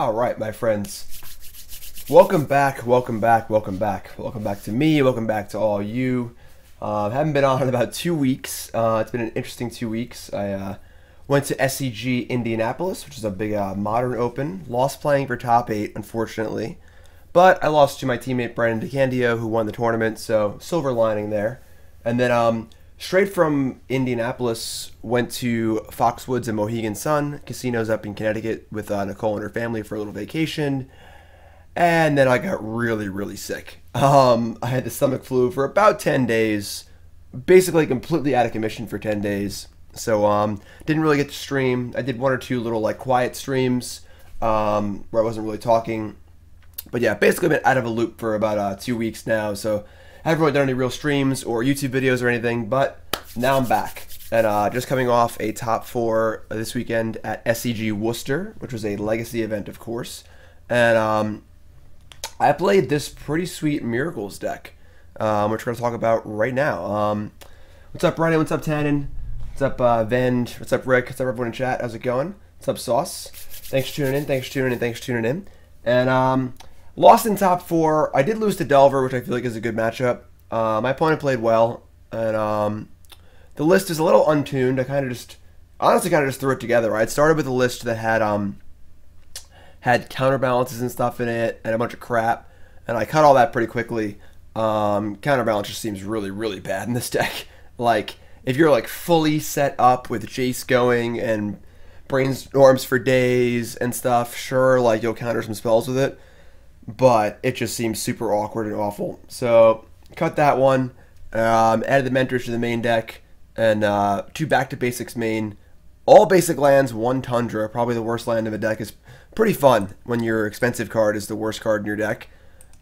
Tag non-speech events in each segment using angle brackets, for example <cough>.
All right, my friends. Welcome back, welcome back, welcome back. Welcome back to me, welcome back to all you. Uh, haven't been on in about two weeks. Uh, it's been an interesting two weeks. I uh, went to SCG Indianapolis, which is a big uh, modern open. Lost playing for top eight, unfortunately. But I lost to my teammate Brandon DeCandio, who won the tournament, so silver lining there. And then um, straight from Indianapolis, went to Foxwoods and Mohegan Sun casinos up in Connecticut with uh, Nicole and her family for a little vacation. And then I got really, really sick. Um, I had the stomach flu for about 10 days, basically completely out of commission for 10 days. So um, didn't really get to stream. I did one or two little like quiet streams um, where I wasn't really talking. But yeah, basically been out of a loop for about uh, two weeks now. So haven't really done any real streams or YouTube videos or anything, but now I'm back. And uh, just coming off a top four this weekend at SCG Worcester, which was a legacy event, of course. And um, I played this pretty sweet Miracles deck, um, which we're going to talk about right now. Um, what's up, Ryan? What's up, Tannen? What's up, uh, Vend? What's up, Rick? What's up, everyone in chat? How's it going? What's up, Sauce? Thanks for tuning in. Thanks for tuning in. Thanks for tuning in. And um, Lost in top four. I did lose to Delver, which I feel like is a good matchup. Uh, my opponent played well, and um, the list is a little untuned. I kind of just, honestly, kind of just threw it together. I had started with a list that had um, had counterbalances and stuff in it, and a bunch of crap, and I cut all that pretty quickly. Um, counterbalance just seems really, really bad in this <laughs> deck. like, if you're like fully set up with Jace going and brainstorms for days and stuff, sure, like you'll counter some spells with it but it just seems super awkward and awful. So cut that one. Um, added the mentors to the main deck and uh, two back to basics main. All basic lands, one Tundra, probably the worst land in the deck, is pretty fun when your expensive card is the worst card in your deck.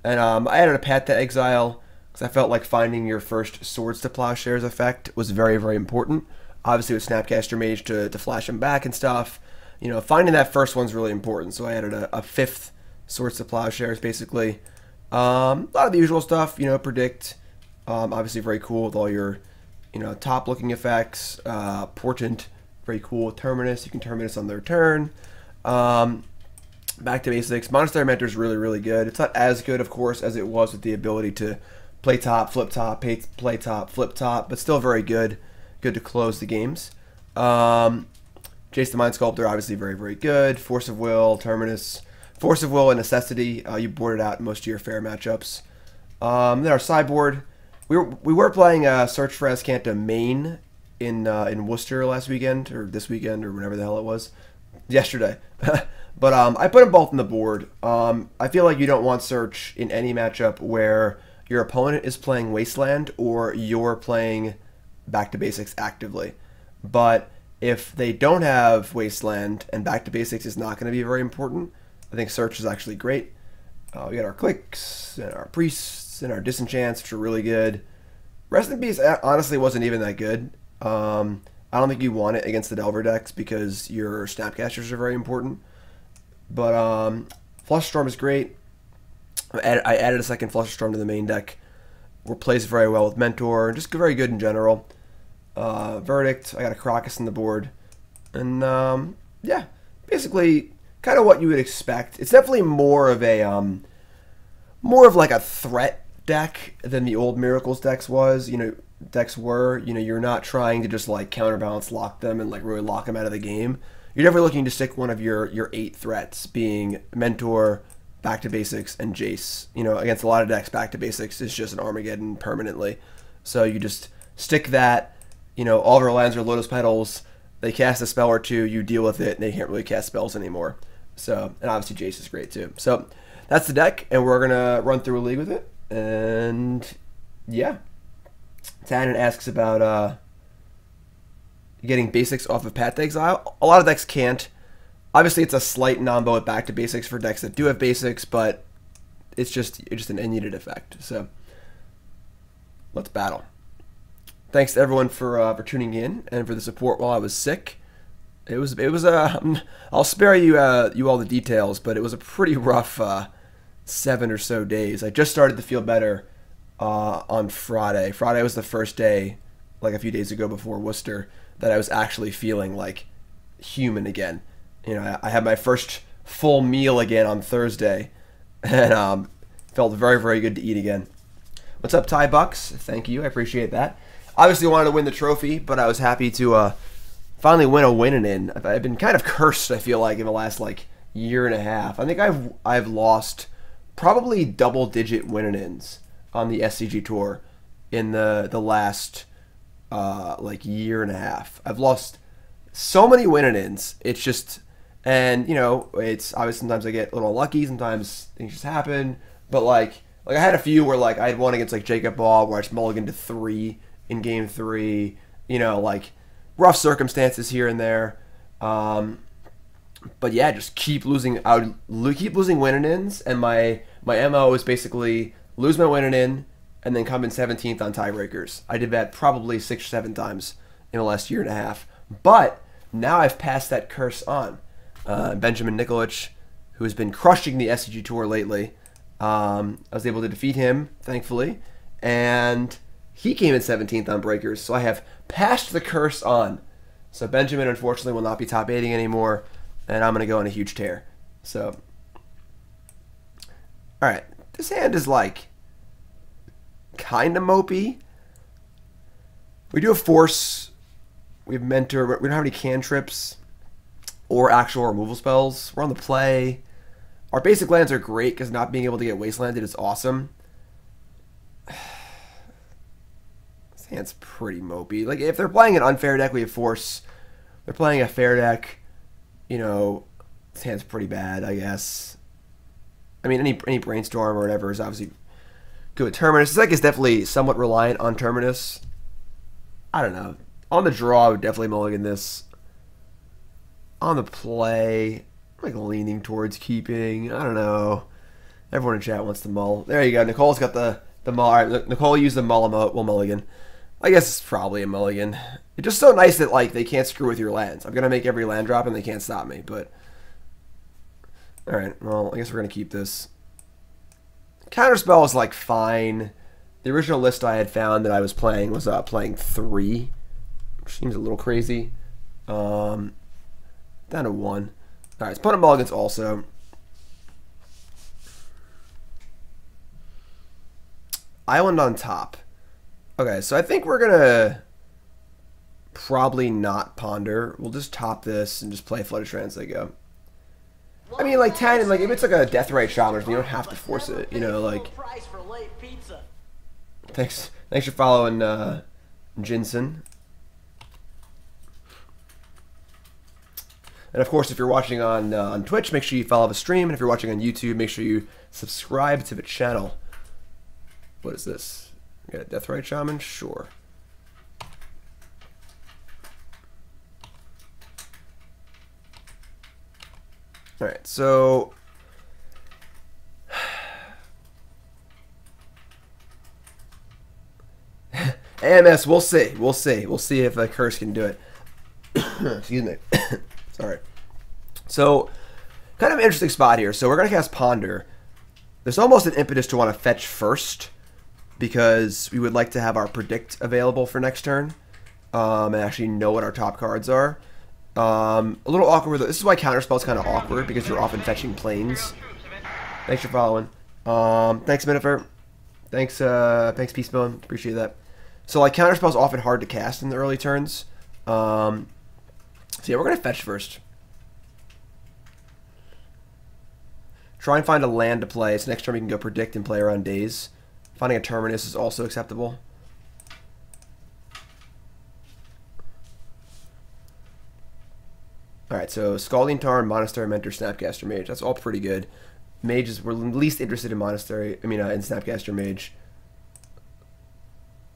And um, I added a Path to Exile because I felt like finding your first Swords to Plowshares effect was very, very important. Obviously, with Snapcaster Mage to, to flash him back and stuff, you know, finding that first one's really important. So I added a, a fifth Swords to Plowshares, basically. Um, a lot of the usual stuff, you know, predict. Um, obviously, very cool with all your, you know, top looking effects. Uh, portent, very cool. Terminus, you can Terminus on their turn. Um, back to basics. Monastery Mentor is really, really good. It's not as good, of course, as it was with the ability to play top, flip top, pay, play top, flip top, but still very good. Good to close the games. Um, Jace the Mind Sculptor, obviously very, very good. Force of Will, Terminus. Force of Will and Necessity, uh, you boarded out most of your fair matchups. Um, then our sideboard, we were, we were playing uh, Search for Azcanta main in uh, in Worcester last weekend, or this weekend, or whenever the hell it was. Yesterday. <laughs> but um, I put them both on the board. Um, I feel like you don't want Search in any matchup where your opponent is playing Wasteland or you're playing Back to Basics actively. But if they don't have Wasteland and Back to Basics is not going to be very important, I think search is actually great. Uh, we got our Cliques and our priests and our disenchants, which are really good. Rest in Peace honestly wasn't even that good. Um, I don't think you want it against the Delver decks because your Snapcasters are very important. But um, Flusterstorm is great. I added, I added a second Flusterstorm to the main deck. Plays very well with Mentor. Just very good in general. Uh, Verdict. I got a Karakas on the board. And um, yeah, basically kind of what you would expect. It's definitely more of a um, more of like a threat deck than the old Miracles decks was. You know, decks were. You know, you're not trying to just like counterbalance lock them and like really lock them out of the game. You're definitely looking to stick one of your your eight threats, being Mentor, Back to Basics, and Jace. You know, against a lot of decks, Back to Basics is just an Armageddon permanently. So you just stick that. You know, all of our lands are Lotus Petals. They cast a spell or two, you deal with it, and they can't really cast spells anymore. So, and obviously Jace is great too. So, that's the deck, and we're gonna run through a league with it. And yeah, Tannen asks about uh, getting basics off of Path to Exile. A lot of decks can't. Obviously, it's a slight non at back to basics for decks that do have basics, but it's just it's just an unneeded effect. So let's battle. Thanks to everyone for uh, for tuning in and for the support while I was sick it was it was a. Uh, <laughs> I'll spare you uh, you all the details, but it was a pretty rough uh, seven or so days. I just started to feel better uh, on Friday. Friday was the first day, like a few days ago before Worcester, that I was actually feeling like human again. You know, I, I had my first full meal again on Thursday, <laughs> and um, felt very very good to eat again. What's up, Ty Bucks? Thank you, I appreciate that. Obviously wanted to win the trophy, but I was happy to uh, finally win a win and in. I've been kind of cursed. I feel like in the last like year and a half. I think I've I've lost probably double digit win and ins on the SCG tour in the the last uh, like year and a half. I've lost so many win and ins. It's just and you know it's obviously sometimes I get a little lucky. Sometimes things just happen. But like like I had a few where like I had one against like Jacob Ball where I just mulliganed to three in game three. You know like rough circumstances here and there. Um, but yeah, just keep losing. I keep losing win and ins, and my my mo is basically lose my win and in, and then come in 17th on tiebreakers. I did that probably six or seven times in the last year and a half. But now I've passed that curse on. Uh, Benjamin Nikolic, who has been crushing the SCG Tour lately, um, I was able to defeat him, thankfully, and he came in 17th on breakers. So I have passed the curse on. So Benjamin, unfortunately, will not be top 8 anymore and I'm going to go on a huge tear. So, all right, this hand is like kind of mopey. We do have force. We have mentor. We don't have any cantrips or actual removal spells. We're on the play. Our basic lands are great because not being able to get wastelanded is awesome. This hand's pretty mopey. Like if they're playing an unfair deck, we have force. They're playing a fair deck you know, his hand's pretty bad, I guess. I mean, any any brainstorm or whatever is obviously good. Terminus, this deck is definitely somewhat reliant on Terminus. I don't know. On the draw, I would definitely mulligan this. On the play, I'm like leaning towards keeping. I don't know. Everyone in chat wants to mull. There you go. Nicole's got the the mull. All right, Nicole used the mull. Well, mulligan. I guess it's probably a mulligan. It's just so nice that like they can't screw with your lands. I'm gonna make every land drop and they can't stop me. But all right, well I guess we're gonna keep this. Counterspell is like fine. The original list I had found that I was playing was uh, playing three, which seems a little crazy. Um, down to one. All right, put a mulligans also. Island on top. Okay, so I think we're gonna probably not ponder. We'll just top this and just play Trance as they go. I mean, like 10, and like if it's like a Deathrite Shaman, you don't have to force it, you know, like... Thanks, thanks for following, uh, Jinsen. And of course, if you're watching on uh, on Twitch, make sure you follow the stream. And if you're watching on YouTube, make sure you subscribe to the channel. What is this? Got a Deathrite Shaman? Sure. Alright, so... <sighs> AMS, we'll see. We'll see. We'll see if a curse can do it. <coughs> Excuse me. <coughs> Sorry. So, kind of interesting spot here. So we're going to cast Ponder. There's almost an impetus to want to fetch first because we would like to have our predict available for next turn um, and actually know what our top cards are. Um, a little awkward. This is why counterspell is kind of awkward because you're often fetching Plains. Thanks for following. Um, thanks, Minifer. Thanks, uh, thanks, Peacebone. Appreciate that. So, like, counterspell is often hard to cast in the early turns. Um, so, yeah, we're going to fetch first. Try and find a land to play. So next turn we can go predict and play around Daze. Finding a terminus is also acceptable. Alright, so Scalding Tarn, Monastery Mentor, Snapcaster Mage. That's all pretty good. Mages, we're least interested in Monastery, I mean, uh, in Snapcaster Mage.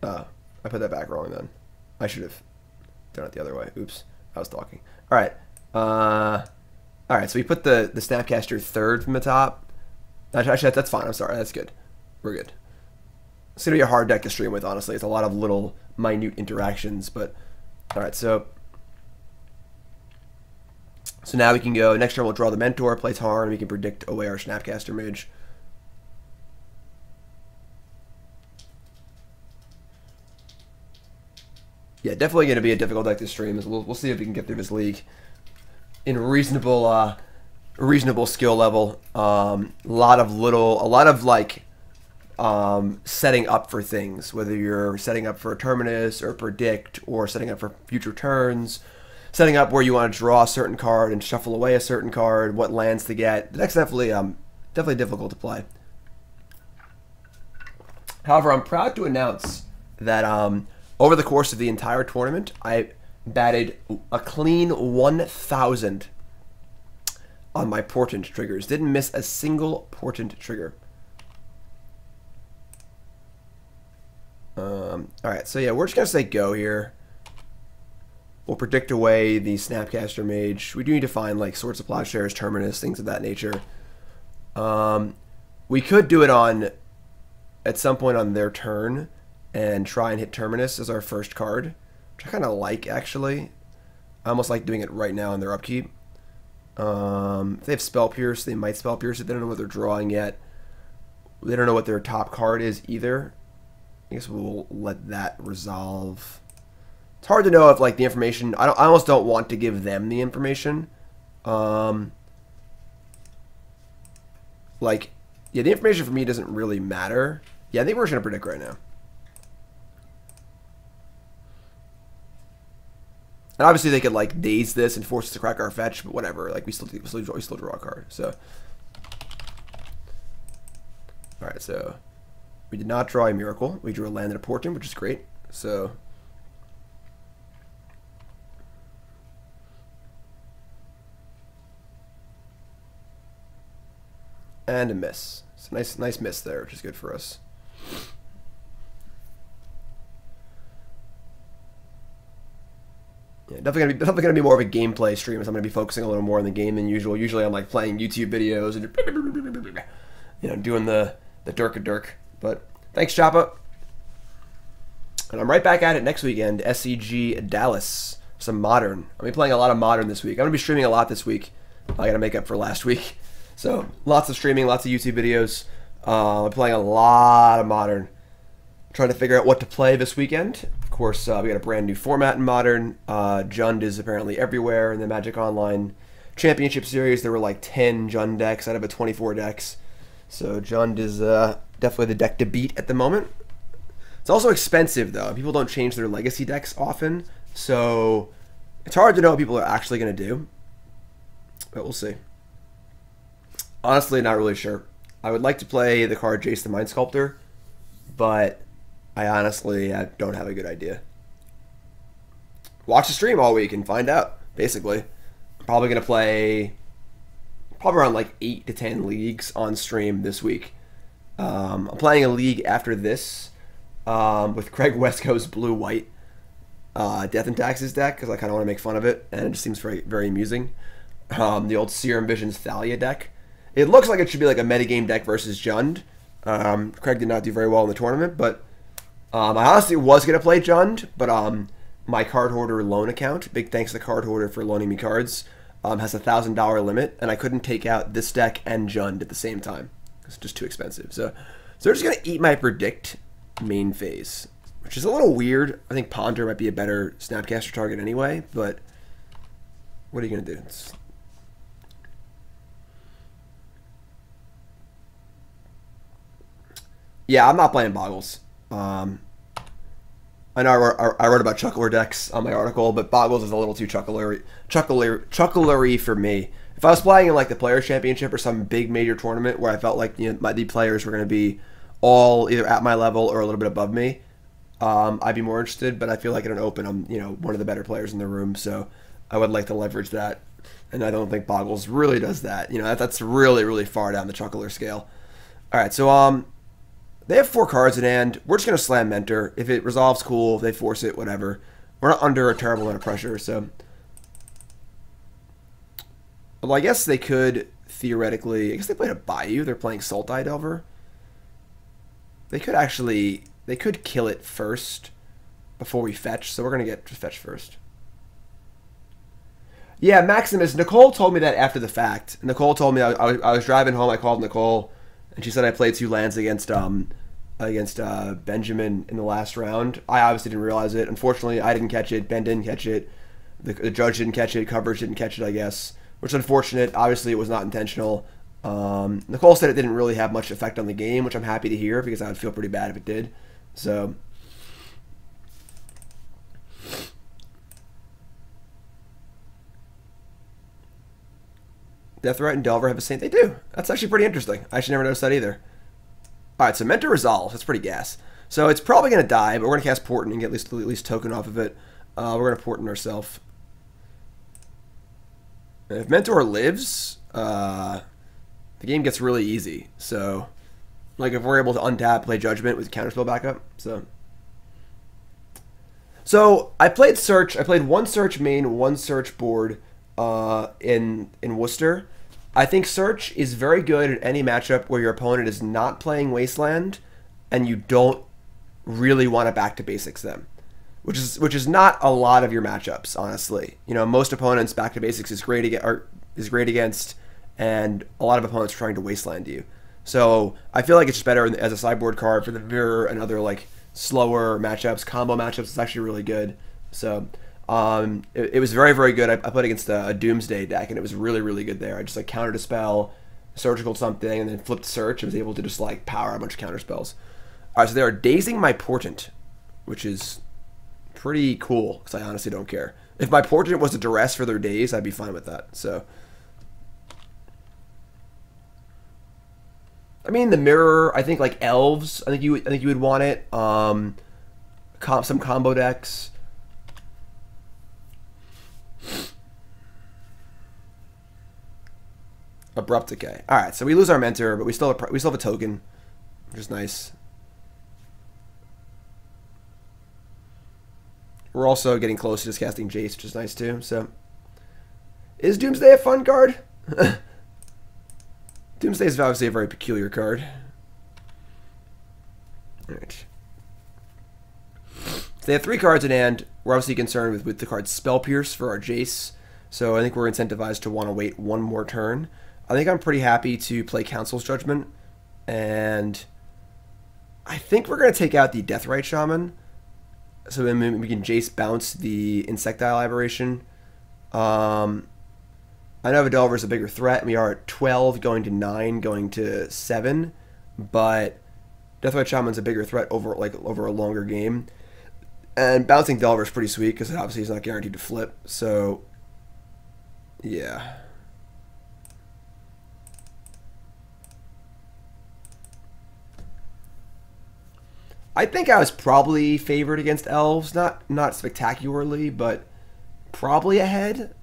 Uh, I put that back wrong then. I should have done it the other way. Oops, I was talking. Alright, uh, alright, so we put the, the Snapcaster third from the top. Actually, that's fine, I'm sorry, that's good. We're good. It's gonna be a hard deck to stream with, honestly. It's a lot of little minute interactions, but alright, so so now we can go next turn we'll draw the mentor, play Tarn, and we can predict away our Snapcaster Mage. Yeah, definitely going to be a difficult deck to stream. We'll, we'll see if we can get through this league in reasonable uh, reasonable skill level. Um, a lot of little, a lot of like um, setting up for things, whether you're setting up for a terminus or predict or setting up for future turns, setting up where you want to draw a certain card and shuffle away a certain card, what lands to get. That's definitely um, definitely difficult to play. However, I'm proud to announce that um, over the course of the entire tournament, I batted a clean 1,000 on my portent triggers. Didn't miss a single portent trigger. Um, all right, so yeah, we're just gonna say go here. We'll predict away the Snapcaster Mage. We do need to find like Swords of Plowshares, Terminus, things of that nature. Um, we could do it on at some point on their turn and try and hit Terminus as our first card, which I kind of like actually. I almost like doing it right now in their upkeep. Um, if they have Spell Pierce, they might Spell Pierce it. They don't know what they're drawing yet. They don't know what their top card is either. I guess we'll let that resolve. It's hard to know if like the information. I. I almost don't want to give them the information. Um, like, yeah, the information for me doesn't really matter. Yeah, I think we're just gonna predict right now. And obviously they could like daze this and force us to crack our fetch, but whatever. Like we still we still, we still draw a card. So, all right. So we did not draw a miracle. We drew a land and a portent, which is great. So. And a miss. It's a nice, nice miss there, which is good for us. Yeah, definitely gonna be definitely gonna be more of a gameplay stream. As I'm gonna be focusing a little more on the game than usual. Usually I'm like playing YouTube videos and <laughs> you know doing the the Dirk a Dirk. But thanks, Choppa. And I'm right back at it next weekend. SCG Dallas, some modern. I'll be playing a lot of modern this week. I'm gonna be streaming a lot this week. I gotta make up for last week. <laughs> So lots of streaming, lots of YouTube videos. Uh, I'm playing a lot of modern. Trying to figure out what to play this weekend Of course, uh, we got a brand new format in Modern. Uh, Jund is apparently everywhere in the Magic Online Championship Series. There were like 10 Jund decks out of a 24 decks. So Jund is uh, definitely the deck to beat at the moment. It's also expensive, though. People don't change their legacy decks often. So it's hard to know what people are actually going to do. But we'll see. Honestly, not really sure. I would like to play the card Jace the Mind Sculptor, but I honestly I don't have a good idea. Watch the stream all week and find out. Basically, I'm probably gonna play probably around like eight to ten leagues on stream this week. Um, I'm playing a league after this um, with Craig Wescoe's blue white uh, Death and Taxes deck because I kind of want to make fun of it and it just seems very very amusing. Um, the old Serum Visions Thalia deck. It looks like it should be like a metagame deck versus Jund. Um, Craig did not do very well in the tournament, but um, I honestly was going to play Jund, but um, my Cardhoarder loan account, big thanks to the Cardhoarder for loaning me cards, has a thousand dollar limit, and I couldn't take out this deck and Jund at the same time. It's just too expensive. So, so they're just going to eat my predict main phase, which is a little weird. I think Ponder might be a better Snapcaster target anyway, but what are you going to do? It's, yeah, I'm not playing Boggles. Um, I know I wrote, about chuckler decks on my article, but Boggles is a little too chucklery, chucklery, chucklery for me. If I was playing in like the Players Championship or some big major tournament where I felt like you know, my, the players were going to be all either at my level or a little bit above me, um, I'd be more interested. But I feel like in an open, I'm you know one of the better players in the room, so I would like to leverage that. And I don't think Boggles really does that. You know, that, that's really really far down the chuckler scale. All right, so um, they have four cards in hand. We're just going to slam Mentor. If it resolves, cool. If they force it, whatever. We're not under a terrible amount of pressure, so... Well, I guess they could theoretically... I guess they played a Bayou. They're playing Sultai Delver. They could actually... They could kill it first before we fetch, so we're going to get to fetch first. Yeah, Maximus. Nicole told me that after the fact. Nicole told me I, I, was, I was driving home. I called Nicole and she said I played two lands against um against uh, Benjamin in the last round. I obviously didn't realize it. Unfortunately, I didn't catch it. Ben didn't catch it. The, the judge didn't catch it. Coverage didn't catch it. I guess. Which is unfortunate. Obviously, it was not intentional. Um, Nicole said it didn't really have much effect on the game, which I'm happy to hear because I would feel pretty bad if it did. So. Death Deathrite and Delver have a saint. They do. That's actually pretty interesting. I actually never noticed that either. All right, so Mentor Resolve. That's pretty gas. So it's probably going to die, but we're going to cast Portent and get at least, at least token off of it. Uh, we're going to Portent ourselves. If Mentor lives, uh, the game gets really easy. So, like if we're able to untap, play Judgment with counterspell backup. So, so I played Search. I played one Search main, one Search board uh, in in Worcester. I think Search is very good at any matchup where your opponent is not playing Wasteland, and you don't really want to back to basics them, which is which is not a lot of your matchups, honestly. You know, most opponents back to basics is great against, are, is great against, and a lot of opponents are trying to wasteland you. So I feel like it's just better as a sideboard card for the mirror and other like slower matchups, combo matchups. It's actually really good. So um, it, it, was very very good. I, I played against a, a, Doomsday deck and it was really really good there. I just like countered a spell, surgical something, and then flipped search. and was able to just like power a bunch of counter spells. All right, so they are dazing my portent, which is pretty cool because I honestly don't care. If my portent was a duress for their Daze, I'd be fine with that. So. I mean, the mirror. I think like elves. I think you. I think you would want it. Um, some combo decks. Abrupt decay. All right, so we lose our mentor, but we still have, we still have a token, which is nice. We're also getting close to just casting Jace, which is nice too. So, is Doomsday a fun card? <laughs> Doomsday is obviously a very peculiar card. Alright. So they have three cards in hand. We're obviously concerned with, with the card Spell Pierce for our Jace. So I think we're incentivized to want to wait one more turn. I think I'm pretty happy to play Council's Judgment. And I think we're going to take out the Deathrite Shaman so then we can Jace bounce the Insectile Aberration. Um, I know Delver is a bigger threat. We are at 12, going to 9, going to 7. But Deathrite Shaman's a bigger threat over like over a longer game. And bouncing Delver is pretty sweet because obviously he's not guaranteed to flip. So, yeah. I think I was probably favored against elves. Not not spectacularly, but probably ahead.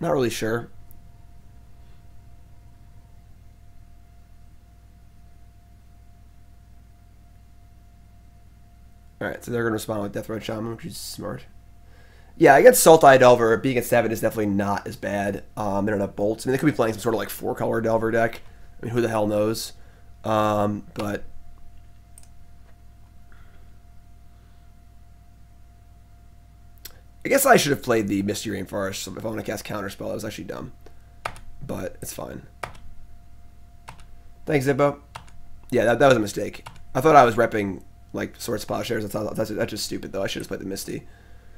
Not really sure. Alright, so they're going to respond with Deathrite Shaman, which is smart. Yeah, i against Sultai Delver, being at 7 is definitely not as bad. Um, they don't have bolts. I mean, they could be playing some sort of like four-color Delver deck. I mean, who the hell knows? Um, but I guess I should have played the Misty Rainforest if I want to cast Counterspell. That was actually dumb. But it's fine. Thanks, Zippo. Yeah, that, that was a mistake. I thought I was repping, like, Swords Plowshares. That's, that's, that's just stupid, though. I should have played the Misty.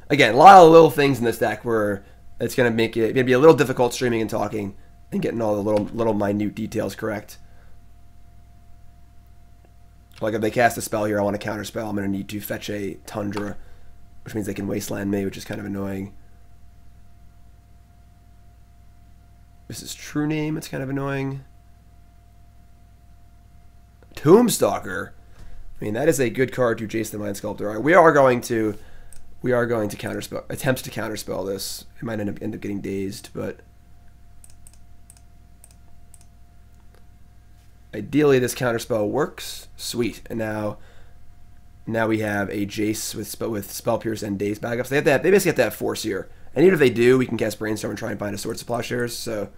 Again, a lot of little things in this deck where it's going to make it maybe a little difficult streaming and talking and getting all the little little minute details correct. Like if they cast a spell here, I want to counterspell, I'm going to need to fetch a Tundra which means they can wasteland me, which is kind of annoying. This is true name, it's kind of annoying. Tombstalker. I mean, that is a good card to Jace the Mind Sculptor. Right, We are going to we are going to counterspell attempt to counterspell this. It might end up end up getting dazed, but ideally this counterspell works. Sweet. And now now we have a Jace with spell with Spell Pierce and Daze backups. They have that. They basically have to have Force here. And even if they do, we can cast Brainstorm and try and find a Swords to Plowshares. So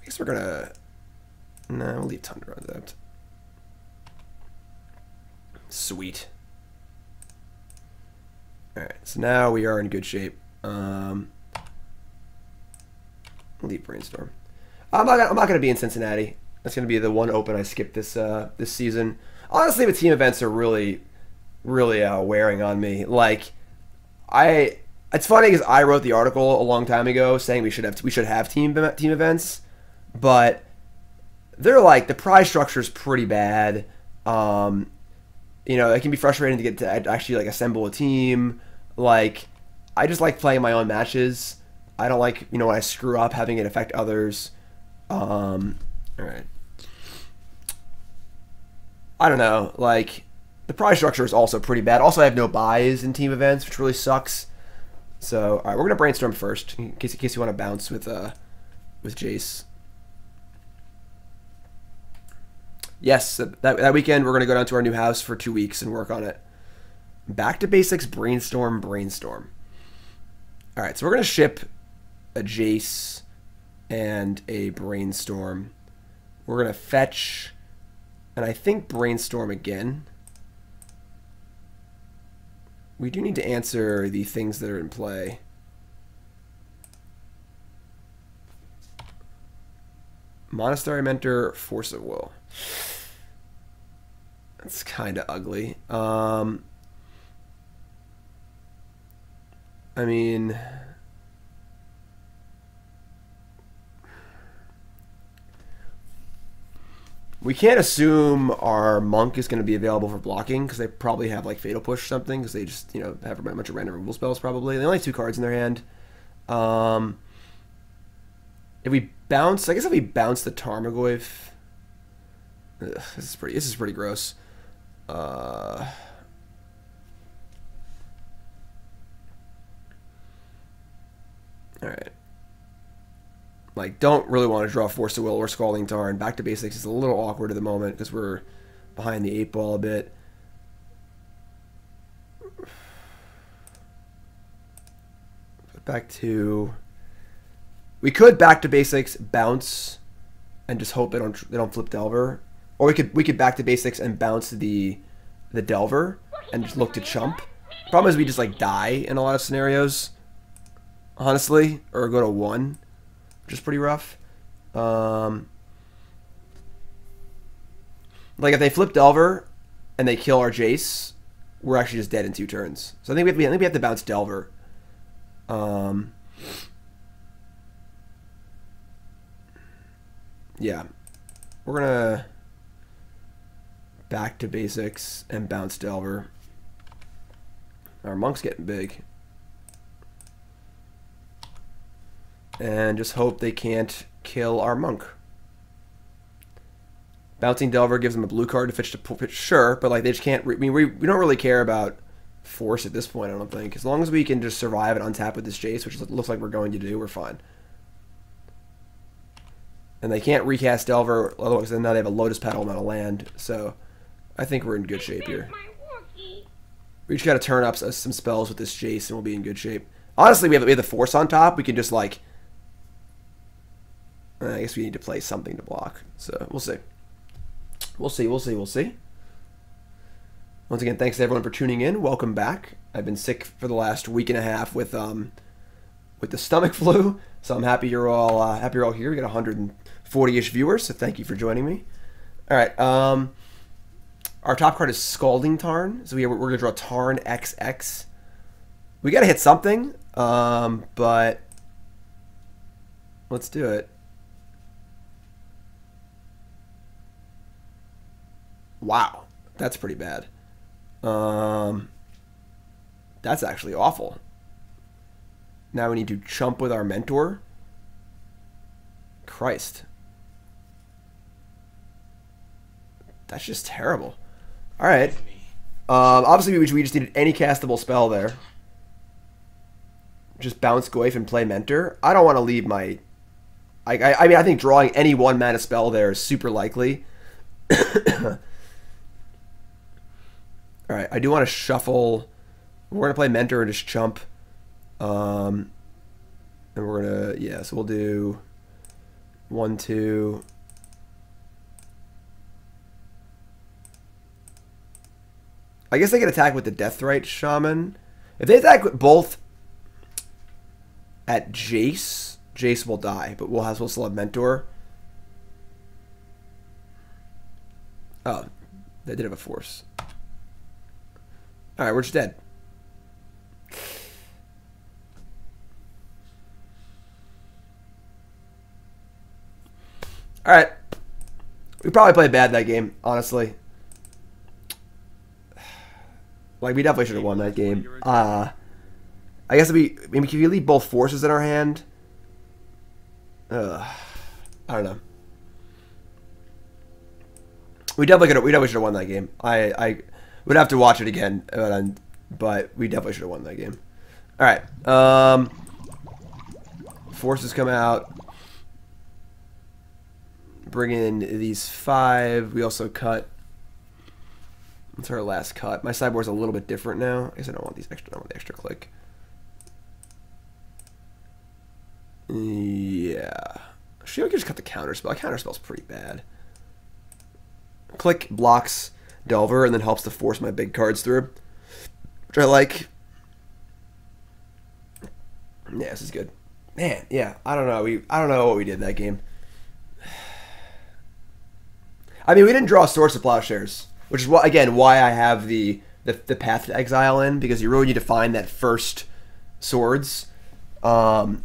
I guess we're gonna. No, we'll leave Tundra untapped. Sweet. Alright, so now we are in good shape. Um, we'll leave Brainstorm. I'm not, I'm not going to be in Cincinnati. That's going to be the one open I skipped this uh, this season. Honestly, the team events are really really uh, wearing on me. Like, I It's funny because I wrote the article a long time ago saying we should have we should have team team events, but they're like the prize structure is pretty bad. Um, you know, it can be frustrating to get to actually like assemble a team. Like, I just like playing my own matches. I don't like you know when I screw up having it affect others. Um, all right. I don't know. Like, the prize structure is also pretty bad. Also, I have no buys in team events, which really sucks. So, all right, we're gonna brainstorm first in case in case you want to bounce with uh with Jace. Yes, that that weekend we're gonna go down to our new house for two weeks and work on it. Back to basics, brainstorm, brainstorm. All right, so we're gonna ship a Jace and a brainstorm. We're gonna fetch, and I think brainstorm again we do need to answer the things that are in play. Monastery Mentor, Force of Will. That's kind of ugly. Um, I mean... We can't assume our monk is going to be available for blocking because they probably have like fatal push or something because they just you know have a bunch of random removal spells probably. They only have two cards in their hand. Um, if we bounce, I guess if we bounce the Tarmogoyf, ugh, this is pretty. This is pretty gross. Uh, all right like don't really want to draw Force of Will or Scalding Tarn. Back to basics is a little awkward at the moment because we're behind the eight ball a bit. Back to we could back to basics, bounce, and just hope they don't they don't flip Delver, or we could we could back to basics and bounce the the Delver and just look to chump. Problem is we just like die in a lot of scenarios, honestly, or go to one which is pretty rough. Um, like if they flip Delver and they kill our Jace, we're actually just dead in two turns. So I think we have, I think we have to bounce Delver. Um, yeah, we're gonna back to basics and bounce Delver. Our monk's getting big. And just hope they can't kill our monk. Bouncing Delver gives them a blue card to fetch to pitch, sure, but like they just can't. I mean, we, we don't really care about force at this point. I don't think. As long as we can just survive and untap with this Jace, which looks like we're going to do, we're fine. And they can't recast Delver, otherwise then now they have a Lotus Petal, not a land. So I think we're in good shape here. We just got to turn up some spells with this Jace, and we'll be in good shape. Honestly, we have, we have the Force on top. We can just like I guess we need to play something to block. So we'll see. We'll see. We'll see. We'll see. Once again, thanks to everyone for tuning in. Welcome back. I've been sick for the last week and a half with um with the stomach <laughs> flu, so I'm happy you're all uh, happy you're all here. We got 140ish viewers, so thank you for joining me. All right. Um, our top card is Scalding Tarn, so we, we're gonna draw Tarn XX. We gotta hit something, um, but let's do it. Wow, that's pretty bad. Um, that's actually awful. Now we need to chump with our mentor. Christ. That's just terrible. All right. Um, obviously, we just needed any castable spell there. Just bounce Goyf and play Mentor. I don't want to leave my... I, I, I mean, I think drawing any one mana spell there is super likely. <coughs> <coughs> All right, I do want to shuffle. We're gonna play mentor and just chump. Um, and we're gonna yeah. So we'll do one, two. I guess they can attack with the Deathrite Shaman. If they attack with both at Jace, Jace will die, but we'll have we'll still have Mentor. Oh, they did have a force. All right, we're just dead. All right. We probably played bad that game, honestly. Like, we definitely should have won that game. Uh, I guess we maybe can we leave both forces in our hand? Uh, I don't know. We definitely could. We definitely should have won that game. I, I would have to watch it again, but, we definitely should have won that game. All right. Um, forces come out. Bring in these five. We also cut. That's our last cut. My sideboard's a little bit different now. I guess I don't want these extra. I don't want the extra Clique. Yeah. We just cut the counter spell? Counter spell's pretty bad. Clique blocks Delver and then helps to force my big cards through. Which I like. Yeah, this is good. Man, yeah, I don't know. We I don't know what we did that game. I mean, we didn't draw Swords to Plowshares, which is why again why I have the, the the Path to Exile in because you really need to find that first swords. Um,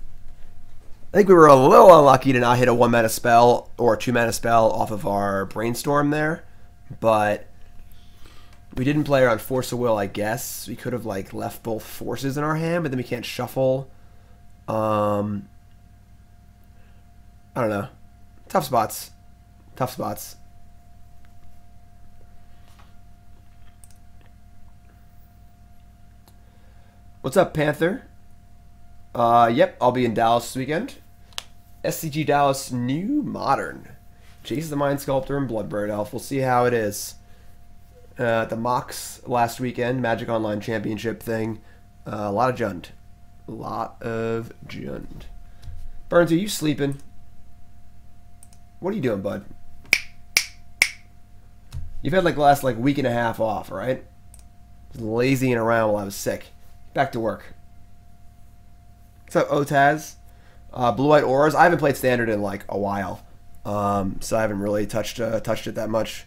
I think we were a little unlucky to not hit a one mana spell or a two mana spell off of our brainstorm there, but we didn't play around Force of Will. I guess we could have like left both forces in our hand, but then we can't shuffle. Um, I don't know. Tough spots. Tough spots. What's up, Panther? Uh, yep, I'll be in Dallas this weekend. SCG Dallas New Modern. Jace the Mind Sculptor and Bloodbraid Elf. We'll see how it is. Uh, the Mox last weekend, Magic Online Championship thing. Uh, a lot of Jund. A lot of Jund. Burns, are you sleeping? What are you doing, bud? You've had like the last like week and a half off, right? Lazying around while I was sick. Back to work. What's up, Otaz? Uh, Blue White Auras. I haven't played Standard in like a while, um, so I haven't really touched uh, touched it that much.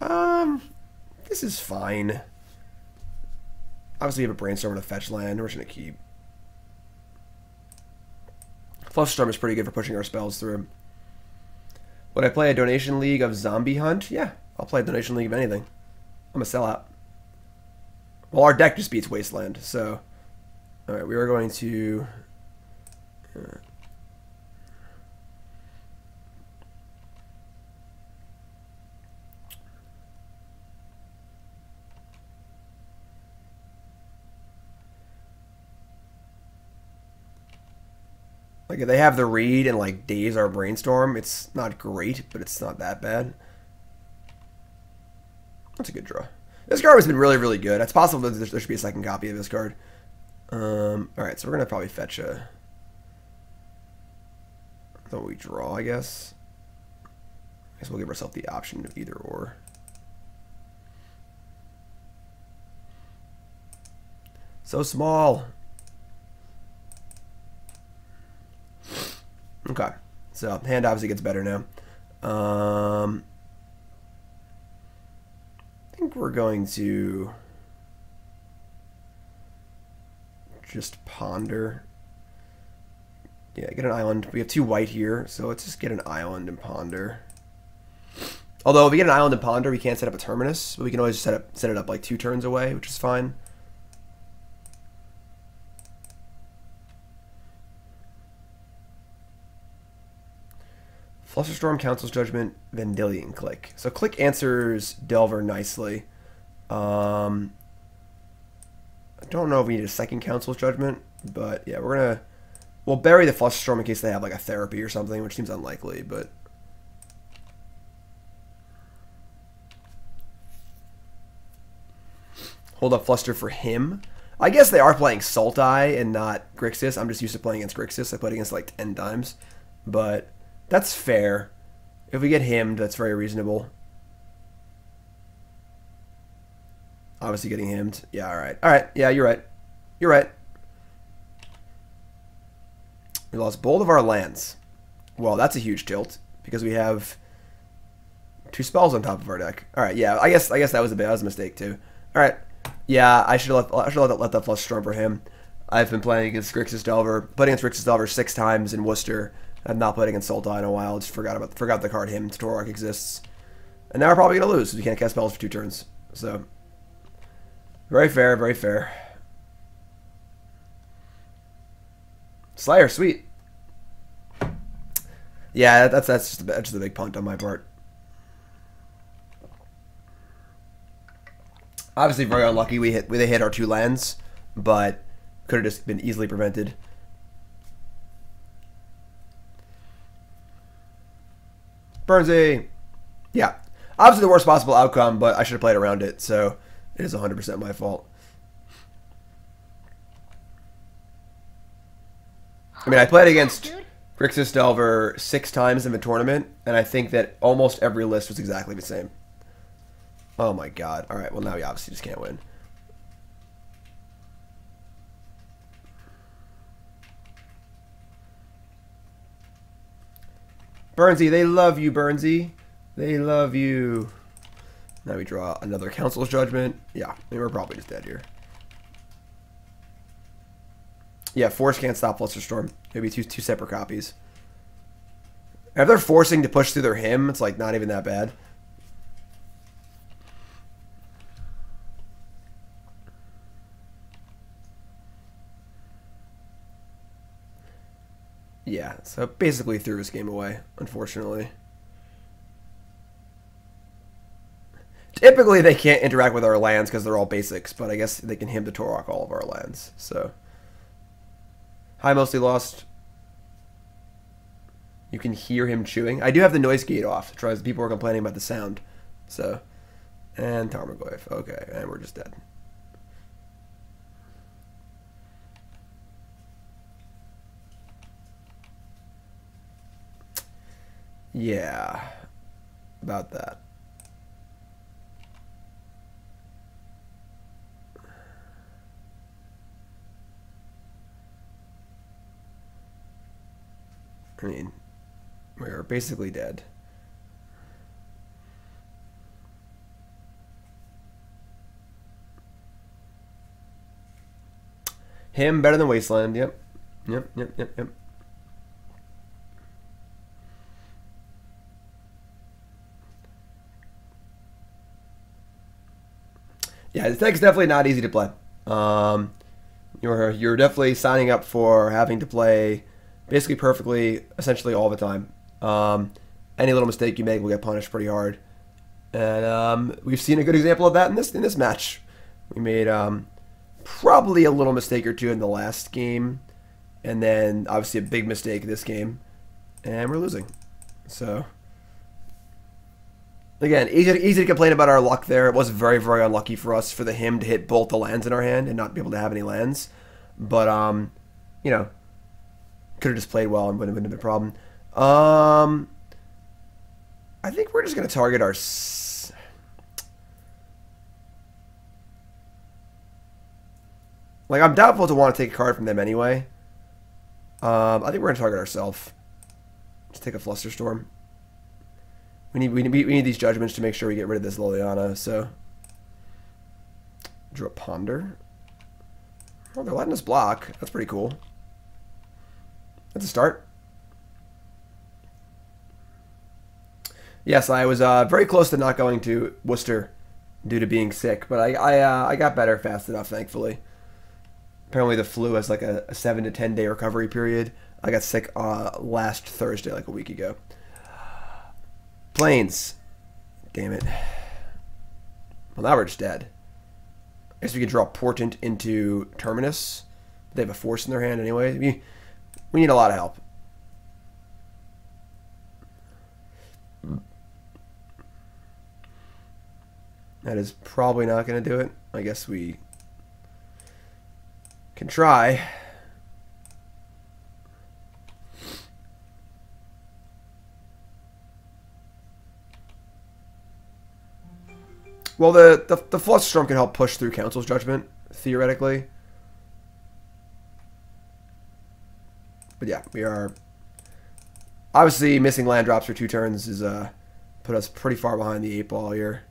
Um, this is fine. Obviously, we have a brainstorm and a fetch land. We're just gonna keep. Flusterstorm is pretty good for pushing our spells through. Would I play a donation league of Zombie Hunt? Yeah, I'll play a donation league of anything. I'm a sellout. Well, our deck just beats Wasteland, so... Alright, we are going to... Like if they have the read and like Daze our brainstorm, it's not great, but it's not that bad. That's a good draw. This card has been really, really good. It's possible that there should be a second copy of this card. Um, Alright, so we're to probably fetch a... Though we draw, I guess. I guess we'll give ourselves the option of either or. So small. Okay. So, hand obviously gets better now. Um think we're going to just ponder. Yeah, get an island. We have two white here, so let's just get an island and ponder. Although if we get an island and ponder, we can't set up a terminus, but we can always set up set it up like two turns away, which is fine. Flusterstorm, Council's Judgment, Vendilion Clique. So Click answers Delver nicely. Um, I don't know if we need a second Council's Judgment, but yeah, we're gonna we'll bury the Flusterstorm in case they have like a therapy or something, which seems unlikely, but. Hold up Fluster for him. I guess they are playing Salt Sultai and not Grixis. I'm just used to playing against Grixis. I played against like 10 times. But that's fair. If we get him, that's very reasonable. Obviously getting himmed. Yeah, alright. Alright, yeah, you're right. You're right. We lost both of our lands. Well, that's a huge tilt because we have two spells on top of our deck. All right, yeah, I guess I guess that was a bit that was a mistake too. All right, yeah, I should let I should let let that flush storm for him. I've been playing against Grixis Delver, playing against Grixis Delver six times in Worcester. I've not played against Sultai in a while. Just forgot about forgot the card Hymn to Tourach exists, and now we're probably gonna lose because we can't cast spells for two turns. So very fair, very fair. Slayer, sweet. Yeah, that's that's just, that's just a big punt on my part. Obviously, very unlucky. We hit we they hit our two lands, but could have just been easily prevented. Burnsy, yeah, obviously the worst possible outcome, but I should have played around it. So it is 100% my fault. I mean, I played against Grixis Delver six times in the tournament, and I think that almost every list was exactly the same. Oh my god. Alright, well now we obviously just can't win. Burnsy, they love you, Burnsy. They love you. Now we draw another Council's Judgment. Yeah, we're probably just dead here. Yeah, Force can't stop Flusterstorm. Maybe two two separate copies. If they're forcing to push through their Hymn, it's like not even that bad. Yeah, so basically threw his game away, unfortunately. Typically, they can't interact with our lands because they're all basics, but I guess they can Hymn to Tourach all of our lands. So, Hi, mostly lost. You can hear him chewing. I do have the noise gate off. Tries people are complaining about the sound. So, and Tarmogoyf. Okay, and we're just dead. Yeah, about that. I mean, we are basically dead. Hymn better than Wasteland. Yep. Yep, yep, yep, yep. Yeah, this deck's definitely not easy to play. Um, you're you're definitely signing up for having to play basically perfectly, essentially all the time. Um, any little mistake you make will get punished pretty hard, and um, we've seen a good example of that in this in this match. We made um, probably a little mistake or two in the last game, and then obviously a big mistake this game, and we're losing. So Again, easy to, easy to complain about our luck there. It was very, very unlucky for us for the Hymn to hit both the lands in our hand and not be able to have any lands. But, um, you know, could have just played well and wouldn't have been a problem. Um, I think we're just going to target our... Like, I'm doubtful to want to take a card from them anyway. Um, I think we're going to target ourselves. Just take a Flusterstorm. We need, we need we need these judgments to make sure we get rid of this Liliana. So draw Ponder. Oh, they're letting us block. That's pretty cool. That's a start. Yes, I was uh, very close to not going to Worcester due to being sick, but I I, uh, I got better fast enough, thankfully. Apparently, the flu has like a, a seven to ten day recovery period. I got sick uh, last Thursday, like a week ago. Plains. Damn it. Well, now we're just dead. I guess we could draw Portent into Terminus. They have a force in their hand anyway. We, we need a lot of help. That is probably not going to do it. I guess we can try. Well, the, the, the Flusterstorm can help push through Council's Judgment, theoretically. But yeah, we are... Obviously, missing land drops for two turns is uh, put us pretty far behind the eight ball here.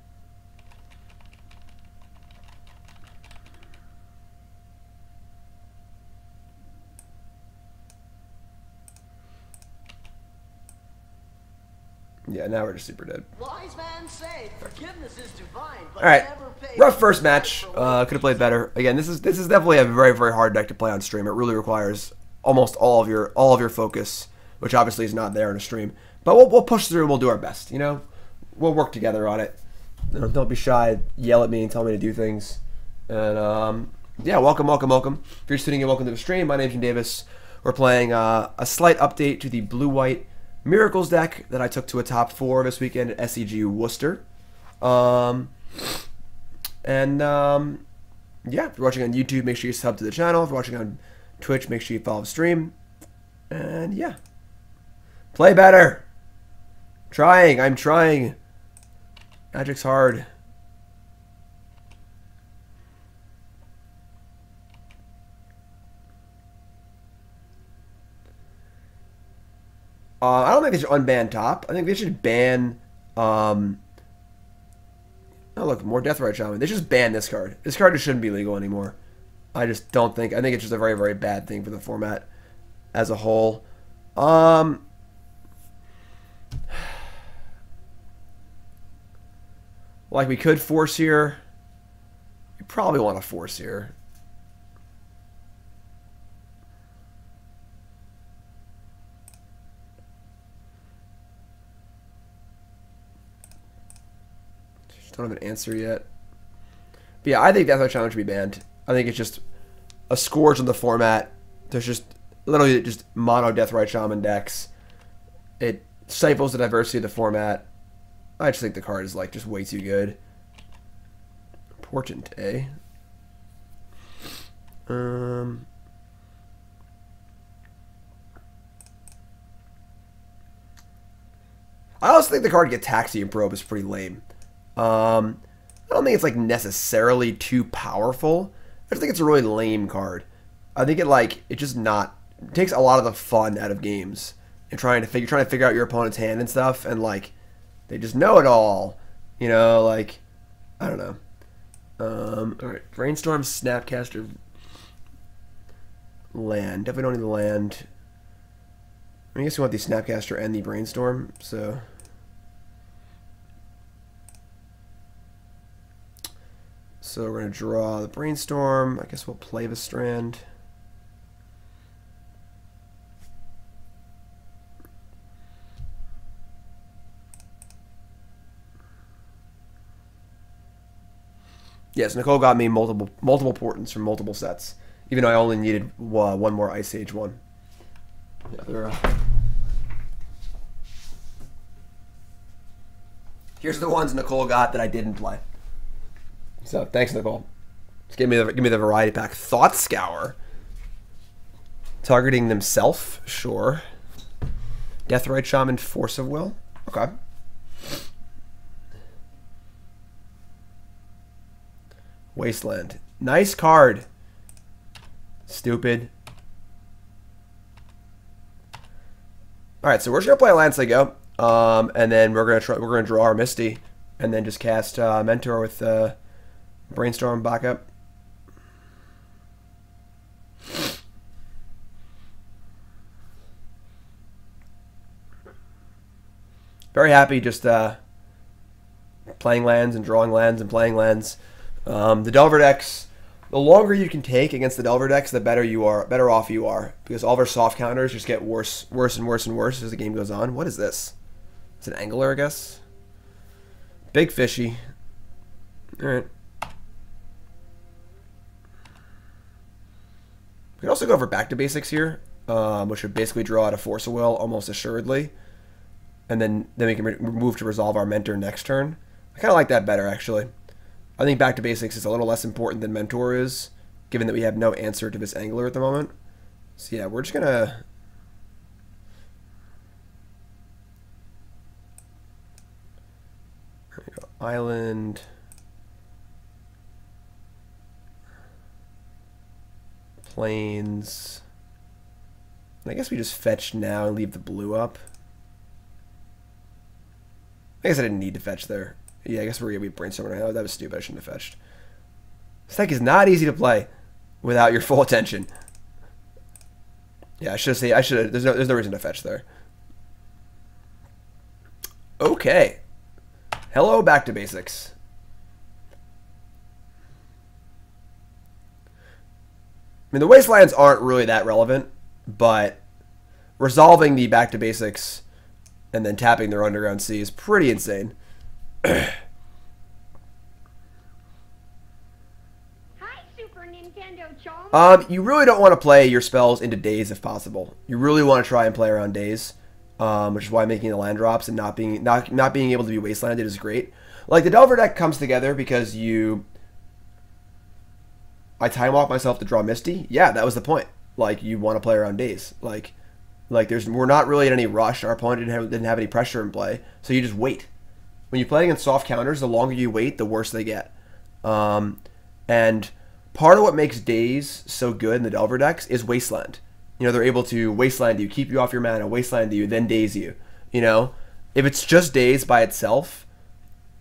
Yeah, now we're just super dead. Wise man say forgiveness is divine, but All right, never rough first match. Uh, could have played better. Again, this is this is definitely a very very hard deck to play on stream. It really requires almost all of your all of your focus, which obviously is not there in a stream. But we'll, we'll push through and we'll do our best. You know, we'll work together on it. Don't be shy. Yell at me and tell me to do things. And um, yeah, welcome, welcome, welcome. If you're just tuning in, welcome to the stream. My name's Jim Davis. We're playing uh, a slight update to the blue white Miracles deck that I took to a top four this weekend at SCG Worcester. Um, and um, yeah, if you're watching on YouTube, make sure you sub to the channel. If you're watching on Twitch, make sure you follow the stream. And yeah, play better. Trying, I'm trying. Magic's hard. Uh, I don't think they should unban top. I think they should ban. Um, oh look, more Deathrite Shaman. They should just ban this card. This card just shouldn't be legal anymore. I just don't think. I think it's just a very very bad thing for the format as a whole. Um, <sighs> like we could force here. You probably want to force here. Don't have an answer yet. But yeah, I think Deathrite Shaman should be banned. I think it's just a scourge on the format. There's just literally just mono Deathrite Shaman decks. It stifles the diversity of the format. I just think the card is like just way too good. Important, eh? Um. I also think the card Gitaxian Probe is pretty lame. Um, I don't think it's like necessarily too powerful. I just think it's a really lame card. I think it like it just not it takes a lot of the fun out of games and trying to figure trying to figure out your opponent's hand and stuff and like they just know it all. You know, like I don't know. Um, all right, brainstorm, snapcaster, land. Definitely don't need the land. I guess we want the snapcaster and the brainstorm. So. So we're going to draw the brainstorm. I guess we'll play the strand. Yes, Nicole got me multiple multiple portents from multiple sets, even though I only needed uh, one more Ice Age one. Yeah, uh... Here's the ones Nicole got that I didn't play. So thanks, Nicole. Just give me the give me the variety pack. Thought Scour. Targeting themselves, sure. Deathrite Shaman, Force of Will. Okay. Wasteland. Nice card. Stupid. All right, so we're just gonna play Lansego, um, and then we're gonna try, we're gonna draw our Misty, and then just cast uh, Mentor with uh, Brainstorm backup. Very happy just uh, playing lands and drawing lands and playing lands. Um, the Delver decks, the longer you can take against the Delver decks, the better you are, better off you are, because all of our soft counters just get worse, worse and worse and worse as the game goes on. What is this? It's an angler, I guess. Big fishy. All right. We can also go over back to basics here, um, which would basically draw out a Force of Will almost assuredly. And then, then we can move to resolve our Mentor next turn. I kind of like that better, actually. I think back to basics is a little less important than Mentor is, given that we have no answer to this Angler at the moment. So yeah, we're just going to... Island... Plains... I guess we just fetch now and leave the blue up. I guess I didn't need to fetch there. Yeah, I guess we're gonna be brainstorming now. That was stupid. I shouldn't have fetched. This deck is not easy to play without your full attention. Yeah, I should say I should. There's no there's no reason to fetch there. Okay. Hello, back to basics. Mean, the wastelands aren't really that relevant, but resolving the back to basics and then tapping their underground sea is pretty insane. Hi, Super Nintendo. Um, you really don't want to play your spells into Daze if possible. You really want to try and play around Daze, um, which is why making the land drops and not being not not being able to be wastelanded is great. Like the Delver deck comes together because you. I time walk myself to draw Misty. Yeah, that was the point. Like you want to play around Daze. Like, like there's we're not really in any rush. Our opponent didn't have, didn't have any pressure in play, so you just wait. When you play against soft counters, the longer you wait, the worse they get. Um, and part of what makes Daze so good in the Delver decks is Wasteland. You know, they're able to Wasteland you, keep you off your mana, Wasteland you, then Daze you. You know, if it's just Daze by itself,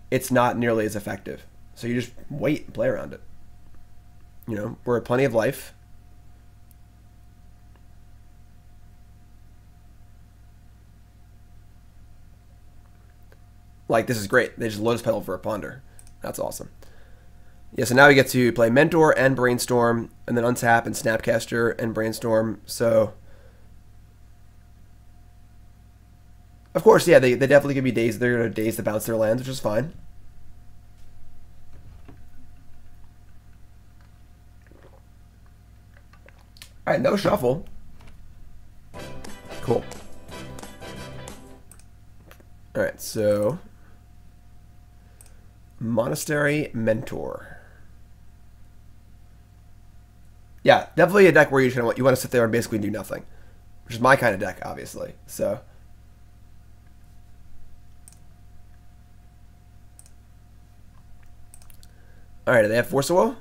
it's not nearly as effective. So you just wait and play around it. You know, we're plenty of life. Like, this is great. They just Lotus Petal for a Ponder. That's awesome. Yeah, so now we get to play Mentor and Brainstorm, and then untap and Snapcaster and Brainstorm. So, of course, yeah, they, they definitely give me Daze. They're going to Daze to bounce their lands, which is fine. All right, no shuffle. Cool. All right, so Monastery Mentor. Yeah, definitely a deck where you just want you want to sit there and basically do nothing, which is my kind of deck, obviously. So. All right, do they have Force of Will?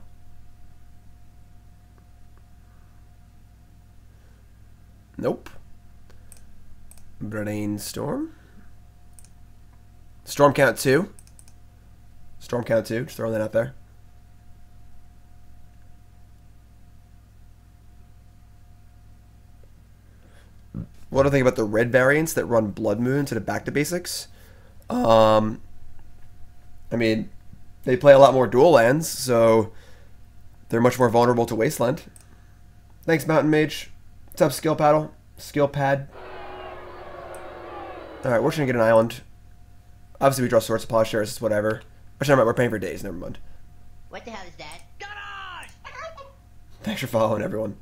Nope. Brainstorm. Storm Storm count two. Storm count two. Just throwing that out there. What do I think about the red variants that run Blood Moon instead of Back to Basics? Um, I mean, they play a lot more dual lands, so they're much more vulnerable to Wasteland. Thanks, Mountain Mage. What's up, Skill Paddle? Skill Pad. Alright, we're just gonna get an island. Obviously, we draw Swords to Plowshares, it's whatever. Actually, never mind, we're paying for Daze, never mind. What the hell is that? Thanks for following, everyone.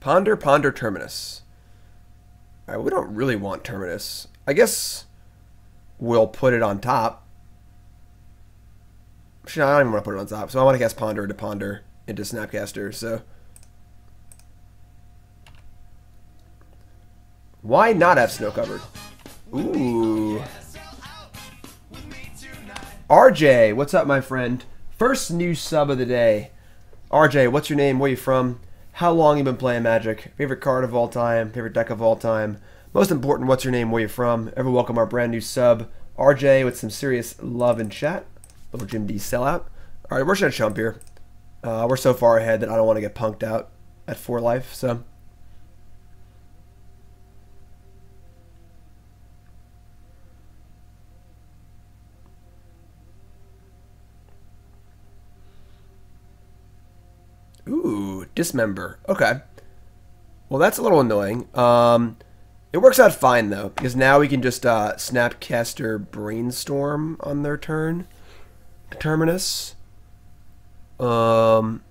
Ponder, Ponder, Terminus. Alright, we don't really want Terminus. I guess we'll put it on top. I don't even want to put it on top, so I want to cast Ponder to Ponder into Snapcaster, so... Why not have Snow Covered? Ooh. RJ, what's up, my friend? First new sub of the day. RJ, what's your name? Where you from? How long you been playing Magic? Favorite card of all time? Favorite deck of all time? Most important, what's your name? Where you from? Ever welcome our brand new sub, RJ, with some serious love and chat. Little Jim D sellout. All right, we're just gonna jump here. Uh, we're so far ahead that I don't want to get punked out at four life. So. Ooh, dismember. Okay. Well, that's a little annoying. Um, it works out fine though, because now we can just uh, Snapcaster Brainstorm on their turn. Terminus. Um.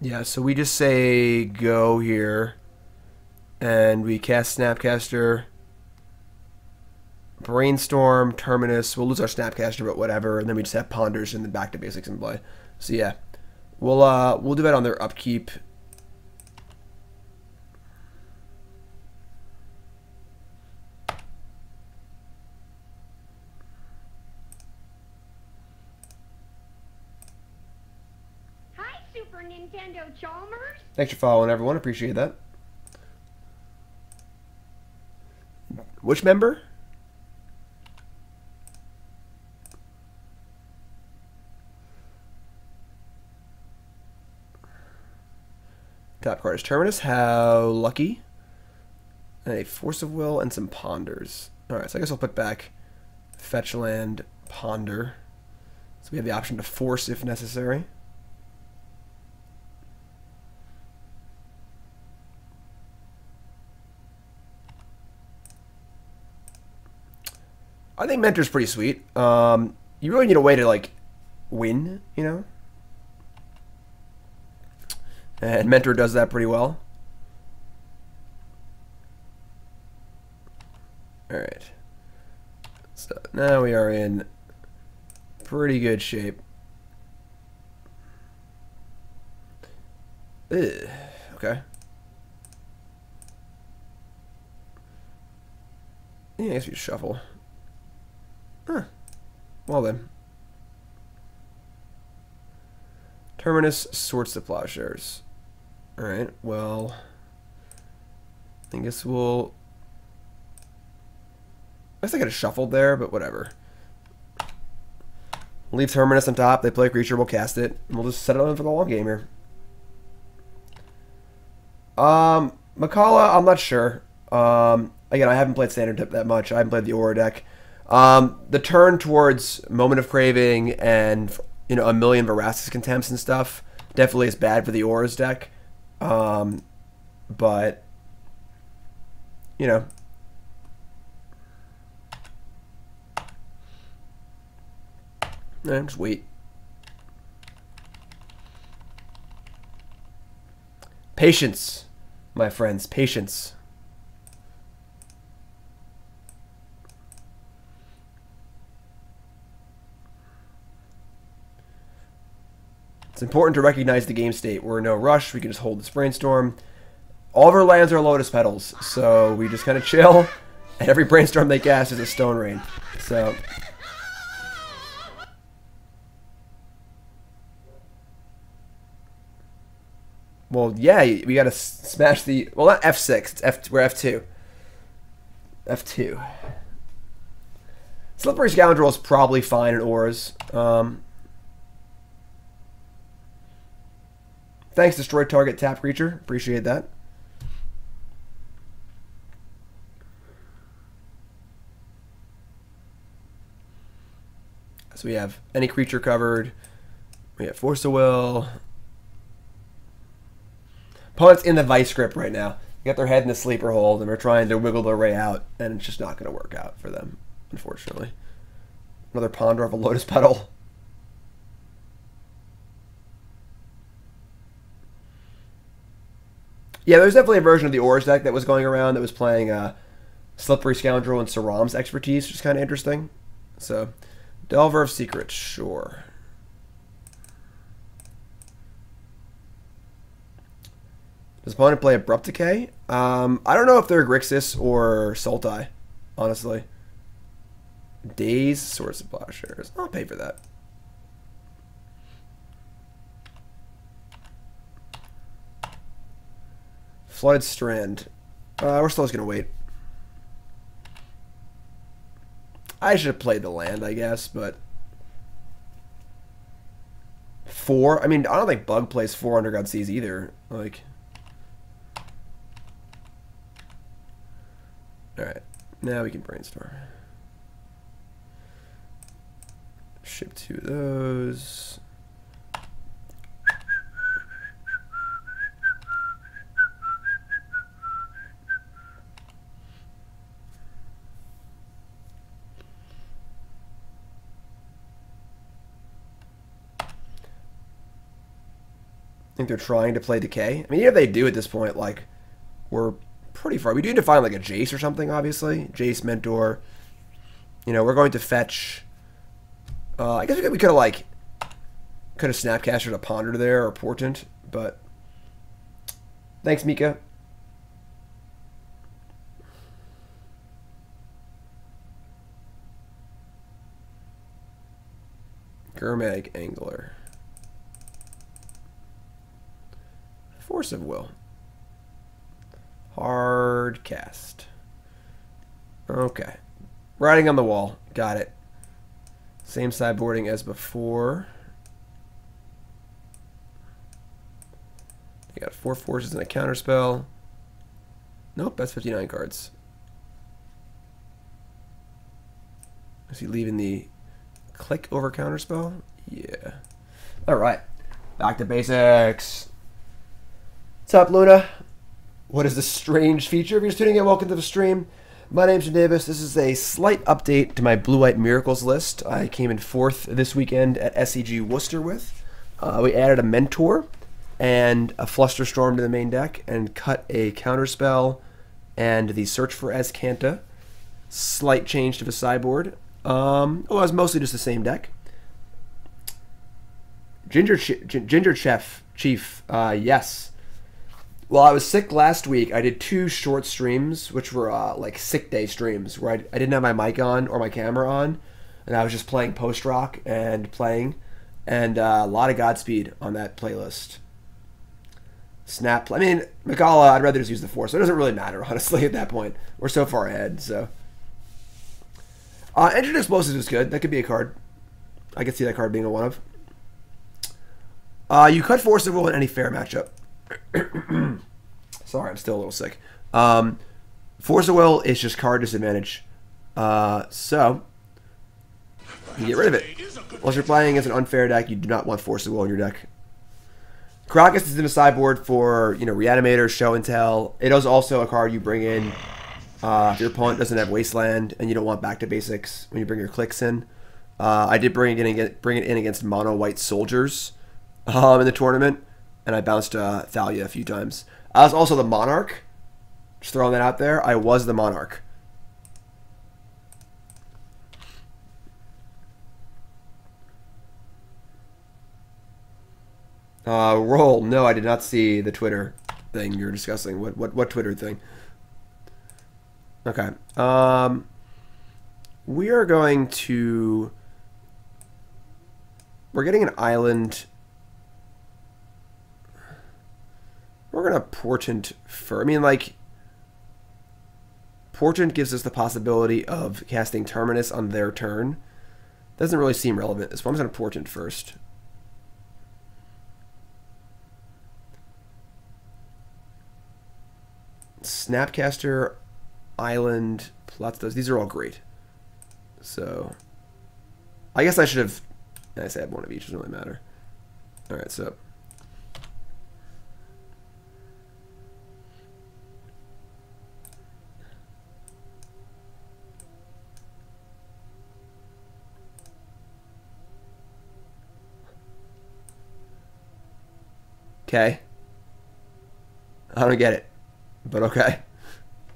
Yeah, so we just say go here, and we cast Snapcaster. Brainstorm, Terminus. We'll lose our Snapcaster, but whatever. And then we just have Ponders and then back to basics and play. So yeah, we'll uh we'll do that on their upkeep. Hi, Super Nintendo Chalmers. Thanks for following, everyone. Appreciate that. Which member? Top card is Terminus. How lucky. And a Force of Will and some Ponders. Alright, so I guess I'll put back Fetch Land, Ponder. So we have the option to force if necessary. I think Mentor's pretty sweet. Um, you really need a way to like win, you know. And Mentor does that pretty well. All right. So now we are in pretty good shape. Ugh, okay. Yeah, I guess we shuffle. Huh. Well then. Terminus Swords to Plowshares. Alright, well. I guess we'll. I guess I could have shuffled there, but whatever. Leave Terminus on top. They play a creature. We'll cast it. And we'll just set it on for the long game here. Um, Makala, I'm not sure. Um, again, I haven't played Standard tip that much. I haven't played the Aura deck. Um, the turn towards Moment of Craving and you know a million Vraska's Contempts and stuff definitely is bad for the Auras deck. Um, but you know. Just wait. Patience, my friends, patience. It's important to recognize the game state. We're in no rush. We can just hold this brainstorm. All of our lands are lotus petals, so we just kind of chill. <laughs> And every brainstorm they cast is a stone rain. So. Well, yeah, we gotta smash the. Well, not F6. It's F. We're F2. F2. Slippery Scoundrel is probably fine in auras. Um, Thanks, destroy target tap creature. Appreciate that. So we have any creature covered. We have Force of Will. Opponent's in the vice grip right now. They got their head in the sleeper hold and they're trying to wiggle their way out, and it's just not going to work out for them, unfortunately. Another ponder of a lotus petal. Yeah, there's definitely a version of the Auras deck that was going around that was playing uh, Slippery Scoundrel and Sram's Expertise, which is kind of interesting. So, Delver of Secrets, sure. Does opponent play Abrupt Decay? Um, I don't know if they're Grixis or Sultai, honestly. Daze, Swords to Plowshares. I'll pay for that. Flooded Strand. Uh, we're still just going to wait. I should have played the land, I guess, but... Four? I mean, I don't think Bug plays four Underground Seas either. Like... Alright. Now we can brainstorm. Ship two of those. Think they're trying to play Decay. I mean, yeah, they do at this point. Like, we're pretty far. We do need to find like a Jace or something, obviously. Jace, Mentor. You know, we're going to fetch. Uh, I guess we could, we could have like could have snapcastered a Ponder there or Portent, but thanks, Mika. Gurmag Angler. Force of Will. Hard cast. Okay. Writing on the wall. Got it. Same sideboarding as before. You got four forces and a counterspell. Nope, that's 59 cards. Is he leaving the Clique over counterspell? Yeah. All right. Back to basics. What's up, Luna? What is this strange feature? If you're tuning in, welcome to the stream. My name's Jim Davis. This is a slight update to my Blue White Miracles list. I came in fourth this weekend at SCG Worcester with. Uh, we added a Mentor and a Flusterstorm to the main deck and cut a Counterspell and the Search for Azcanta. Slight change to the sideboard. Um, well, it was mostly just the same deck. Ginger, Ch- Ginger Chef Chief, uh, yes. Well, I was sick last week. I did two short streams, which were uh, like sick day streams, where I, I didn't have my mic on or my camera on, and I was just playing post rock and playing, and uh, a lot of Godspeed on that playlist. Snap. I mean, Mikala, I'd rather just use the Force. So it doesn't really matter, <laughs> honestly, at that point. We're so far ahead, so. Uh, Engineered Explosives is good. That could be a card. I could see that card being a one of. Uh, you cut Force of Will in any fair matchup. <coughs> Sorry, I'm still a little sick. Um, Force of Will is just card disadvantage. Uh, so, you get rid of it. Unless you're playing as an unfair deck, you do not want Force of Will in your deck. Karakas is in the sideboard for, you know, Reanimator, Show and Tell. It is also a card you bring in uh, if your opponent doesn't have Wasteland and you don't want back to basics when you bring your Cliques in. Uh, I did bring it in, bring it in against mono white soldiers um, in the tournament, and I bounced uh, Thalia a few times. I was also the Monarch. Just throwing that out there. I was the Monarch. Uh, roll. No, I did not see the Twitter thing you're discussing. What what what Twitter thing? Okay. Um, we are going to. We're getting an island. We're gonna portent for. I mean, like. Portent gives us the possibility of casting Terminus on their turn. Doesn't really seem relevant. So I'm just gonna portent first. Snapcaster, Island, Platos. These are all great. So, I guess I should have. I said one of each. Doesn't really matter. All right, so. Okay. I don't get it. But okay.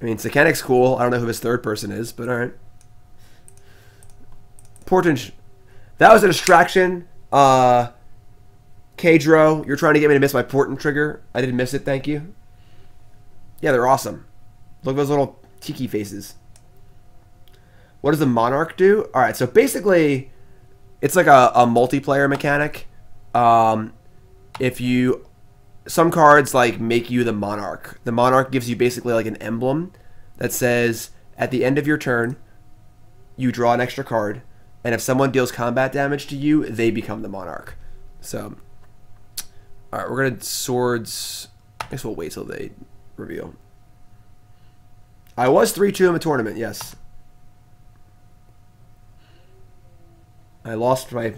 I mean, Sekenic's cool. I don't know who his third person is, but alright. Portent. That was a distraction. Uh, Kadro, you're trying to get me to miss my Portent trigger. I didn't miss it, thank you. Yeah, they're awesome. Look at those little tiki faces. What does the Monarch do? Alright, so basically, it's like a, a multiplayer mechanic. Um, if you some cards like make you the monarch. The monarch gives you basically like an emblem that says at the end of your turn, you draw an extra card, and if someone deals combat damage to you, they become the monarch. So, all right, we're gonna swords. I guess we'll wait till they reveal. I was three two in the tournament. Yes, I lost my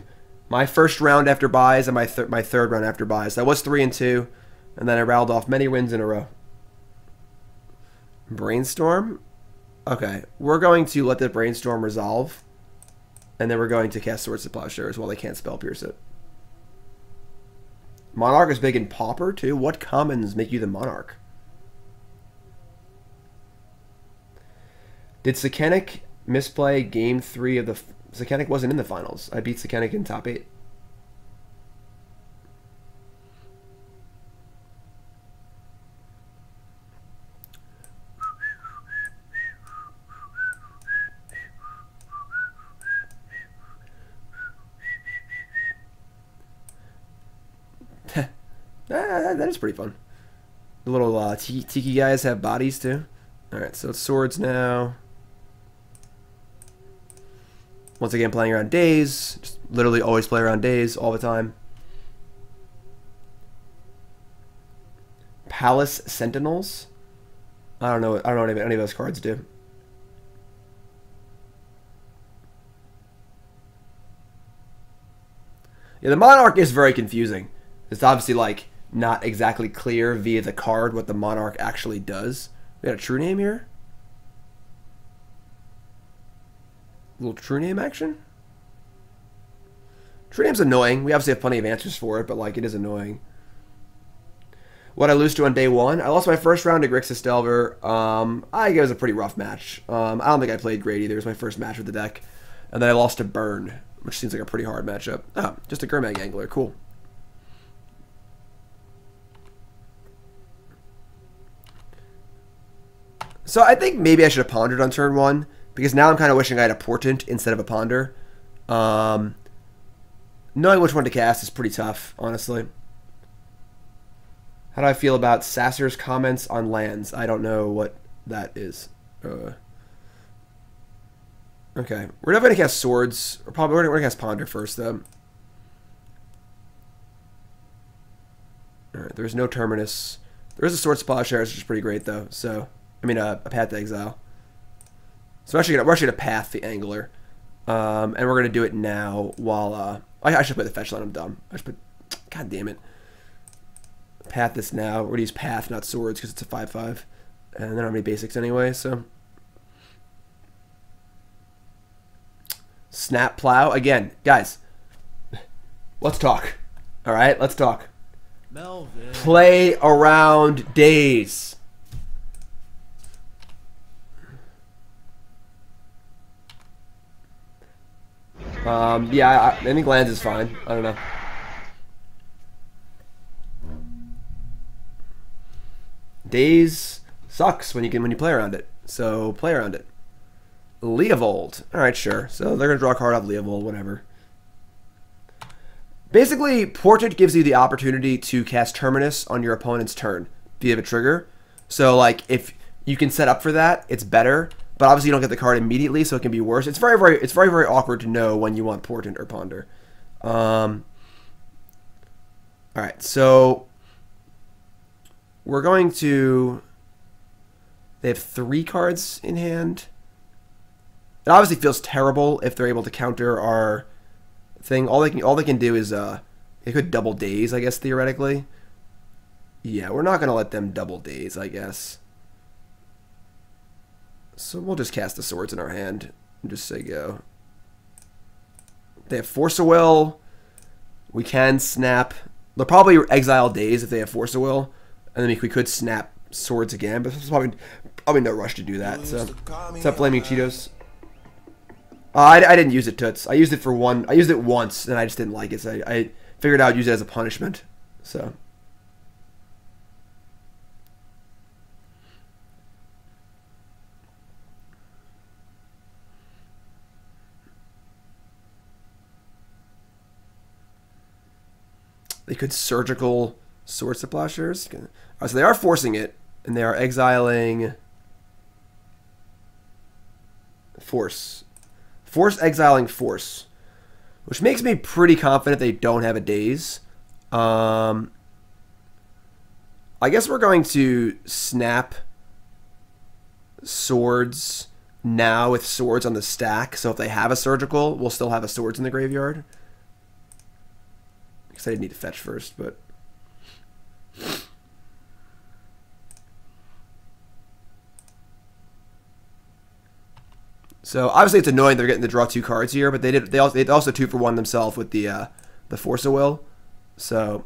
my first round after buys and my th- my third round after buys. I was three and two and then I rattled off many wins in a row. Brainstorm? Okay, we're going to let the brainstorm resolve, and then we're going to cast Swords to Plowshares while they can't spell pierce it. Monarch is big in Pauper, too? What commons make you the Monarch? Did Sakenic misplay game three of the... Sakenic wasn't in the finals. I beat Sakenic in top eight. That is pretty fun. The little uh, tiki guys have bodies too. Alright, so swords now. Once again, playing around Daze. Just literally always play around Daze all the time. Palace Sentinels. I don't know. I don't know what any of those cards do. Yeah, the Monarch is very confusing. It's obviously like not exactly clear via the card what the Monarch actually does. We got a true name here. little true name action. True name's annoying. We obviously have plenty of answers for it, but like it is annoying. What I lose to on day one? I lost my first round to Grixis Delver. Um, I it was a pretty rough match. Um, I don't think I played great either. It was my first match with the deck. And then I lost to Burn, which seems like a pretty hard matchup. Oh, just a Gurmag Angler. Cool. So I think maybe I should have pondered on turn one because now I'm kind of wishing I had a portent instead of a ponder. Um, knowing which one to cast is pretty tough, honestly. How do I feel about Sasser's comments on lands? I don't know what that is. Uh, okay, we're never gonna cast swords. We're probably we're gonna cast ponder first, though. All right, there's no terminus. There is a sword splash which is pretty great though. So, I mean, uh, a path to exile. So we're actually gonna, we're actually gonna path the angler, um, and we're gonna do it now. While uh, I, I should put the fetch line. I'm dumb. I should put. God damn it. Path this now. We're gonna use path, not swords, because it's a five-five, and there aren't many basics anyway. So. Snap plow again, guys. Let's talk. All right, let's talk. Melvin. Play around Daze. Um, yeah, I, I think lands is fine. I don't know. Daze sucks when you can when you play around it. So play around it. Leovold. All right, sure. So they're gonna draw a card off Leovold, whatever. Basically, Portent gives you the opportunity to cast Terminus on your opponent's turn via a trigger. So, like, if you can set up for that, it's better. But obviously, you don't get the card immediately, so it can be worse. It's very, very, it's very, very awkward to know when you want Portent or Ponder. Um, all right, so we're going to. They have three cards in hand. It obviously feels terrible if they're able to counter our thing. All they can all they can do is uh they could double Daze, I guess theoretically. Yeah, we're not gonna let them double Daze, I guess. So we'll just cast the swords in our hand and just say go. They have Force of Will. We can snap. They'll probably exile Daze if they have Force of Will, and then we could snap swords again. But there's probably probably no rush to do that. So stop blaming Cheetos. Uh, I, I didn't use it, Toots. I used it for one. I used it once, and I just didn't like it. So I, I figured I'd use it as a punishment. So. They could surgical sword splashers. so they are forcing it, and they are exiling force. Force exiling force. Which makes me pretty confident they don't have a daze. Um, I guess we're going to snap swords now with swords on the stack. So if they have a surgical, we'll still have a swords in the graveyard. Because I didn't need to fetch first, but... So obviously it's annoying they're getting to draw two cards here, but they did they also they also two for one themselves with the uh, the Force of Will. So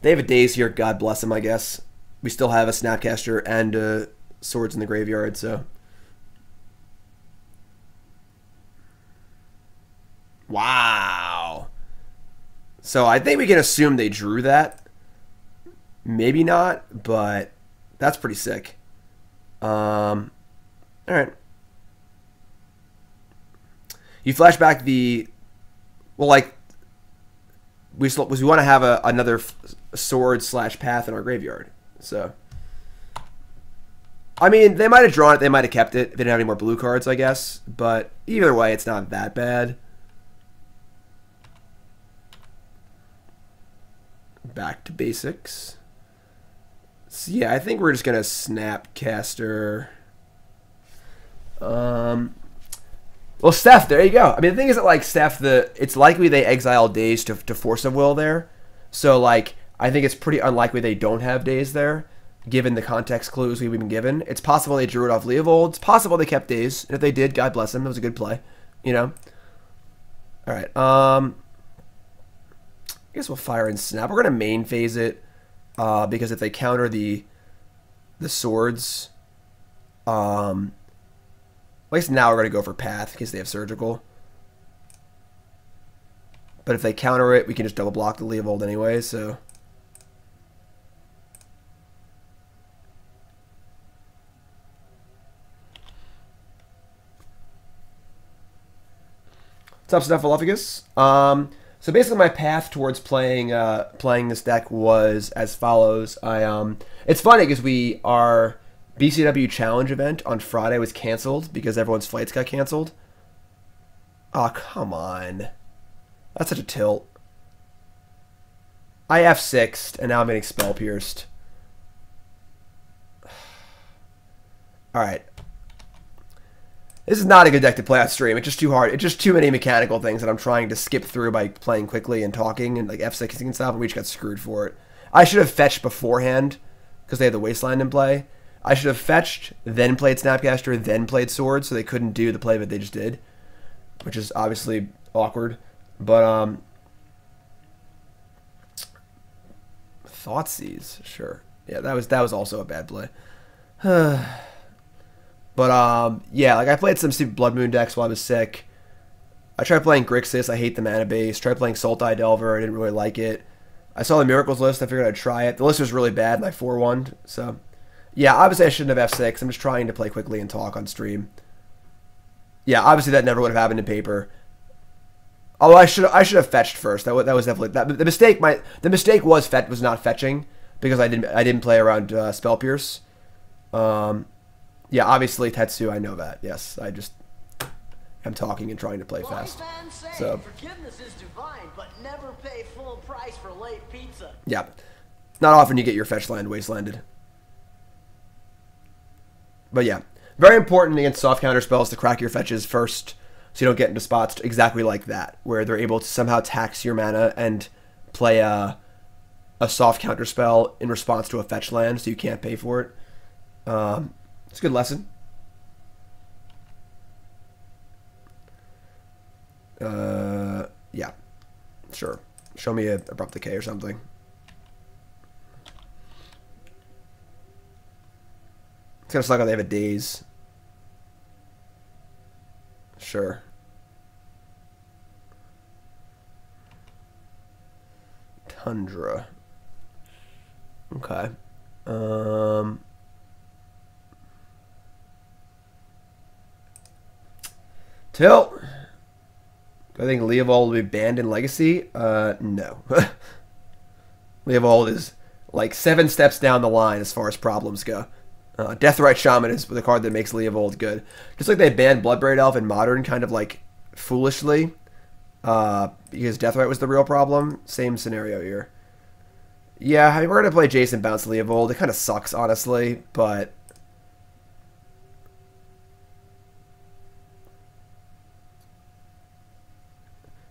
they have a daze here. God bless them, I guess. We still have a Snapcaster and uh, swords in the graveyard, so. Wow. So I think we can assume they drew that. Maybe not, but that's pretty sick. Um, all right you flash back the well, like we we want to have a, another sword slash path in our graveyard. So, I mean, they might have drawn it, they might have kept it. They didn't have any more blue cards, I guess. But either way, it's not that bad. Back to basics. So yeah, I think we're just gonna Snapcaster. Um, well, Steph, there you go. I mean, the thing is that like Steph, the it's likely they exile Daze to to force of will there. So like, I think it's pretty unlikely they don't have Daze there, given the context clues we've been given. It's possible they drew it off Leovold. It's possible they kept Daze, and if they did, God bless them. It was a good play, you know. All right. Um, guess we'll fire and snap. We're gonna main phase it, uh, because if they counter the the swords, um, at least now we're gonna go for path because they have surgical. But if they counter it, we can just double block the Leovold anyway. So. What's up, Snuffleupagus? Um, so basically, my path towards playing uh, playing this deck was as follows. I um, it's funny because we our BCW Challenge event on Friday was canceled because everyone's flights got canceled. Oh come on, that's such a tilt. I f sixed and now I'm getting spell pierced. <sighs> All right, this is not a good deck to play on stream. It's just too hard. It's just too many mechanical things that I'm trying to skip through by playing quickly and talking and like F6 and stuff, and we just got screwed for it. I should have fetched beforehand because they had the Wasteland in play. I should have fetched, then played Snapcaster, then played Sword, so they couldn't do the play that they just did, which is obviously awkward. But um, Thoughtseize, sure. Yeah, that was that was also a bad play. <sighs> But um, yeah, like I played some stupid Blood Moon decks while I was sick. I tried playing Grixis. I hate the mana base. Tried playing Sultai Delver. I didn't really like it. I saw the Miracles list. I figured I'd try it. The list was really bad, and I 4 1 So, yeah, obviously I shouldn't have F6. I'm just trying to play quickly and talk on stream. Yeah, obviously that never would have happened in paper. Oh, I should I should have fetched first. That that was definitely that. The mistake my the mistake was fet was not fetching because I didn't I didn't play around uh, Spell Pierce. Um, yeah, obviously Tetsu, I know that. Yes, I just am talking and trying to play fast. So forgiveness is divine, but never pay full price for late pizza. Yeah, not often you get your fetch land wastelanded. But yeah, very important against soft counter spells to crack your fetches first, so you don't get into spots exactly like that, where they're able to somehow tax your mana and play a a soft counter spell in response to a fetch land, so you can't pay for it. Um, it's a good lesson. Uh, yeah, sure. Show me a abrupt decay or something. It's gonna suck how they have a daze. Sure. Tundra. Okay. Um. Tilt. Do I think Leovold will be banned in Legacy? Uh, no. <laughs> Leovold is like seven steps down the line as far as problems go. Uh, Deathrite Shaman is the card that makes Leovold good. Just like they banned Bloodbraid Elf in Modern kind of like foolishly uh, because Deathrite was the real problem. Same scenario here. Yeah, I mean, we're going to play Jason Bounce Leovold. It kind of sucks, honestly, but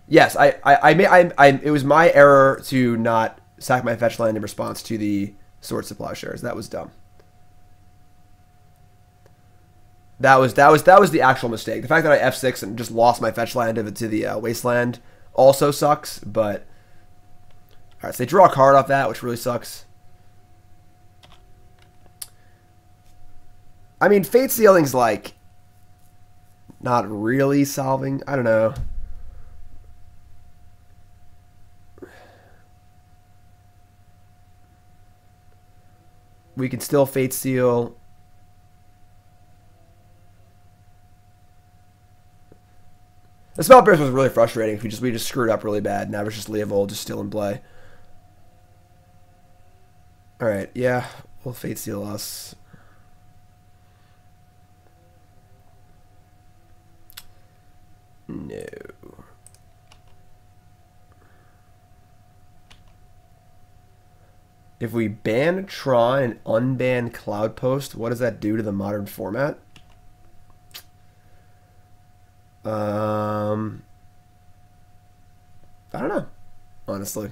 Yes, I, I, I, may, I, I, it was my error to not sack my fetch land in response to the Swords to Plowshares. That was dumb. That was that was that was the actual mistake. The fact that I f six and just lost my fetch land to the uh, wasteland also sucks. But all right, so they draw a card off that, which really sucks. I mean, Fate Sealing's like not really solving. I don't know. We can still Fate Seal. The spell burst was really frustrating. We just we just screwed up really bad. Now it's just Leovold just still in play. All right, yeah, we'll Fate Seal us. No. If we ban Tron and unban Cloudpost, what does that do to the modern format? Um, I don't know, honestly.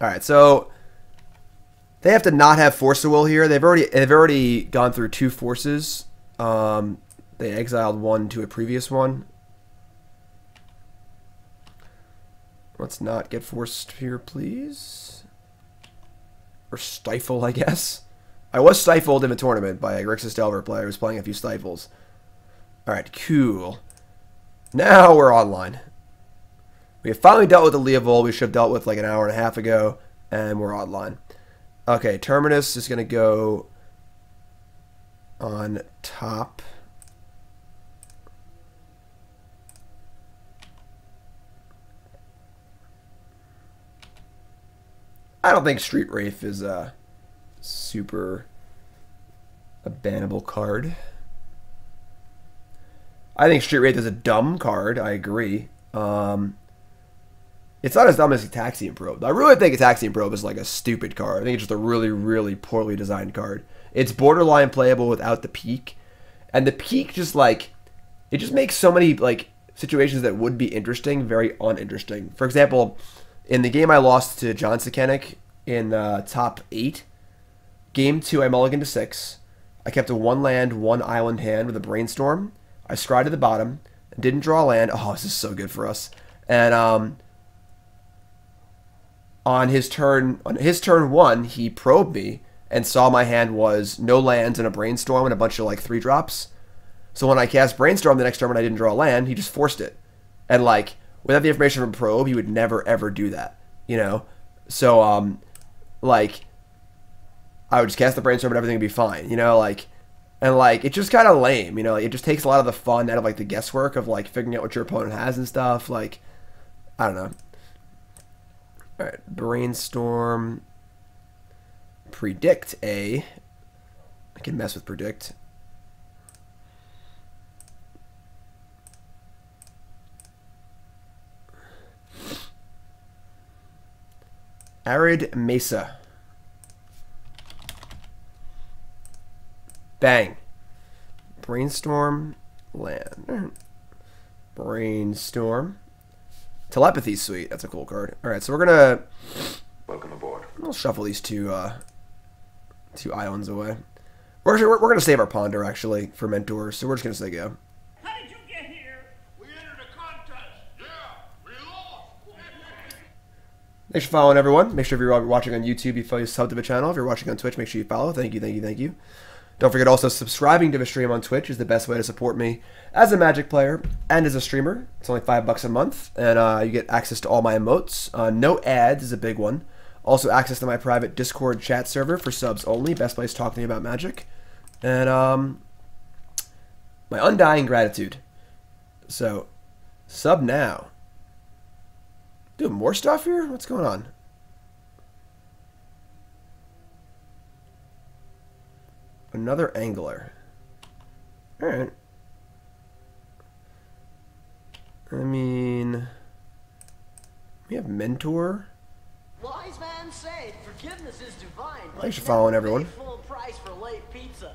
All right, so they have to not have Force of Will here. They've already they've already gone through two forces. Um, they exiled one to a previous one. Let's not get forced here, please. Or stifle, I guess. I was stifled in a tournament by a Grixis Delver player who was playing a few stifles. Alright, cool. Now we're online. We have finally dealt with the Leovold we should have dealt with like an hour and a half ago, and we're online. Okay, Terminus is going to go on top. I don't think Street Wraith is a super a bannable card. I think Street Wraith is a dumb card. I agree. Um, it's not as dumb as Gitaxian Probe. I really think Gitaxian Probe is like a stupid card. I think it's just a really, really poorly designed card. It's borderline playable without the peek, and the peek just like it just makes so many like situations that would be interesting very uninteresting. For example, in the game I lost to John Sekenic in uh, top eight, game two I mulliganed to six. I kept a one land, one island hand with a brainstorm. I scryed to the bottom, didn't draw land. Oh, this is so good for us. And um, on his turn, on his turn one, he probed me and saw my hand was no lands and a brainstorm and a bunch of like three drops. So when I cast brainstorm the next turn and I didn't draw a land, he just forced it. And like without the information from probe, he would never ever do that. You know. So um, like I would just cast the brainstorm and everything would be fine. You know, like and like it's just kind of lame. You know, it just takes a lot of the fun out of like the guesswork of like figuring out what your opponent has and stuff. Like I don't know. All right, brainstorm. Predict a. I can mess with predict. Arid Mesa. Bang. Brainstorm land. Brainstorm. Telepathy Suite. That's a cool card. All right, so we're gonna. Welcome aboard. We'll shuffle these two uh, two islands away. We're, we're, we're gonna save our ponder actually for mentors, so we're just gonna say go. How did you get here? We entered a contest. Yeah, we lost. Thanks for following, everyone. Make sure if you're watching on YouTube, you follow sub to the channel. If you're watching on Twitch, make sure you follow. Thank you, thank you, thank you. Don't forget also subscribing to the stream on Twitch is the best way to support me as a Magic player and as a streamer. It's only five bucks a month, and uh, you get access to all my emotes. Uh, no ads is a big one. Also access to my private Discord chat server for subs only. Best place to talk to me about Magic, and um, my undying gratitude. So, sub now. Doing more stuff here? What's going on? Another angler. Alright. I mean, we have mentor. Wise man say forgiveness is divine. Thanks for following, everyone. Full price for late pizza.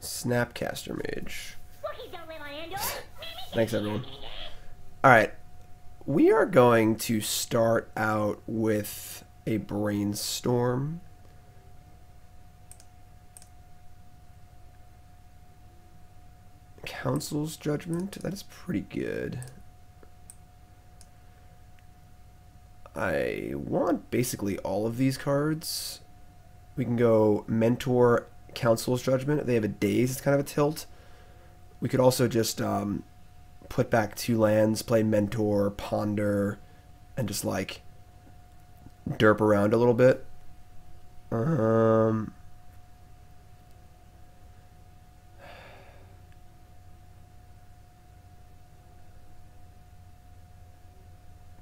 Snapcaster Mage. Cookies don't live on Andor. Thanks, everyone. All right. We are going to start out with a brainstorm. Council's Judgment. That is pretty good. I want basically all of these cards. We can go Mentor, Council's Judgment. They have a Daze. It's kind of a tilt. We could also just um, put back two lands, play Mentor, Ponder, and just like derp around a little bit. Um,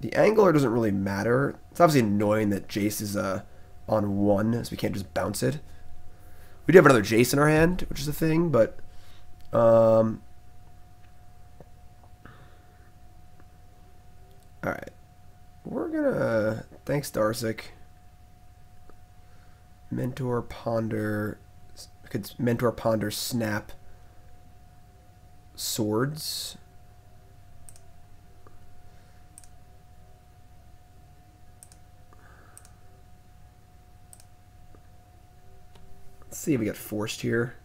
the angler doesn't really matter. It's obviously annoying that Jace is uh, on one, so we can't just bounce it. We do have another Jace in our hand, which is a thing, but um, all right, we're gonna Thanks, Darzik. Mentor, ponder. Could mentor, ponder, snap. Swords. Let's see if we get forced here.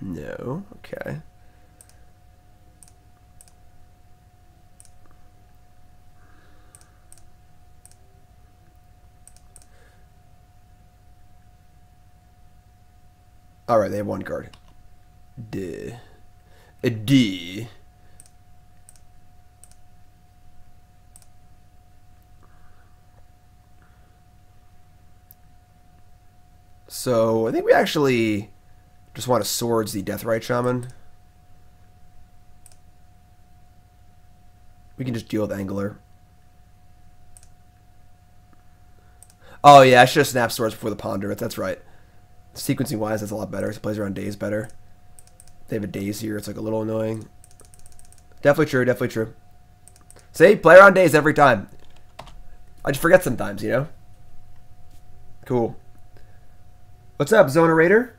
No. Okay. All right, they have one card. D. A D. So I think we actually just want to swords the Deathrite Shaman. We can just deal with Angler. Oh yeah, I should have snapped swords before the Ponder. That's right. Sequencing wise, that's a lot better. It plays around Daze better. They have a Daze here. It's like a little annoying. Definitely true. Definitely true. See, play around Daze every time. I just forget sometimes, you know. Cool. What's up, Zona Raider?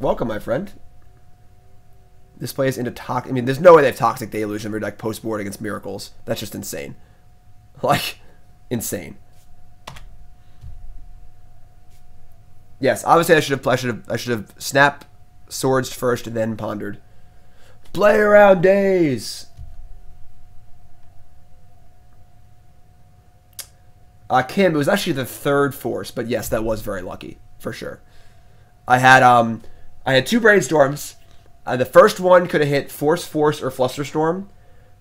Welcome, my friend. This plays into toxic. I mean, there's no way they have toxic deluge and like post board against miracles. That's just insane. <laughs> Like, insane. Yes, obviously I should have I should have I should have snapped swords first and then pondered. Play around Daze. Uh, Kim, it was actually the third force, but yes, that was very lucky for sure. I had um, I had two brainstorms. Uh, the first one could have hit force, force, or flusterstorm,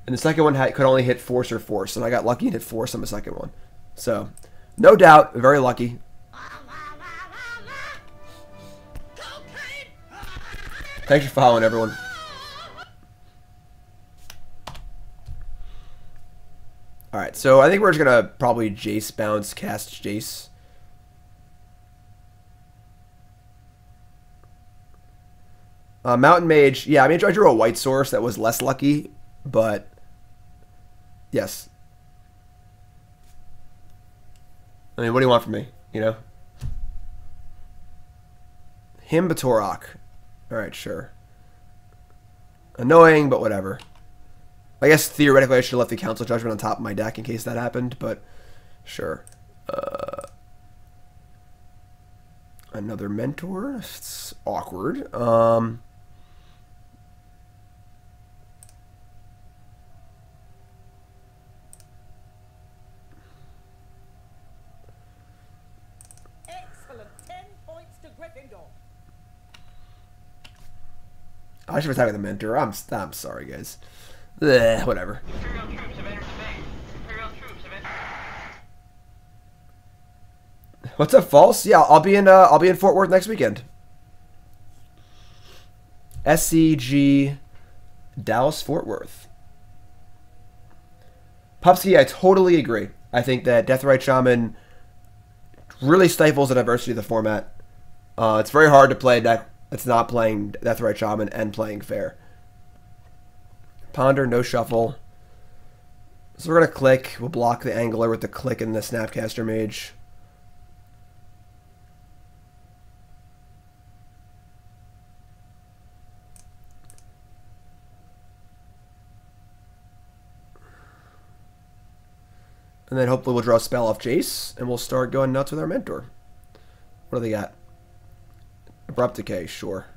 and the second one had, could only hit force or force, and I got lucky and hit force on the second one. So, no doubt, very lucky. Thanks for following, everyone. Alright, so I think we're just going to probably Jace bounce, cast Jace. Uh, Mountain Mage, yeah, I mean, I drew a white source that was less lucky, but yes. I mean, what do you want from me, you know? Hymn to Tourach. Alright, sure. Annoying, but whatever. I guess theoretically I should have left the Council Judgment on top of my deck in case that happened, but sure. Uh, another Mentor? It's awkward. Um... Excellent. Ten points to Gryffindor. I should have attacked the Mentor. I'm, I'm sorry, guys. Whatever. Imperial troops have entered the base. Imperial troops have entered. What's up, False? Yeah, I'll be in. Uh, I'll be in Fort Worth next weekend. SCG Dallas Fort Worth. Pupsky, I totally agree. I think that Deathrite Shaman really stifles the diversity of the format. Uh, it's very hard to play a deck that's not playing Deathrite Shaman and playing fair. Ponder, no shuffle. So we're going to Clique. We'll block the Angler with the Clique and the Snapcaster Mage. And then hopefully we'll draw a spell off Jace, and we'll start going nuts with our mentor. What do they got? Abrupt Decay, sure.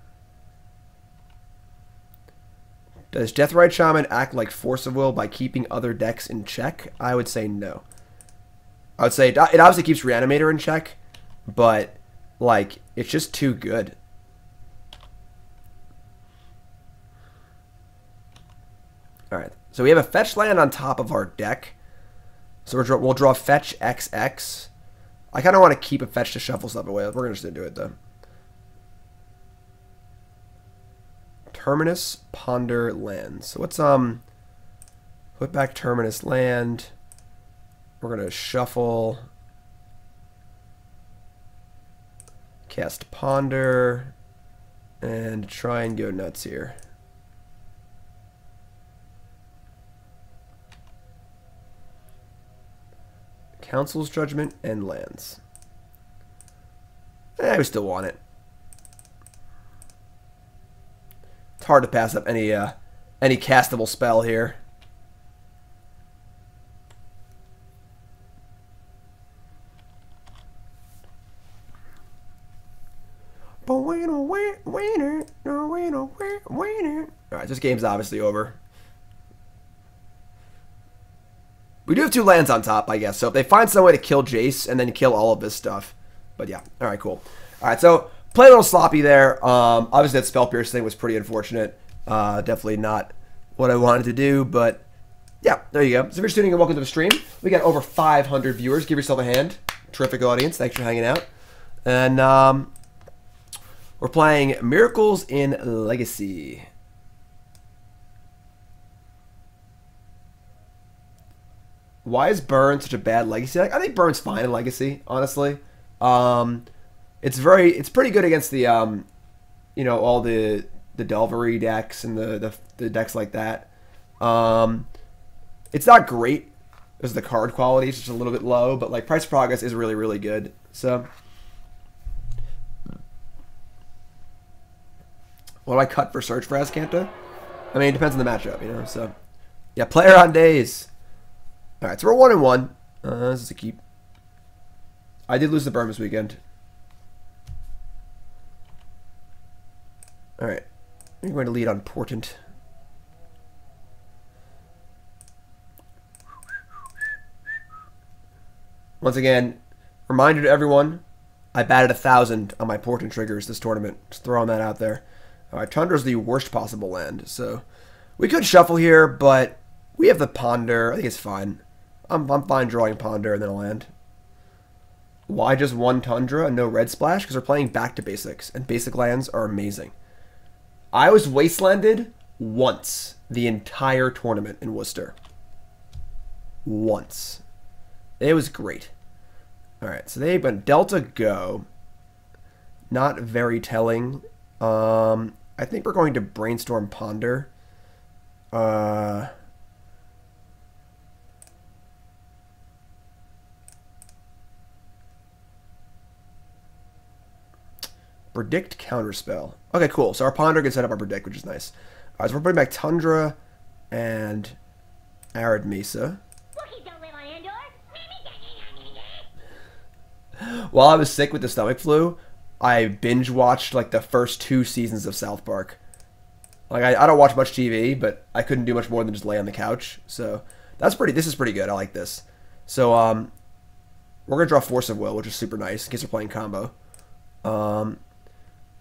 Does Deathrite Shaman act like Force of Will by keeping other decks in check? I would say no. I would say it obviously keeps Reanimator in check, but, like, it's just too good. Alright, so we have a fetch land on top of our deck. So draw- we'll draw fetch XX. I kind of want to keep a fetch to shuffle stuff away. We're just going to do it, though. Terminus Ponder Land. So let's um put back Terminus Land. We're gonna shuffle. Cast Ponder. And try and go nuts here. Council's Judgment and lands. Eh, we still want it. It's hard to pass up any uh, any castable spell here. But wait winner, winner, no winner, winner. Alright, this game's obviously over. We do have two lands on top, I guess. So if they find some way to kill Jace and then kill all of this stuff. But yeah, alright, cool. Alright, so play a little sloppy there. Um, obviously that spell pierce thing was pretty unfortunate. Uh, definitely not what I wanted to do, but yeah, there you go. So if you're tuning in, welcome to the stream. We got over 500 viewers. Give yourself a hand. Terrific audience. Thanks for hanging out. And um, we're playing Miracles in Legacy. Why is Burn such a bad Legacy? I think Burn's fine in Legacy, honestly. Um, it's very, it's pretty good against the, um, you know, all the the Delvery decks and the the, the decks like that. Um, it's not great as the card quality is just a little bit low, but like price progress is really really good. So. What do I cut for search for Azcanta? I mean, it depends on the matchup, you know. So, yeah, player on Daze. All right, so we're one and one. Uh, this is a keep. I did lose the Burn this weekend. All right, I'm going to lead on Portent. Once again, reminder to everyone, I batted a thousand on my Portent triggers this tournament. Just throwing that out there. All right, Tundra's the worst possible land, so we could shuffle here, but we have the Ponder. I think it's fine. I'm, I'm fine drawing Ponder and then a land. Why just one Tundra and no Red Splash? Because we're playing back to basics, and basic lands are amazing. I was wastelanded once the entire tournament in Worcester. Once. It was great. Alright, so they've been Delta Go. Not very telling. Um, I think we're going to brainstorm ponder. Uh, predict counterspell. Okay, cool. So our ponder can set up our predict, which is nice. All right, so we're putting back tundra and arid mesa. <laughs> While I was sick with the stomach flu, I binge watched like the first two seasons of South Park. Like I, I don't watch much TV, but I couldn't do much more than just lay on the couch. So that's pretty. This is pretty good. I like this. So um, we're gonna draw Force of Will, which is super nice in case we're playing combo. Um,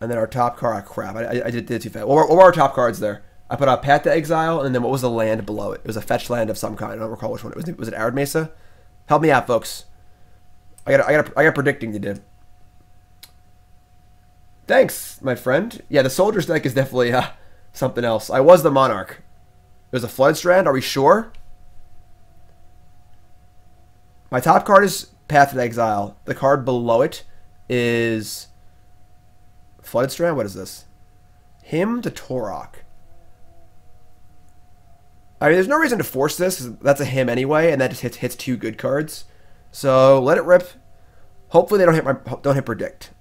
and then our top card. Oh, crap, I, I, did, did too fast. What were, what were our top cards there? I put out Path to Exile, and then what was the land below it? It was a fetch land of some kind. I don't recall which one it was. Was it Arid Mesa? Help me out, folks. I got I got I got predicting you did. Thanks, my friend. Yeah, the Soldier's deck is definitely uh, something else. I was the Monarch. It was a Flood Strand. Are we sure? My top card is Path to Exile. The card below it is Flooded Strand. What is this? Hymn to Tourach. I mean, there's no reason to force this. That's a Hymn anyway, and that just hits hits two good cards. So let it rip. Hopefully they don't hit my don't hit predict.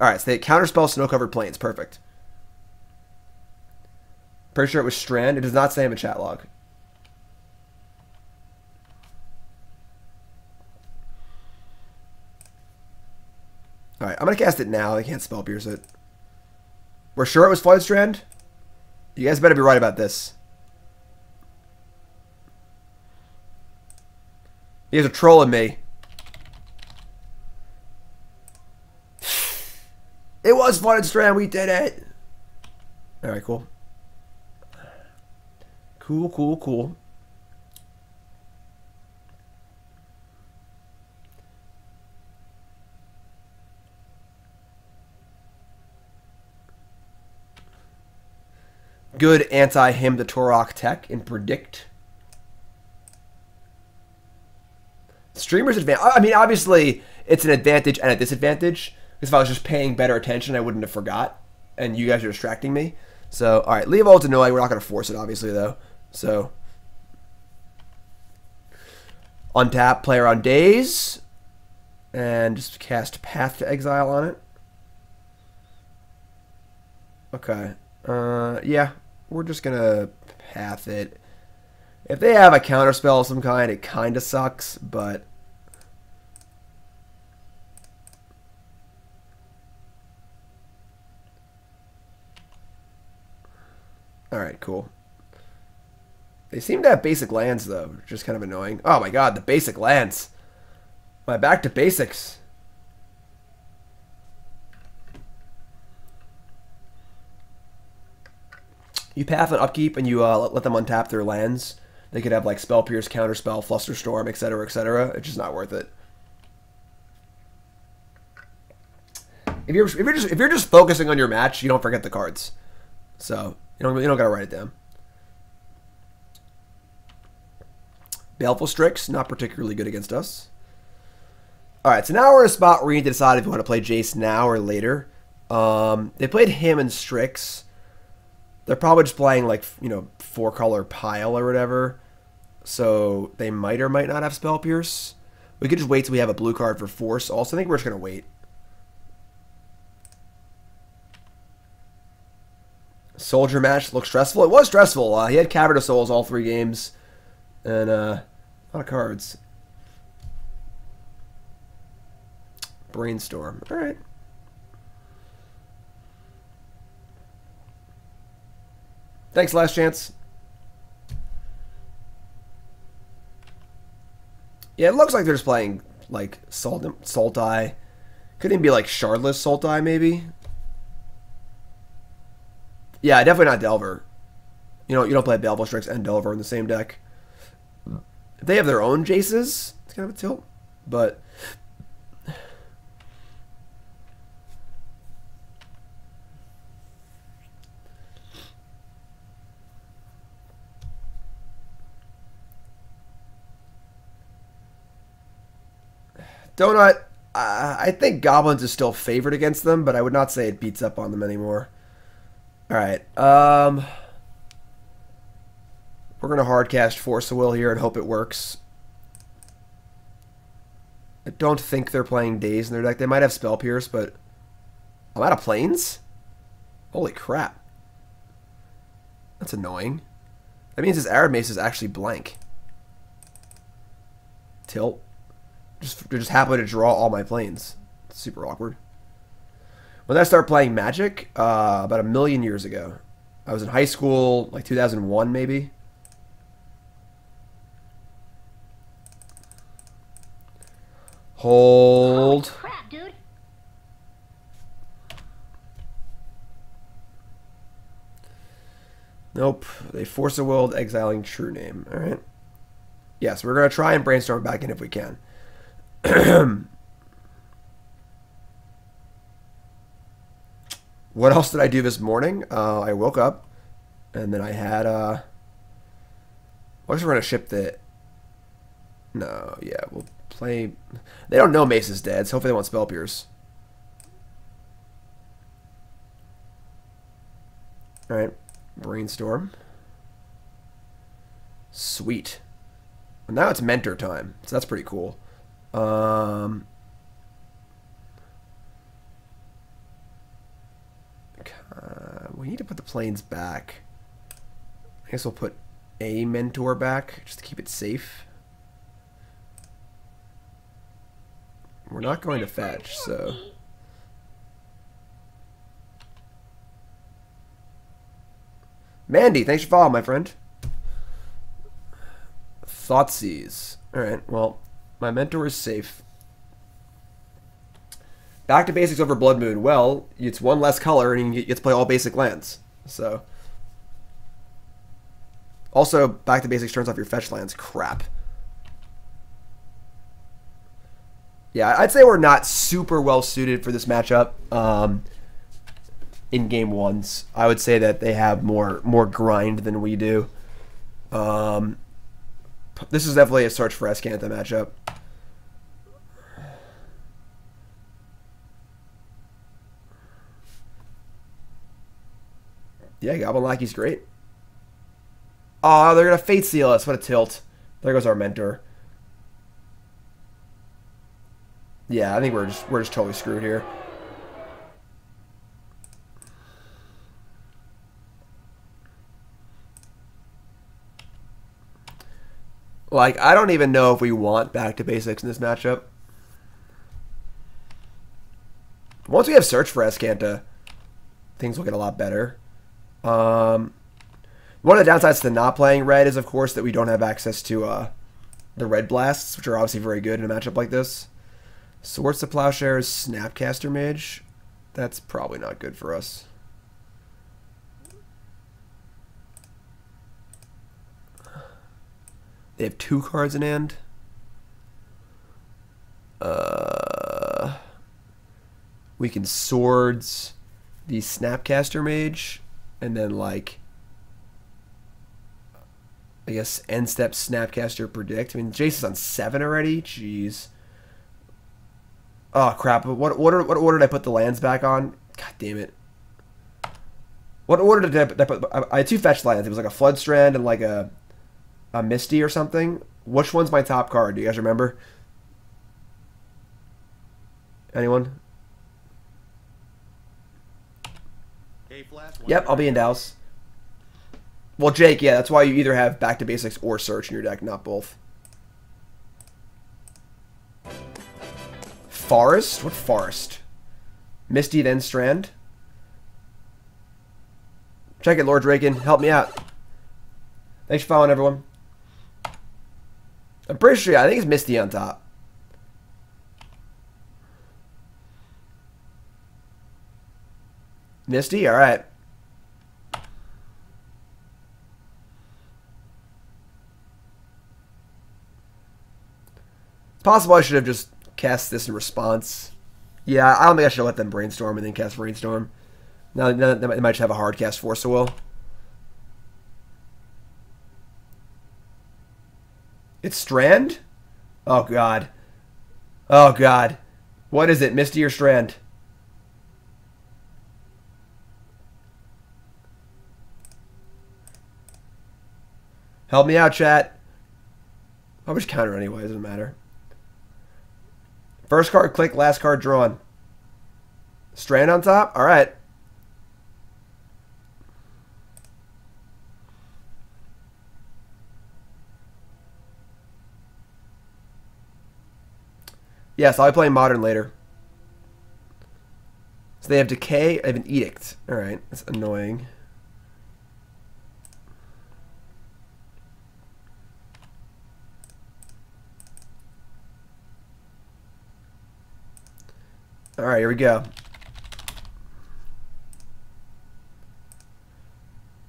All right, so they counterspell snow covered plains. Perfect. Pretty sure it was Strand. It does not say in the chat log. All right, I'm gonna cast it now. I can't spell pierce it. We're sure it was Flood Strand. You guys better be right about this. You guys are trolling me. It was Flooded Strand. We did it. All right, cool. Cool, cool, cool. Good anti-Hymn to Tourach tech in predict. Streamer's advantage. I mean, obviously, it's an advantage and a disadvantage. Because if I was just paying better attention, I wouldn't have forgot. And you guys are distracting me. So, all right, Noi. We're not going to force it, obviously, though. So, untap player on Daze and just cast Path to Exile on it. Okay. Uh, yeah, we're just gonna path it. If they have a counterspell of some kind, it kind of sucks, but all right, cool. They seem to have basic lands though, which is kind of annoying. Oh my god, the basic lands. My back to basics. You path an upkeep and you uh, let- them untap their lands. They could have like Spell Pierce, Counterspell, Flusterstorm, etc., etc. It's just not worth it. If you're if you're just if you're just focusing on your match, you don't forget the cards. So you don't you don't gotta write it down. Baleful Strix, not particularly good against us. Alright, so now we're in a spot where you need to decide if you want to play Jace now or later. Um, they played Hymn and Strix. They're probably just playing like, you know, four color pile or whatever. So they might or might not have Spell Pierce. We could just wait till we have a blue card for Force. Also, I think we're just going to wait. Soldier match looked stressful. It was stressful. Uh, he had Cavern of Souls all three games. And uh, a lot of cards. Brainstorm. All right. Thanks, last chance. Yeah, it looks like they're just playing like Salt Sultai. Could even be like Shardless Sultai, maybe. Yeah, definitely not Delver. You know, you don't play Baleful Strix and Delver in the same deck. If they have their own Jaces, it's kind of a tilt. But Donut, uh, I think Goblins is still favored against them, but I would not say it beats up on them anymore. All right. Um, we're going to hardcast Force of Will here and hope it works. I don't think they're playing Daze in their deck. They might have Spell Pierce, but I'm out of Plains? Holy crap. That's annoying. That means his Arid Mesa is actually blank. Tilt. Just, just happen to draw all my Plains. It's super awkward. When I started playing Magic, uh, about a million years ago, I was in high school, like 2001 maybe. Hold. Crap, dude. Nope. They Force of Will exiling true name. All right. Yes, we're gonna try and brainstorm back in if we can. <clears throat> what else did I do this morning? Uh, I woke up, and then I had. Uh, I guess we're gonna ship the. No, yeah, we'll play. They don't know Mesa is dead, so hopefully they won't spell pierce. All right, brainstorm. Sweet. Well, now it's mentor time, so that's pretty cool. Um, uh, we need to put the Plains back. I guess we'll put a mentor back just to keep it safe. We're not going to fetch, so. Mandy, thanks for following, my friend. Thoughtseize. Alright, well, my mentor is safe. Back to basics over Blood Moon. Well, it's one less color, and you get to play all basic lands. So. Also, back to basics turns off your fetch lands. Crap. Yeah, I'd say we're not super well suited for this matchup. Um, in game ones, I would say that they have more more grind than we do. Um, this is definitely a search for Azcanta matchup. Yeah, Goblin Lackey's great. Oh, they're going to Fate Seal us. What a tilt. There goes our mentor. Yeah, I think we're just we're just totally screwed here. Like, I don't even know if we want back to basics in this matchup. Once we have search for Azcanta, things will get a lot better. Um, one of the downsides to not playing red is, of course, that we don't have access to uh, the red blasts, which are obviously very good in a matchup like this. Swords to Plowshares, Snapcaster Mage. That's probably not good for us. They have two cards in hand. Uh, we can swords the Snapcaster Mage, and then like I guess end step Snapcaster predict. I mean, Jason's on seven already. Jeez. Oh crap! What order? What order did I put the lands back on? God damn it! What order did I put? I, put, I had two fetch lands. It was like a Flood Strand and like a a Misty or something. Which one's my top card? Do you guys remember? Anyone? Yep, I'll be in Dallas. Well, Jake, yeah, that's why you either have back to basics or search in your deck, not both. Forest? What forest? Misty, then Strand? Check it, Lord Draken. Help me out. Thanks for following, everyone. I'm pretty sure, I think it's Misty on top. Misty? Alright. It's possible I should have just cast this in response. Yeah, I don't think I should let them brainstorm and then cast brainstorm. Now, now they might just have a hard cast force will. It's Strand? Oh god. Oh god. What is it, Misty or Strand? Help me out, chat. I'll just counter anyway, doesn't matter. First card click, last card drawn. Strand on top? Alright. Yes, I'll be playing Modern later. So they have Decay, I have an Edict. Alright, that's annoying. Alright, here we go.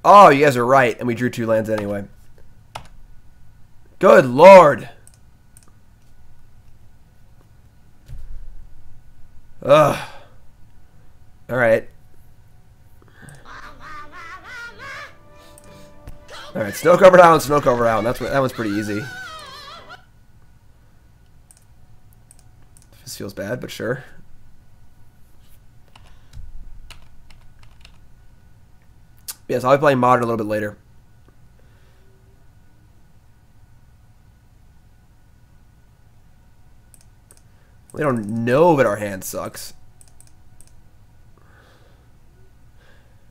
Oh, you guys are right, and we drew two lands anyway. Good lord! Ugh. Alright. Alright, snow covered island, snow covered island. That's what that one's pretty easy. This feels bad, but sure. Yes, I'll be playing modern a little bit later. We don't know that our hand sucks.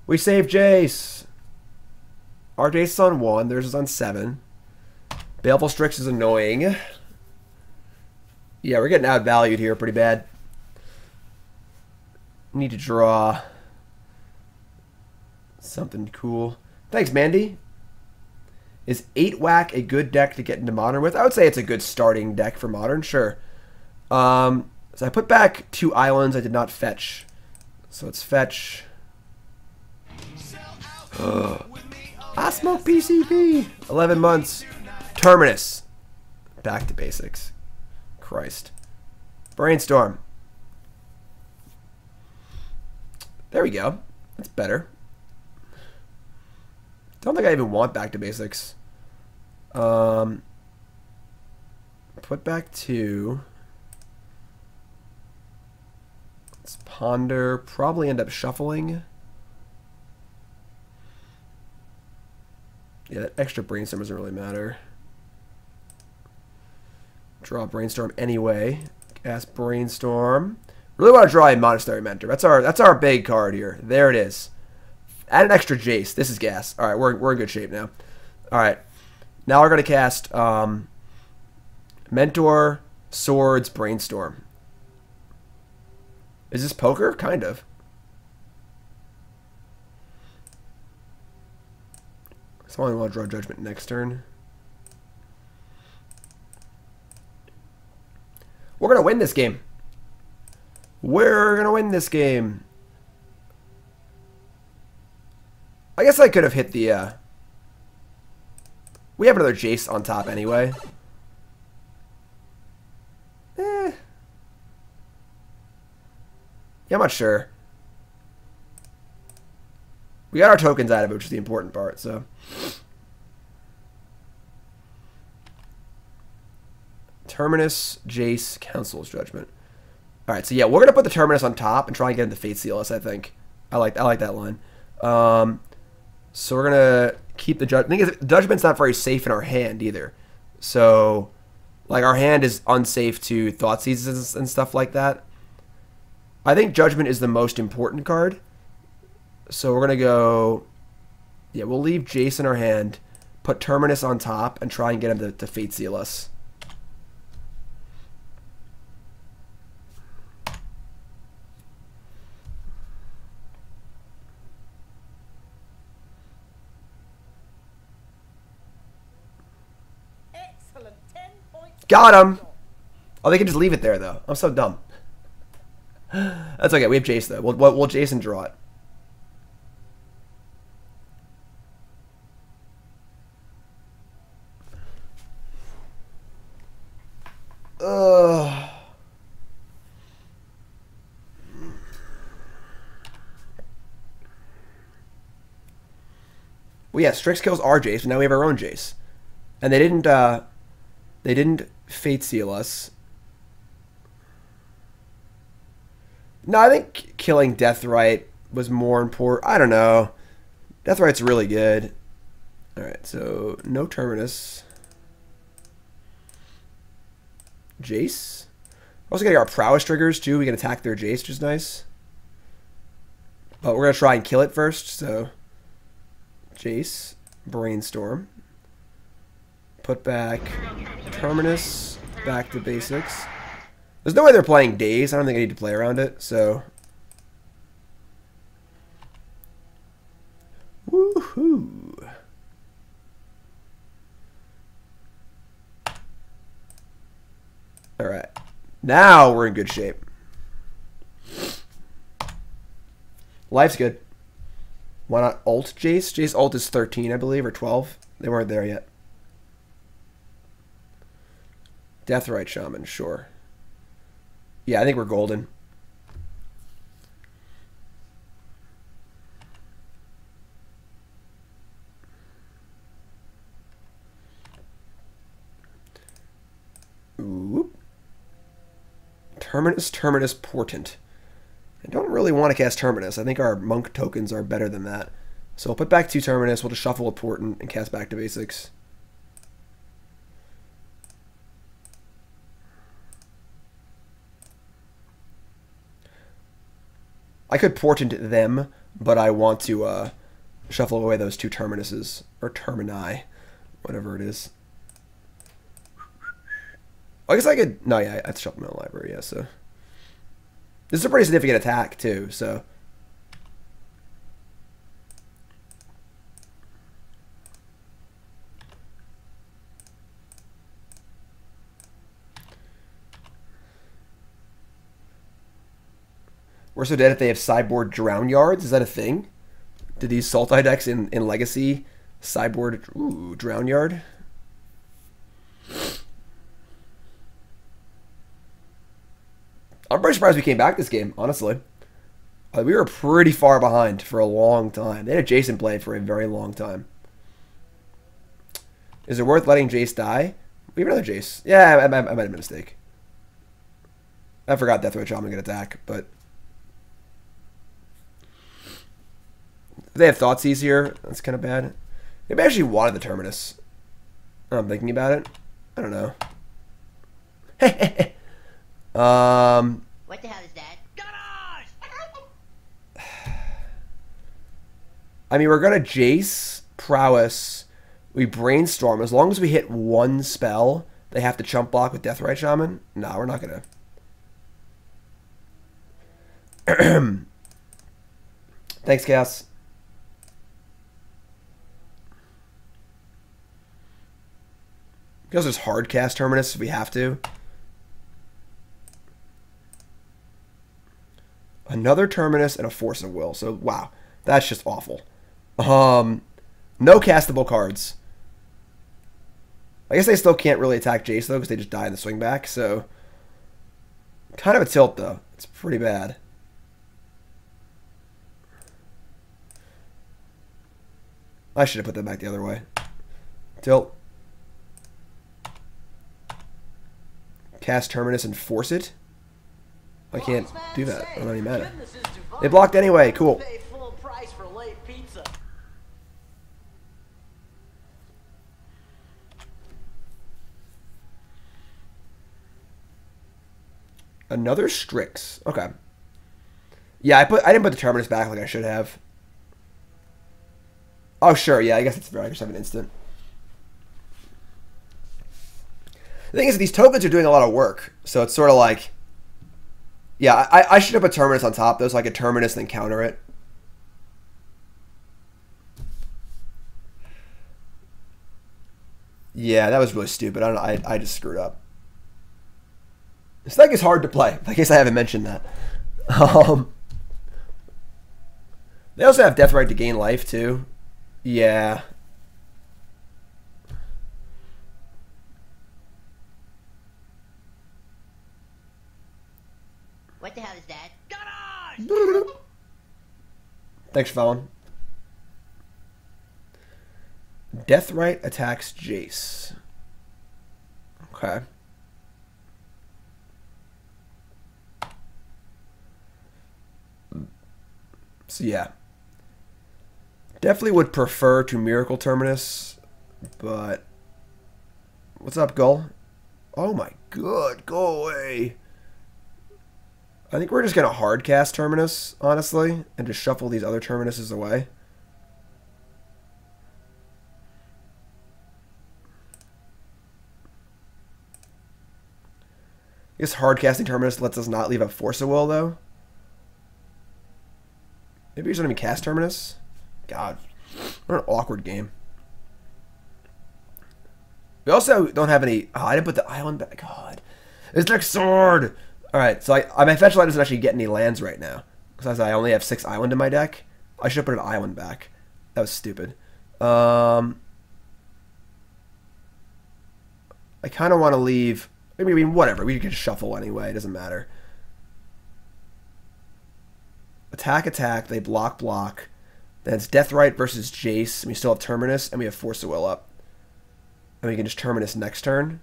We save Jace. Our Jace is on 1. Theirs is on 7. Baleful Strix is annoying. Yeah, we're getting outvalued here pretty bad. Need to draw something cool. Thanks, Mandy. Is 8 Whack a good deck to get into Modern with? I would say it's a good starting deck for Modern, sure. Um, so I put back two islands I did not fetch. So it's fetch. Ugh. I smoke PCP. 11 months. Terminus. Back to basics. Christ. Brainstorm. There we go. That's better. Don't think I even want back to basics. Um, put back to. Let's ponder. Probably end up shuffling. Yeah, that extra brainstorm doesn't really matter. Draw brainstorm anyway. Cast Brainstorm. Really want to draw a Monastery Mentor. That's our that's our big card here. There it is. Add an extra Jace. This is gas. All right, we're, we're in good shape now. All right. Now we're going to cast um, Mentor, Swords, Brainstorm. Is this poker? Kind of. Someone want to draw Judgment next turn. We're going to win this game. We're going to win this game. I guess I could have hit the, uh... We have another Jace on top anyway. Eh. Yeah, I'm not sure. We got our tokens out of it, which is the important part, so... Terminus, Jace, Council's Judgment. Alright, so yeah, we're gonna put the Terminus on top and try and get into Fate Seal I think. I like I like that line. Um, so we're gonna keep the judge. Thing is, judgment's not very safe in our hand either. So, like our hand is unsafe to Thoughtseizes and stuff like that. I think judgment is the most important card. So we're gonna go. Yeah, we'll leave Jace in our hand, put Terminus on top, and try and get him to, to Fate Seal us. Excellent. 10 points. Got him. Oh, they can just leave it there though. I'm so dumb. <gasps> That's okay. We have Jace though. We'll, we'll, we'll Jason draw it. Ugh. Well, yeah, Strix kills our Jace, now we have our own Jace, and they didn't. uh They didn't Fate Seal us. No, I think killing Deathrite was more important. I don't know. Deathrite's really good. Alright, so no Terminus. Jace. Also getting our prowess triggers too. We can attack their Jace, which is nice. But we're gonna try and kill it first, so Jace, Brainstorm. Put back Terminus, back to basics. There's no way they're playing Daze. I don't think I need to play around it, so. Woohoo! Alright. Now we're in good shape. Life's good. Why not alt Jace? Jace alt is 13, I believe, or 12. They weren't there yet. Deathrite Shaman, sure. Yeah, I think we're golden. Oop. Terminus, Terminus, Portent. I don't really want to cast Terminus. I think our monk tokens are better than that. So I'll put back two Terminus, we'll just shuffle a Portent and cast back to basics. I could portent them, but I want to uh, shuffle away those two terminuses or termini, whatever it is. I guess I could. No, yeah, I'd shuffle my library. Yeah, so this is a pretty significant attack too. So We're so dead if they have cyborg drown yards. Is that a thing? Do these Sultai decks in, in Legacy cyborg ooh, drown yard? I'm pretty surprised we came back this game, honestly. We were pretty far behind for a long time. They had Jason play for a very long time. Is it worth letting Jace die? We have another Jace. Yeah, I, I, I might have made a mistake. I forgot Deathrite Shaman could attack, but They have thoughts easier. that's kind of bad. Maybe I actually wanted the Terminus. I'm thinking about it. I don't know. <laughs> Um, What the hell is that? <sighs> I mean, we're gonna Jace prowess. We brainstorm. As long as we hit one spell, they have to chump block with Deathrite Shaman. No, we're not gonna. <clears throat> Thanks, Cass. We also just hard cast Terminus if we have to. Another Terminus and a Force of Will. So, wow. That's just awful. Um, no castable cards. I guess they still can't really attack Jace, though, because they just die in the swing back. So, kind of a tilt, though. It's pretty bad. I should have put that back the other way. Tilt. Cast Terminus and force it. I can't do that. I don't have any mana. Goodness is divine. They blocked anyway. Cool. Pay full price for late pizza. Another Strix. Okay. Yeah, I put I didn't put the Terminus back like I should have. Oh sure, yeah, I guess it's fair. I just have an instant. The thing is, these tokens are doing a lot of work, so it's sort of like, yeah, I, I should have put Terminus on top so I could Terminus and then counter it. Yeah, that was really stupid. I don't. I I just screwed up. This deck is hard to play. I guess I haven't mentioned that. <laughs> Um, they also have Deathrite to gain life too. Yeah. What the hell is that? Garage! Thanks, Fallon. Deathrite attacks Jace. Okay. So yeah. Definitely would prefer to Miracle Terminus, but what's up, Gull? Oh my god, go away. I think we're just gonna hard cast Terminus, honestly, and just shuffle these other Terminuses away. I guess hard casting Terminus lets us not leave a Force of Will though. Maybe he's gonna be cast Terminus. God, what an awkward game. We also don't have any. Oh, I didn't put the island back. God, it's next sword. All right, so I, my fetch line doesn't actually get any lands right now because I only have six island in my deck. I should have put an island back. That was stupid. Um, I kind of want to leave. I mean, whatever. We can shuffle anyway. It doesn't matter. Attack, attack. They block, block. Then it's Deathrite versus Jace. And we still have Terminus, and we have Force of Will up. And we can just Terminus next turn.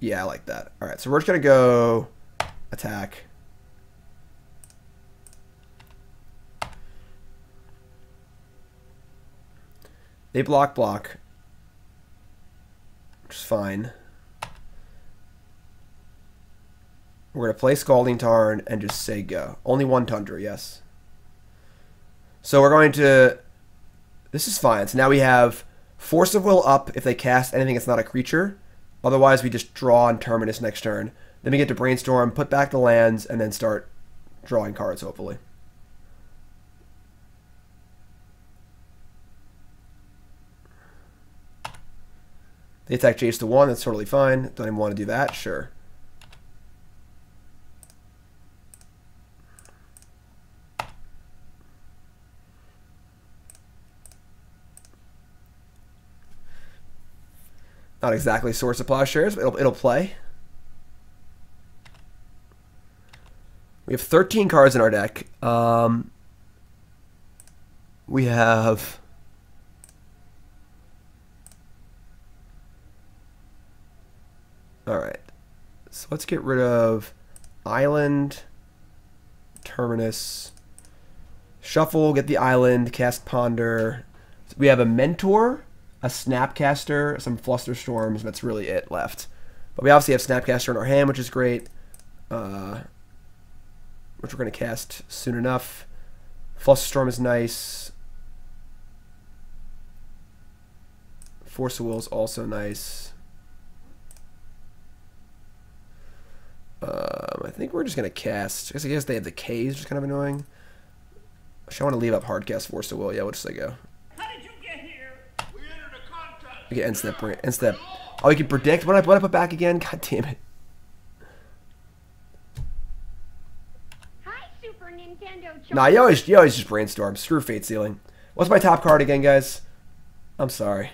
Yeah, I like that. All right, so we're just gonna go attack. They block, block. Which is fine. We're going to play Scalding Tarn and just say go. Only one Tundra, yes. So we're going to... This is fine. So now we have Force of Will up if they cast anything that's not a creature. Otherwise, we just draw on Terminus next turn. Then we get to Brainstorm, put back the lands, and then start drawing cards, hopefully. They attack Jace to 1, that's totally fine. Don't even want to do that, sure. Not exactly Swords to Plowshares, but it'll, it'll play. We have 13 cards in our deck. Um, we have... Alright. So let's get rid of Island, Terminus, Shuffle, get the Island, Cast Ponder. We have a Mentor, a Snapcaster, some Flusterstorms. That's really it left. But we obviously have Snapcaster in our hand, which is great. uh, which we're going to cast soon enough. Flusterstorm is nice. Force of Will is also nice. Um, I think we're just going to cast. I guess, I guess they have the K's, which is kind of annoying. Actually, I want to leave up hard Hardcast Force of Will. Yeah, what should I go? How did you get here? We entered a contest. Okay, end step, end step. Oh, you can predict. What I, what I put back again? God damn it. Hi, Super Nintendo Chalmers. Nah, you always, you always just brainstorm. Screw Fate Sealing. What's my top card again, guys? I'm sorry.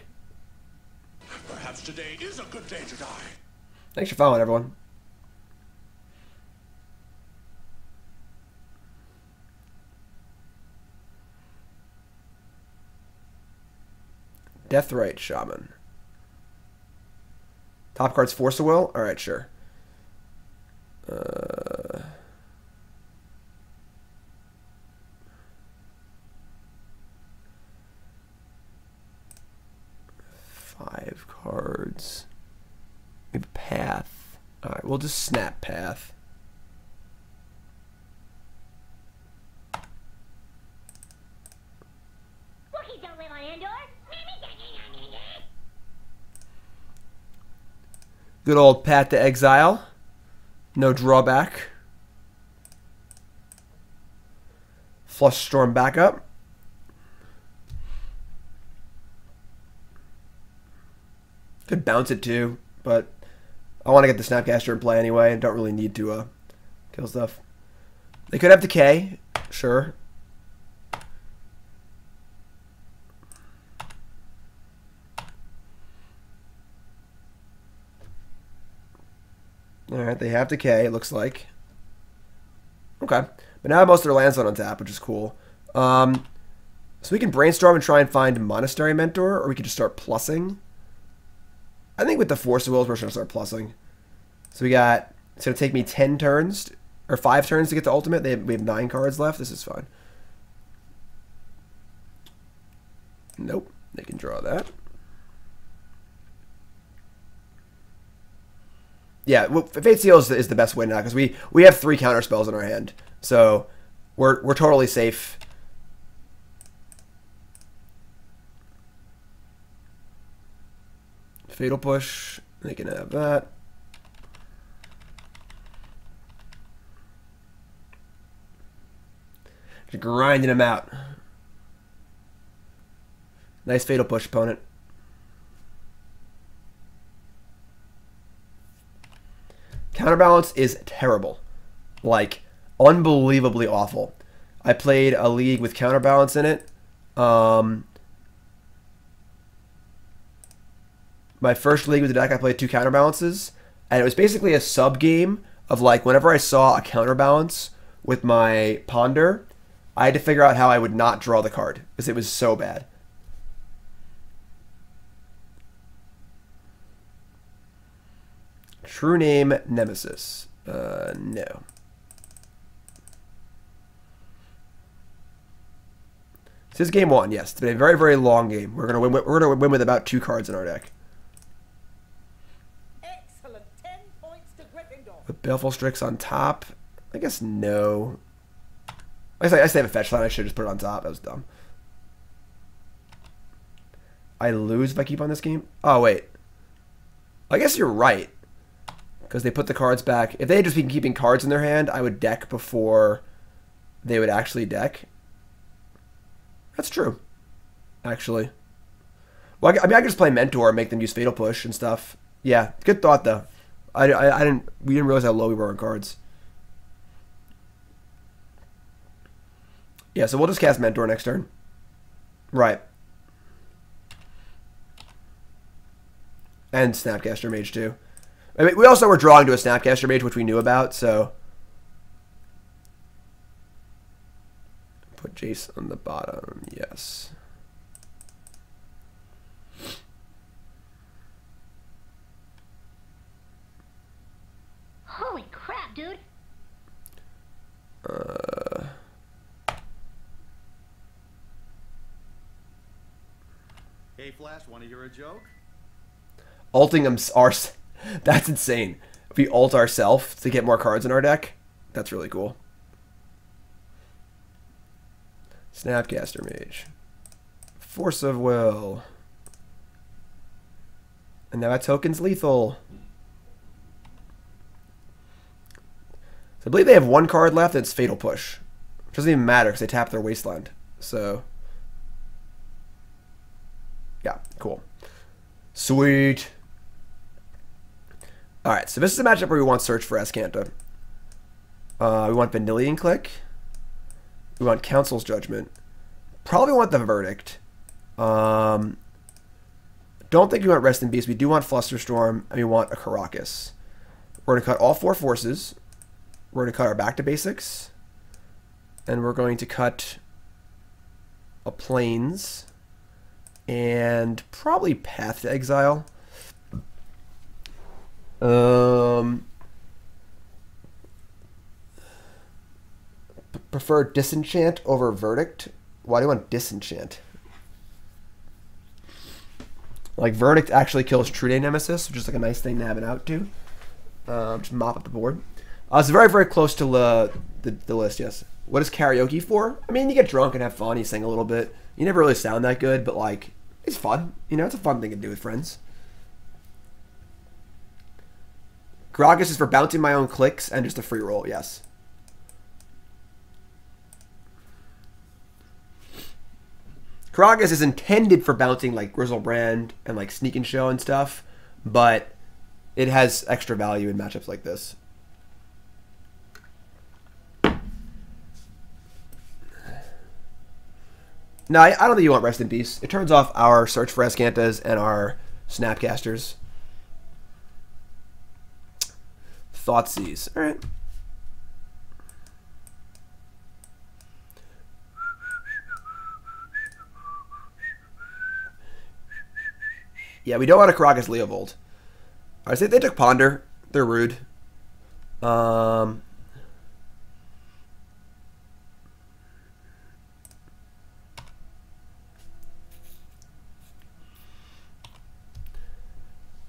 Perhaps today is a good day to die. Thanks for following, everyone. Deathrite Shaman. Top card's Force of Will? Alright, sure. Uh, five cards. Maybe Path. Alright, we'll just snap Path. Wookiees don't live on Endor. Good old Path to Exile. No drawback. Flush Storm backup. Could bounce it too, but I want to get the Snapcaster in play anyway and don't really need to uh, kill stuff. They could have Decay, sure. Alright, they have Decay, it looks like. Okay. But now most of their lands on tap, which is cool. Um, so we can brainstorm and try and find Monastery Mentor, or we could just start plussing. I think with the Force of Wills, we're just going to start plussing. So we got, it's going to take me 10 turns, or 5 turns to get to Ultimate. They have, we have 9 cards left. This is fine. Nope. They can draw that. Yeah, well, Fate Seal is the, is the best way now because we we have three counter spells in our hand, so we're we're totally safe. Fatal push, they can have that. Just grinding them out. Nice fatal push, opponent. Counterbalance is terrible. Like, unbelievably awful. I played a league with counterbalance in it. Um, my first league with the deck, I played two counterbalances, and it was basically a sub game of like whenever I saw a counterbalance with my ponder, I had to figure out how I would not draw the card because it was so bad. True name Nemesis. Uh, no. This is game one. Yes, it's been a very, very long game. We're gonna win. We're gonna win with about two cards in our deck. Excellent. 10 points to Gryffindor. With Baleful Strix on top. I guess no. I guess I, I guess have a fetch line. I should just put it on top. That was dumb. I lose if I keep on this game. Oh wait. I guess you're right. Because they put the cards back. If they had just been keeping cards in their hand, I would deck before they would actually deck. That's true. Actually. Well, I, I mean, I could just play Mentor and make them use Fatal Push and stuff. Yeah, good thought though. I, I, I didn't. We didn't realize how low we were on cards. Yeah, so we'll just cast Mentor next turn. Right. And Snapcaster Mage too. I mean, we also were drawing to a Snapcaster Mage, which we knew about, so. Put Jace on the bottom, yes. Holy crap, dude. Uh, Hey, Flash, want to hear a joke? Altingham's arse. <laughs> That's insane. if we alt ourself to get more cards in our deck, that's really cool. Snapcaster Mage. Force of Will. And now that token's lethal. So I believe they have one card left. It's Fatal Push. It doesn't even matter because they tap their Wasteland. So, yeah, cool. Sweet. All right, so this is a matchup where we want Search for Azcanta. Uh, we want Vendilion Clique. We want Council's Judgment. Probably want the Verdict. Um, don't think we want Rest in Peace. We do want Flusterstorm, and we want a Karakas. We're going to cut all four forces. We're going to cut our back to basics. And we're going to cut a Plains And probably Path to Exile. Um, prefer Disenchant over Verdict. Why do you want Disenchant? Like Verdict actually kills True-Name Nemesis, which is like a nice thing to have it out to. Um, just mop up the board. Uh, it's very very close to the, the the list. Yes. What is karaoke for? I mean, you get drunk and have fun. You sing a little bit. You never really sound that good, but like it's fun. You know, it's a fun thing to do with friends. Karakas is for bouncing my own Cliques and just a free roll. Yes. Karakas is intended for bouncing like Griselbrand and like Sneak and Show and stuff, but it has extra value in matchups like this. No, I, I don't think you want Rest in Peace. It turns off our Search for Azcantas and our Snapcasters. Thoughtseize. Alright. Yeah, we don't want a Karakas Leovold. I say they took Ponder. They're rude. Um,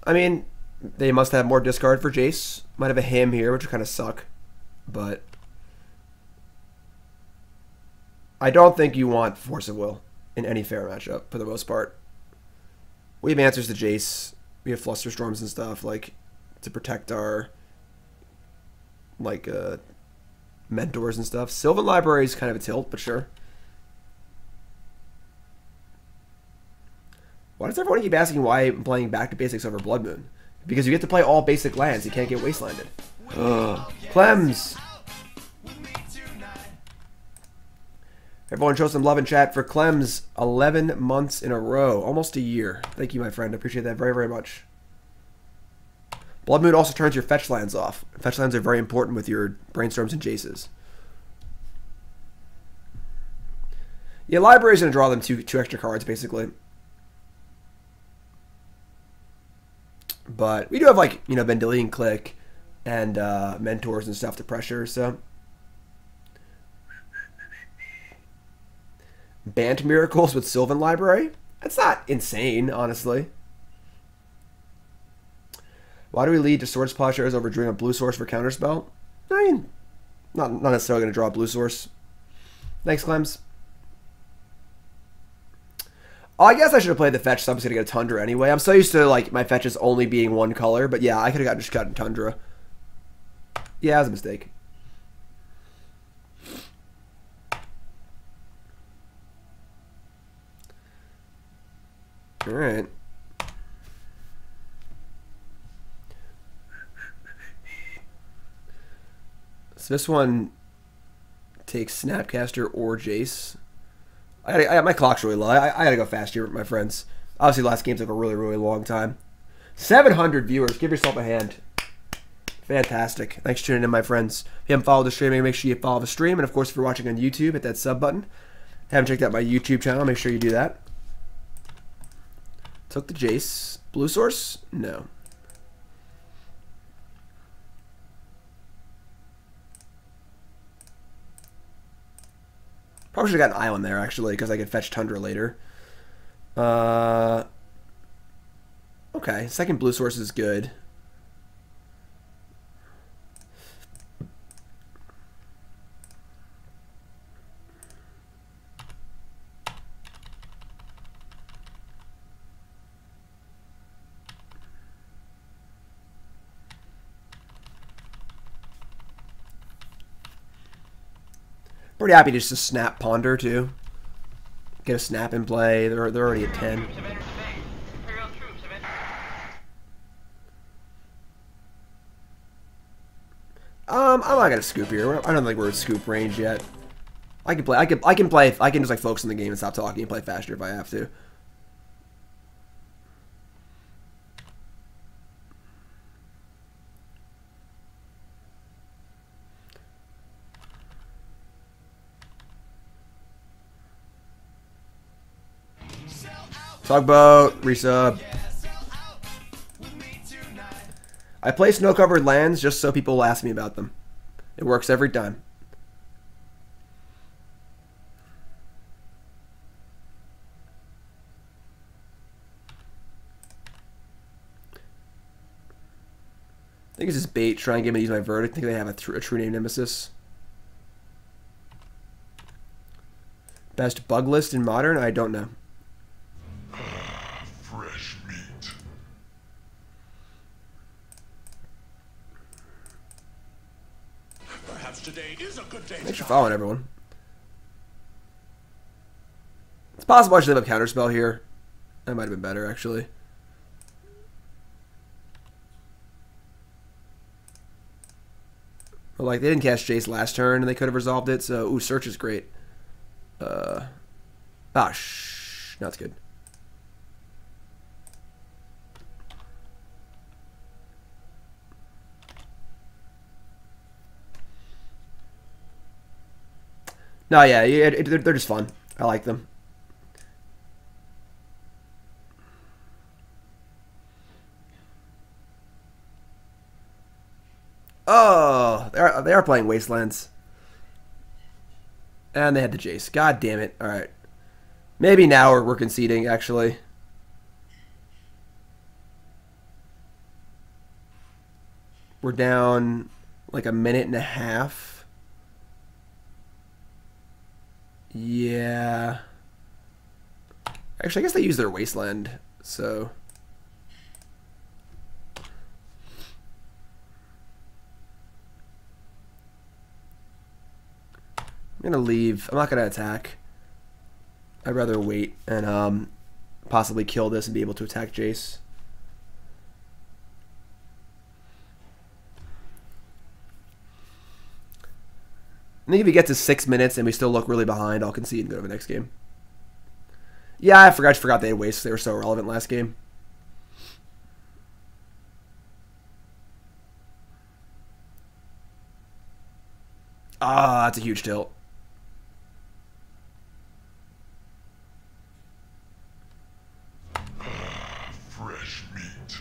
I mean, they must have more discard for Jace. Might have a Hymn here, which would kind of suck. But I don't think you want Force of Will in any fair matchup for the most part. We have answers to Jace. We have Flusterstorms and stuff like to protect our like uh mentors and stuff. Sylvan Library is kind of a tilt, but sure. Why does everyone keep asking why I'm playing back to basics over Blood Moon? Because you get to play all basic lands. You can't get wastelanded. <gasps> Clems. Everyone show some love in chat for Clems. 11 months in a row. Almost a year. Thank you, my friend. I appreciate that very, very much. Blood Moon also turns your fetch lands off. Fetch lands are very important with your brainstorms and jaces. Yeah, library's gonna draw them two two extra cards basically. But we do have like, you know, Vendilion Clique and uh, mentors and stuff to pressure, so Bant Miracles with Sylvan Library? That's not insane, honestly. Why do we lead to Swords Plowshares over drawing a blue source for Counterspell? I mean, not, not necessarily going to draw a blue source. Thanks, Clems. Oh, I guess I should have played the fetch, so I'm just to get a Tundra anyway. I'm so used to like my fetches only being one color, but yeah, I could have got, just gotten Tundra. Yeah, it was a mistake. All right. So this one takes Snapcaster or Jace. I, gotta, I my clock's really low. I, I gotta go fast here, my friends. Obviously, last game took a really, really long time. 700 viewers. Give yourself a hand. Fantastic. Thanks for tuning in, my friends. If you haven't followed the stream, make sure you follow the stream. And of course, if you're watching on YouTube, hit that sub button. Haven't checked out my YouTube channel, make sure you do that. Took the Jace. Blue source? No. Probably should have got an island there, actually, because I could fetch Tundra later. Uh, okay, second blue source is good. Pretty happy to just snap Ponder too. Get a snap in play. They're they're already at ten. Troops have entered the base. Imperial troops have entered. Um, I'm not gonna scoop here. I don't think we're at scoop range yet. I can play. I can. I can play. I can just like focus on the game and stop talking and play faster if I have to. Tugboat, resub. I play snow covered lands just so people will ask me about them. It works every time. I think it's just bait trying to get me to use my verdict. I think they have a, tr- a true name nemesis. Best bug list in modern? I don't know. Fresh meat. Perhaps today is a good day. Thanks for following, everyone. It's possible I should have a counterspell here. That might have been better, actually. But, like, they didn't cast Jace last turn, and they could have resolved it, so... Ooh, Search is great. Uh... Ah, shh. No, it's good. No, yeah, it, they're, they're just fun. I like them. Oh, they are, they are playing Wastelands. And they had the Jace. God damn it. All right. Maybe now we're, we're conceding, actually. We're down like a minute and a half. Yeah. Actually, I guess they use their wasteland, so. I'm gonna leave. I'm not gonna attack. I'd rather wait and um, possibly kill this and be able to attack Jace. I think if he gets to six minutes and we still look really behind, I'll concede and go to the next game. Yeah, I forgot. I forgot they had wastes. They were so relevant last game. Ah, that's a huge tilt. Fresh meat.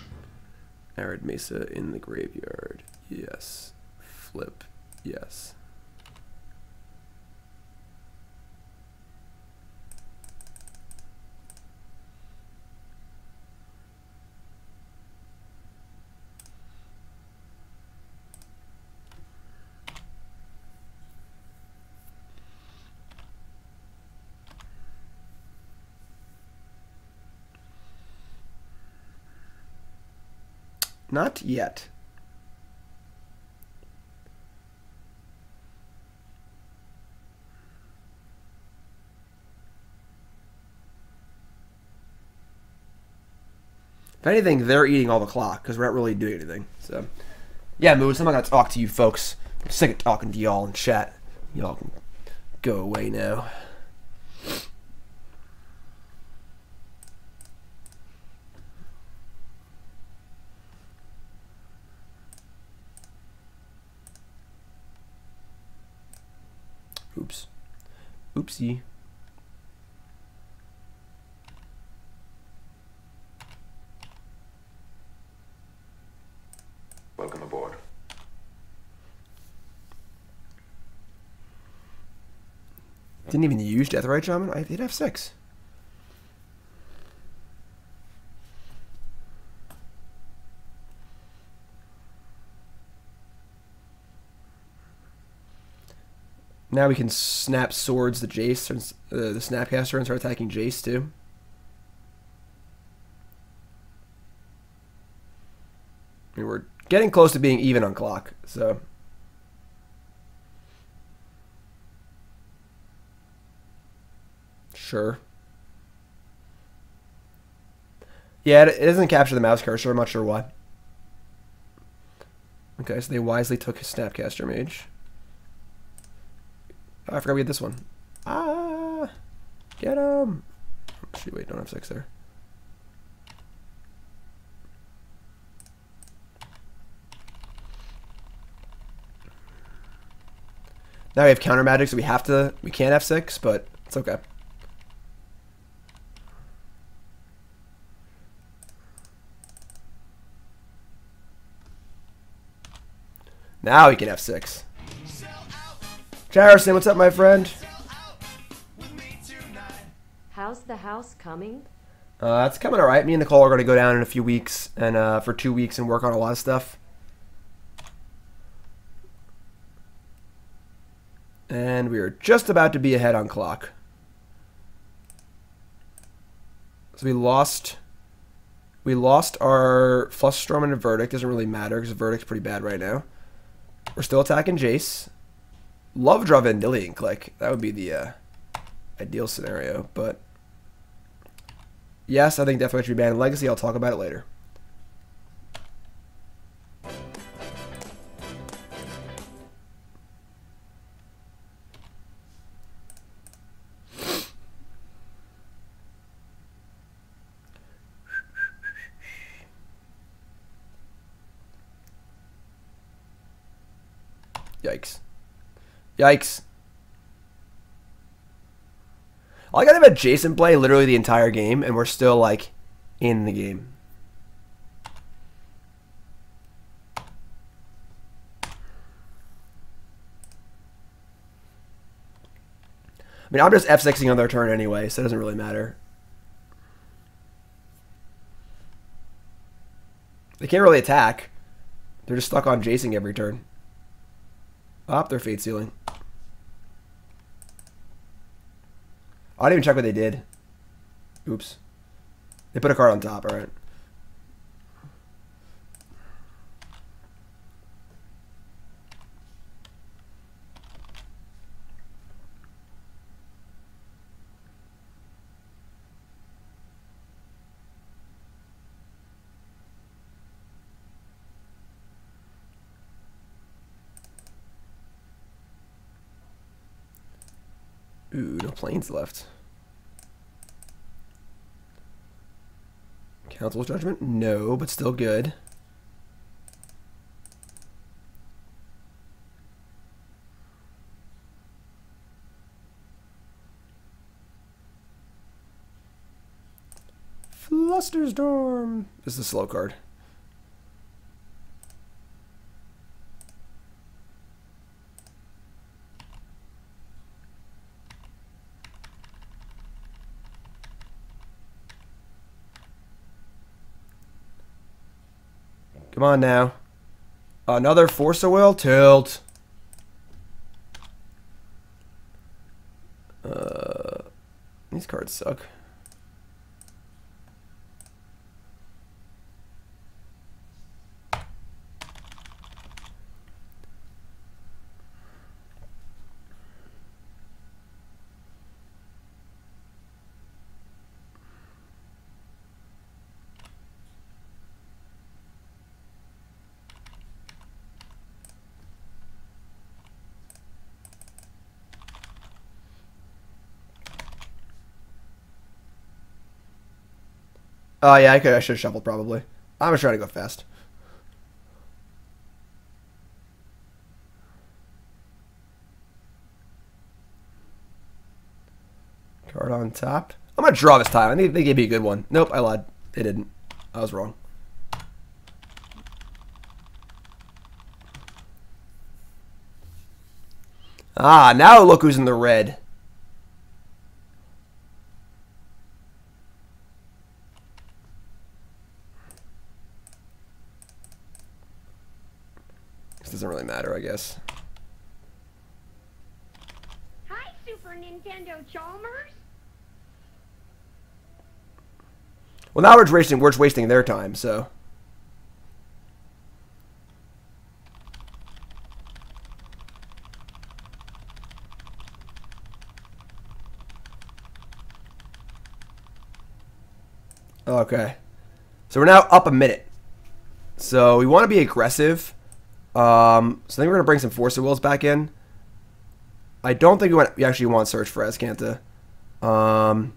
Arid Mesa in the graveyard. Yes. Flip. Yes. Not yet. If anything, they're eating all the clock because we're not really doing anything. So, yeah, Moose, I'm not gonna talk to you folks. I'm sick of talking to y'all in chat. Y'all can go away now. Oopsie. Welcome aboard. Didn't even use Deathrite Shaman. I did F6. Now we can snap swords the Jace, and uh, the Snapcaster, and start attacking Jace too. We're getting close to being even on clock, so Sure. Yeah, it, it doesn't capture the mouse cursor. I'm not sure why. Okay, so they wisely took his Snapcaster Mage. Oh, I forgot we had this one. Ah! Get him! Shoot, wait, don't have six there. Now we have counter magic, so we have to, we can't have six, but it's okay. Now we can have six. Jarrison, what's up, my friend? How's the house coming? Uh, it's coming all right. Me and Nicole are going to go down in a few weeks and uh, for two weeks and work on a lot of stuff. And we are just about to be ahead on clock. So we lost. We lost our Flusterstorm and a Verdict. Doesn't really matter because the Verdict's pretty bad right now. We're still attacking Jace. Love draw Vendilion Clique. That would be the uh, ideal scenario, but yes, I think definitely should be banned. Legacy, I'll talk about it later. Yikes. I got to have Jason play literally the entire game, and we're still like in the game. I mean, I'm just F6ing on their turn anyway, so it doesn't really matter. They can't really attack. They're just stuck on Jason every turn. Up, their Fate Sealing. I didn't even check what they did. Oops. They put a card on top, alright. Ooh, no Plains left. Council's judgment? No, but still good. Flusterstorm. Is the slow card. Come on now. Another Force of Will tilt. Uh, these cards suck. Oh yeah, I could. I should have shuffled probably. I'm just trying to go fast. Card on top. I'm gonna draw this time. I think they gave me a good one. Nope, I lied. They didn't. I was wrong. Ah, now look who's in the red. This doesn't really matter, I guess. Hi, Super Nintendo Chalmers. Well, now we're just wasting, we're just wasting their time, so. Okay. So we're now up a minute. So we want to be aggressive. Um, so I think we're going to bring some Force of Wills back in. I don't think we, want, we actually want Search for Azcanta. Um,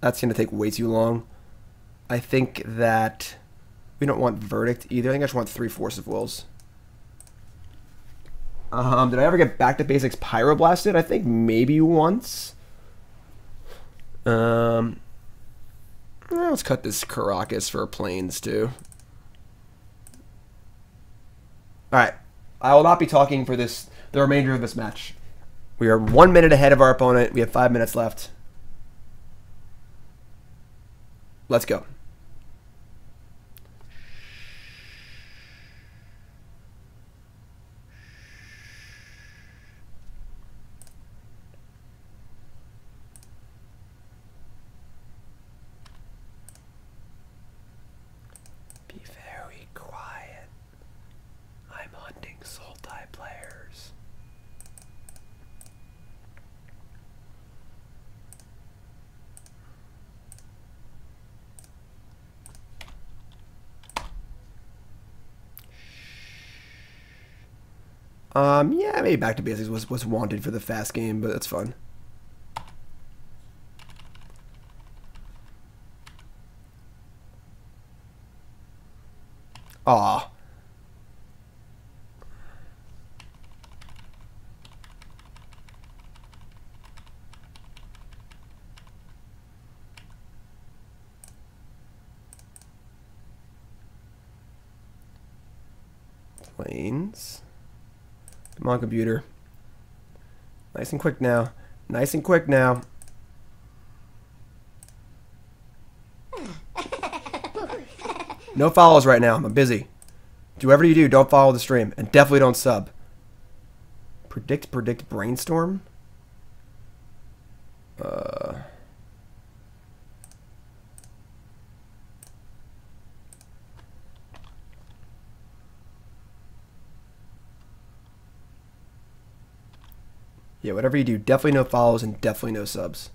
that's going to take way too long. I think that we don't want Verdict either. I think I just want three Force of Wills. Um, did I ever get back to basics Pyroblasted? I think maybe once. Um, let's cut this Karakas for Plains too. All right, I will not be talking for this the remainder of this match. We are one minute ahead of our opponent. We have five minutes left. Let's go. Be very quiet. I'm hunting Sultai players. Um, yeah, maybe Back to Basics was, was wanted for the fast game, but that's fun. Aw. Plains. Come on, computer. Nice and quick now. Nice and quick now. No follows right now. I'm busy. Do whatever you do, don't follow the stream. And definitely don't sub. Predict, predict, brainstorm? Whatever you do, definitely no follows and definitely no subs.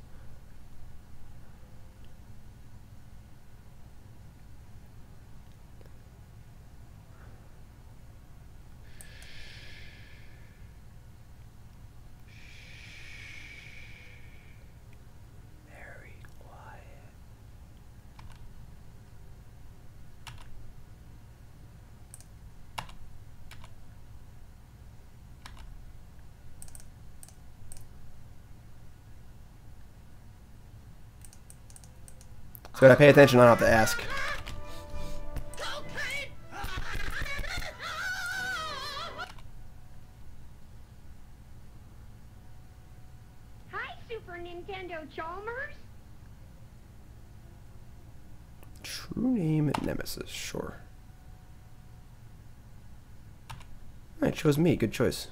So gotta pay attention, I don't have to ask. Hi, Super Nintendo Chalmers. True-Name Nemesis, sure. Alright, chose me, good choice.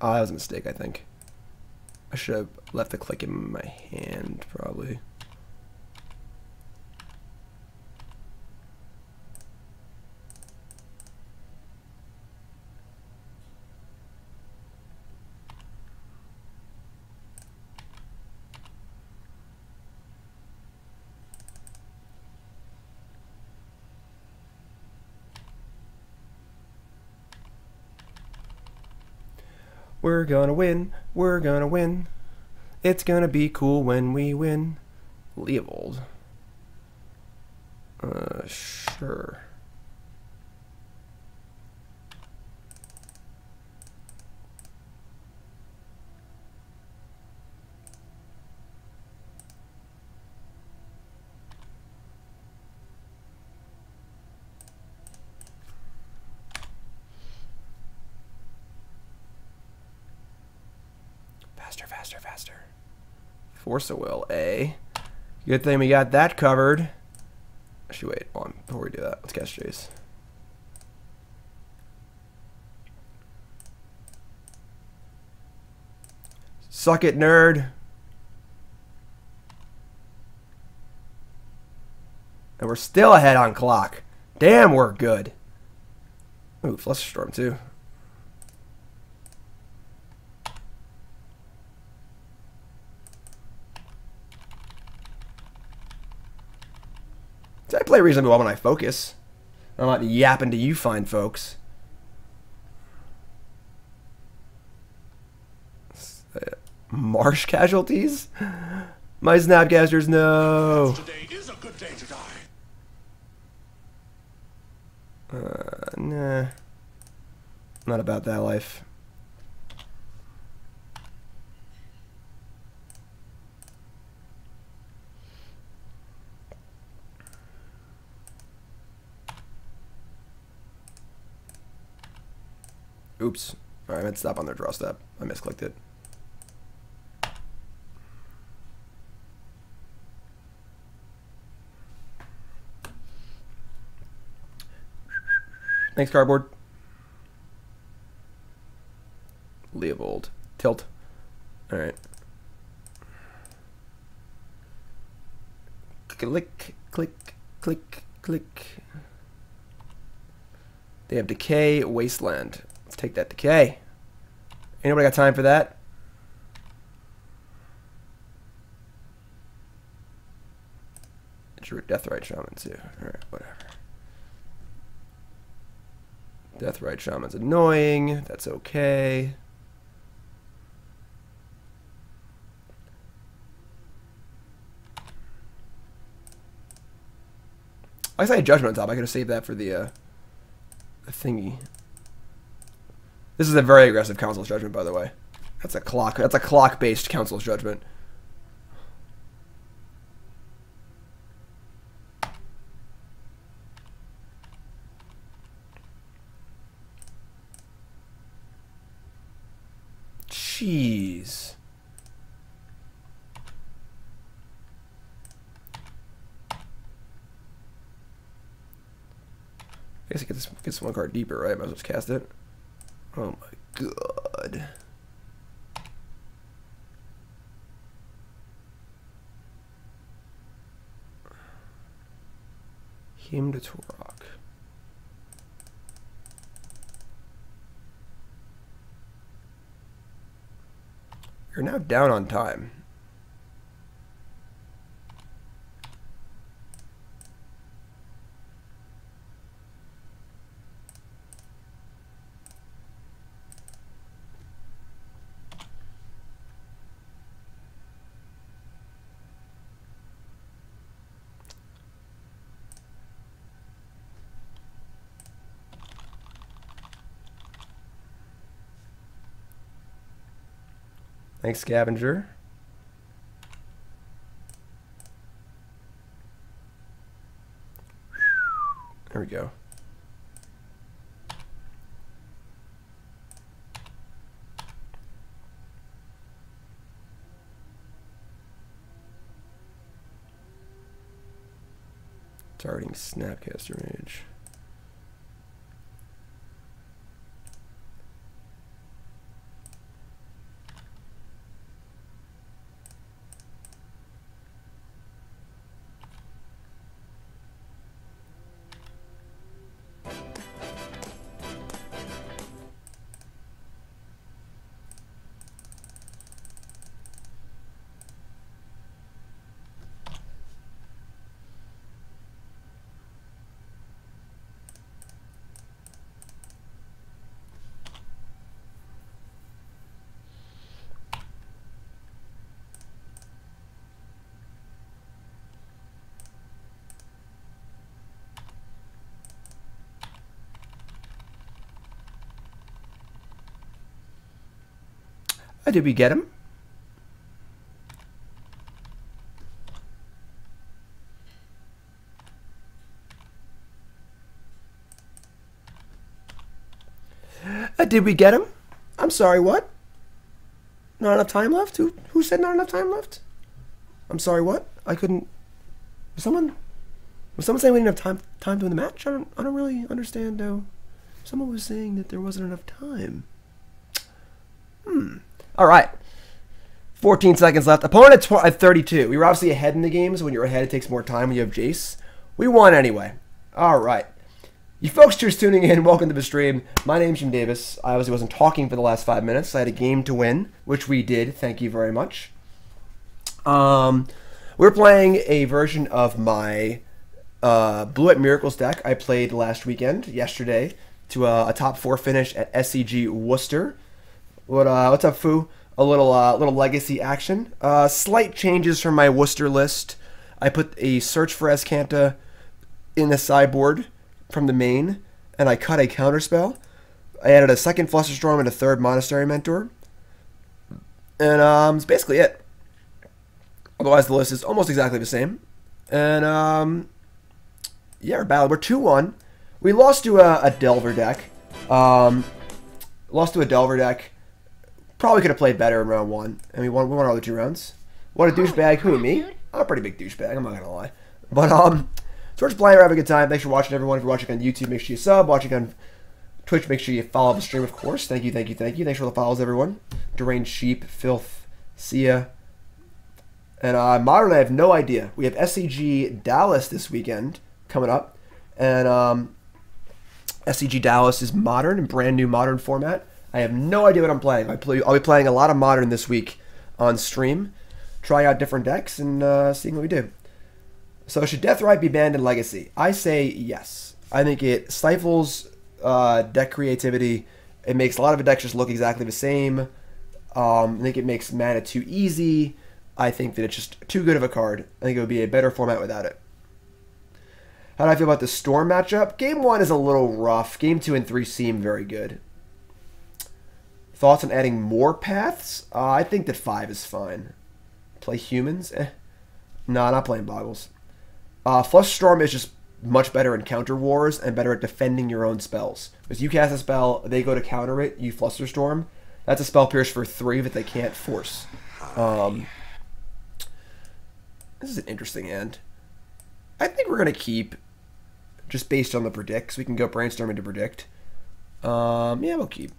Oh, that was a mistake, I think. I should have left the Clique in my hand, probably. We're gonna win. We're gonna win. It's gonna be cool when we win. Leovold. Uh, sure. Faster, faster, faster. Force of Will, eh? Good thing we got that covered. Actually, wait, on. Before we do that, let's catch Jace. Suck it, nerd. And we're still ahead on clock. Damn, we're good. Ooh, Flusterstorm too. I play reasonably well when I focus. I'm not yapping to you fine folks. Uh, Marsh casualties? My Snapcasters, no. Uh, nah. Not about that life. Oops. Alright, I meant stop on their draw step. I misclicked it. Thanks, cardboard. Leovold. Tilt. Alright. Click, click, click, click. They have Decay, Wasteland. Let's take that Decay. Anybody got time for that? Drew Deathrite Shaman too. Alright, whatever. Deathrite Shaman's annoying. That's okay. I guess I had Judgment on top. I could have saved that for the, uh, the thingy. This is a very aggressive Council's Judgment, by the way. That's a clock. That's a clock-based Council's Judgment. Jeez. I guess I get this, get this one card deeper, right? Might as well just cast it. Oh my god. Hymn to Tourach. You're now down on time. Thanks, Scavenger. There we go. Targeting Snapcaster Mage. Uh, did we get him? Uh, did we get him? I'm sorry, what? Not enough time left? Who, who said not enough time left? I'm sorry, what? I couldn't. Was someone. Was someone saying we didn't have time time to win the match? I don't. I don't really understand. Though, someone was saying that there wasn't enough time. All right. 14 seconds left. Opponent at, 32. We were obviously ahead in the games. When you're ahead, it takes more time when you have Jace. We won anyway. All right. You folks just tuning in, <laughs> welcome to the stream. My name's Jim Davis. I obviously wasn't talking for the last five minutes. I had a game to win, which we did. Thank you very much. Um, we're playing a version of my uh, Blue White Miracles deck I played last weekend, yesterday, to a, a top four finish at SCG Worcester. What uh, what's up, Foo? A little uh, little legacy action. Uh, slight changes from my Worcester list. I put a search for Azcanta in the sideboard from the main, and I cut a counterspell. I added a second Flusterstorm and a third Monastery Mentor. And um, that's basically it. Otherwise, the list is almost exactly the same. And um, yeah, we're battle. We're two one. We lost to a, a Delver deck. Um, lost to a Delver deck. Probably could have played better in round one, and we won. We won our other two rounds. What a douchebag! Who me? I'm a pretty big douchebag. I'm not gonna lie. <laughs> But um, so we're just playing. We're having a good time. Thanks for watching, everyone. If you're watching on YouTube, make sure you sub. Watching on Twitch, make sure you follow the stream, of course. Thank you, thank you, thank you. Thanks for the follows, everyone. Deranged Sheep, Filth, Sia. And uh, Modern, I have no idea. We have SCG Dallas this weekend coming up. And um, SCG Dallas is modern, brand new modern format. I have no idea what I'm playing. I play, I'll be playing a lot of modern this week on stream, trying out different decks and uh, seeing what we do. So should Deathrite be banned in Legacy? I say yes. I think it stifles uh, deck creativity. It makes a lot of decks just look exactly the same. Um, I think it makes mana too easy. I think that it's just too good of a card. I think it would be a better format without it. How do I feel about the Storm matchup? Game 1 is a little rough. Game 2 and 3 seem very good. Thoughts on adding more paths? Uh, I think that 5 is fine. Play humans? Eh. Nah, not playing boggles. Uh, Flusterstorm is just much better in counter wars and better at defending your own spells. Because you cast a spell, they go to counter it, you Flusterstorm. That's a spell pierce for three that they can't force. Um, this is an interesting end. I think we're going to keep just based on the predict, so we can go brainstorming to predict. Um, yeah, we'll keep.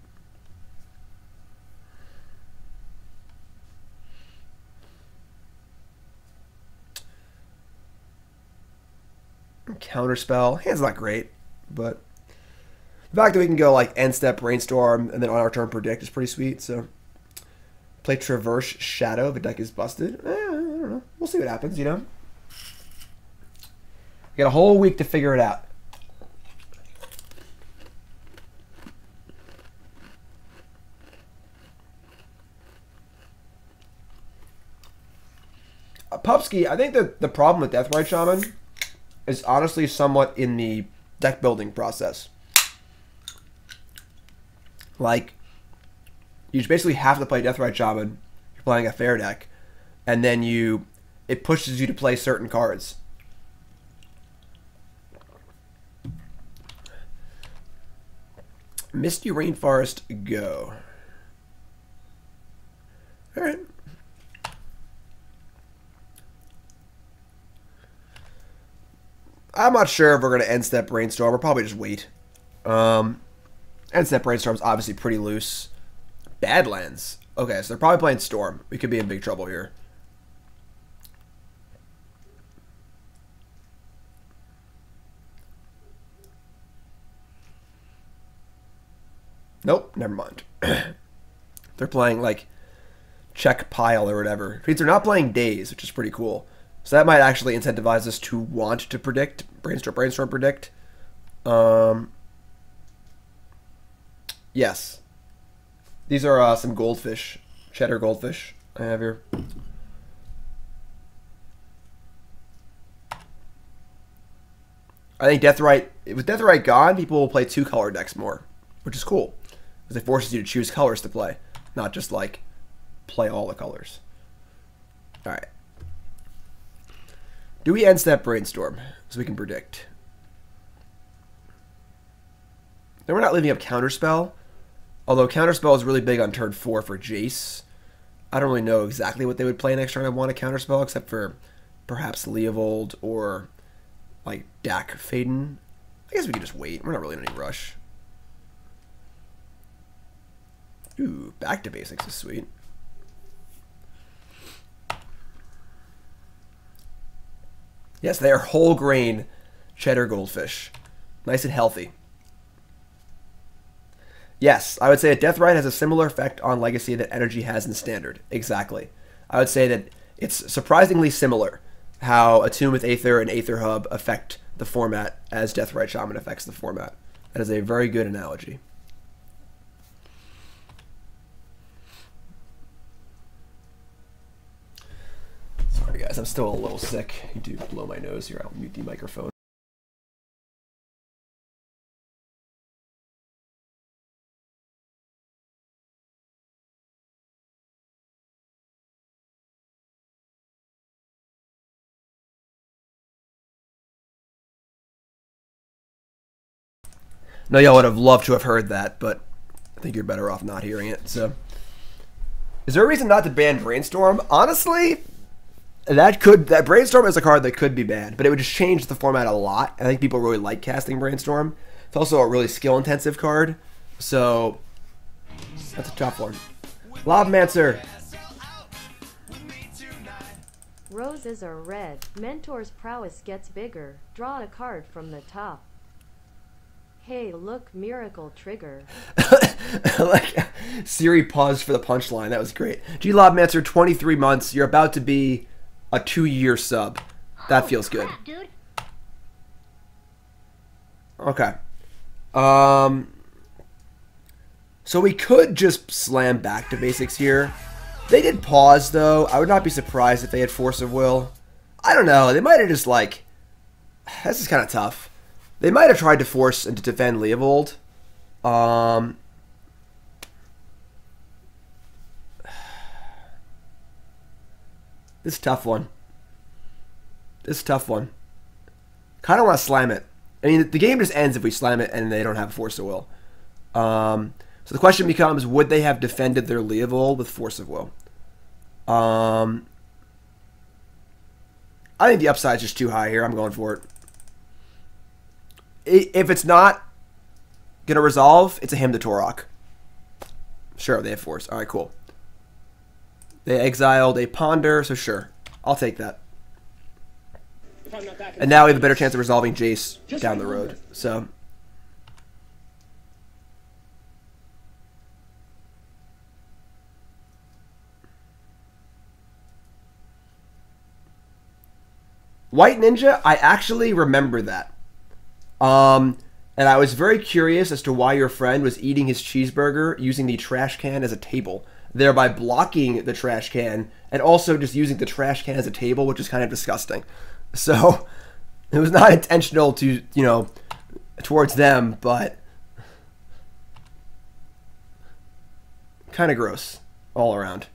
Counterspell. Hand's not great, but the fact that we can go like end step brainstorm and then on our turn predict is pretty sweet. So play traverse shadow a deck is busted. Eh, I don't know. We'll see what happens. You know, we got a whole week to figure it out. Uh, Pupsky, I think that the problem with Deathrite Shaman is honestly somewhat in the deck building process. Like, you basically have to play Deathrite Shaman. You're playing a fair deck, and then you it pushes you to play certain cards. Misty Rainforest, go. All right. I'm not sure if we're going to end step brainstorm. We'll probably just wait. Um, end step brainstorm's obviously pretty loose. Badlands. Okay, so they're probably playing Storm. We could be in big trouble here. Nope, never mind. <clears throat> they're playing like Czech Pile or whatever. It means they're not playing Daze, which is pretty cool. So that might actually incentivize us to want to predict, brainstorm, brainstorm, predict. Um, yes. These are uh, some goldfish, cheddar goldfish I have here. I think Deathrite, with Deathrite gone, people will play two color decks more, which is cool. Because it forces you to choose colors to play, not just like play all the colors. All right. Do we end that brainstorm so we can predict? Then we're not leaving up counterspell. Although counterspell is really big on turn four for Jace. I don't really know exactly what they would play next turn. I want a counterspell except for perhaps Leovold or like Dack Fayden. I guess we can just wait. We're not really in any rush. Ooh, back to basics is sweet. Yes, they are whole grain cheddar goldfish. Nice and healthy. Yes, I would say that Deathrite has a similar effect on Legacy that Energy has in Standard. Exactly. I would say that it's surprisingly similar how Attune with Aether and Aether Hub affect the format as Deathrite Shaman affects the format. That is a very good analogy. Sorry guys, I'm still a little sick. You do blow my nose here. I'll mute the microphone. No, y'all would have loved to have heard that, but I think you're better off not hearing it. So, is there a reason not to ban Brainstorm? Honestly, that could that Brainstorm is a card that could be banned, but it would just change the format a lot. I think people really like casting Brainstorm. It's also a really skill intensive card, so that's a tough one. Lobmancer. Roses are red. Mentor's prowess gets bigger. Draw a card from the top. Hey, look, miracle trigger. <laughs> like Siri paused for the punchline. That was great. G Lobmancer, 23 months. You're about to be a two year sub. That feels good. Okay. Um. So we could just slam back to basics here. They did pause though. I would not be surprised if they had force of will. I don't know. They might have just like. This is kind of tough. They might have tried to force and to defend Leovold. Um. A tough one. A tough one. Kind of want to slam it. I mean, the game just ends if we slam it and they don't have Force of Will. Um, so the question becomes, would they have defended their Leovold with Force of Will? Um, I think the upside's just too high here. I'm going for it. If it's not going to resolve, it's a Hymn to Tourach. Sure, they have Force. All right, cool. They exiled a Ponder, so sure. I'll take that. And now we have a better chance of resolving Jace down the road. So White Ninja, I actually remember that. Um, and I was very curious as to why your friend was eating his cheeseburger using the trash can as a table, thereby blocking the trash can and also just using the trash can as a table, which is kind of disgusting. So <laughs> it was not intentional to, you know, towards them, but kind of gross all around.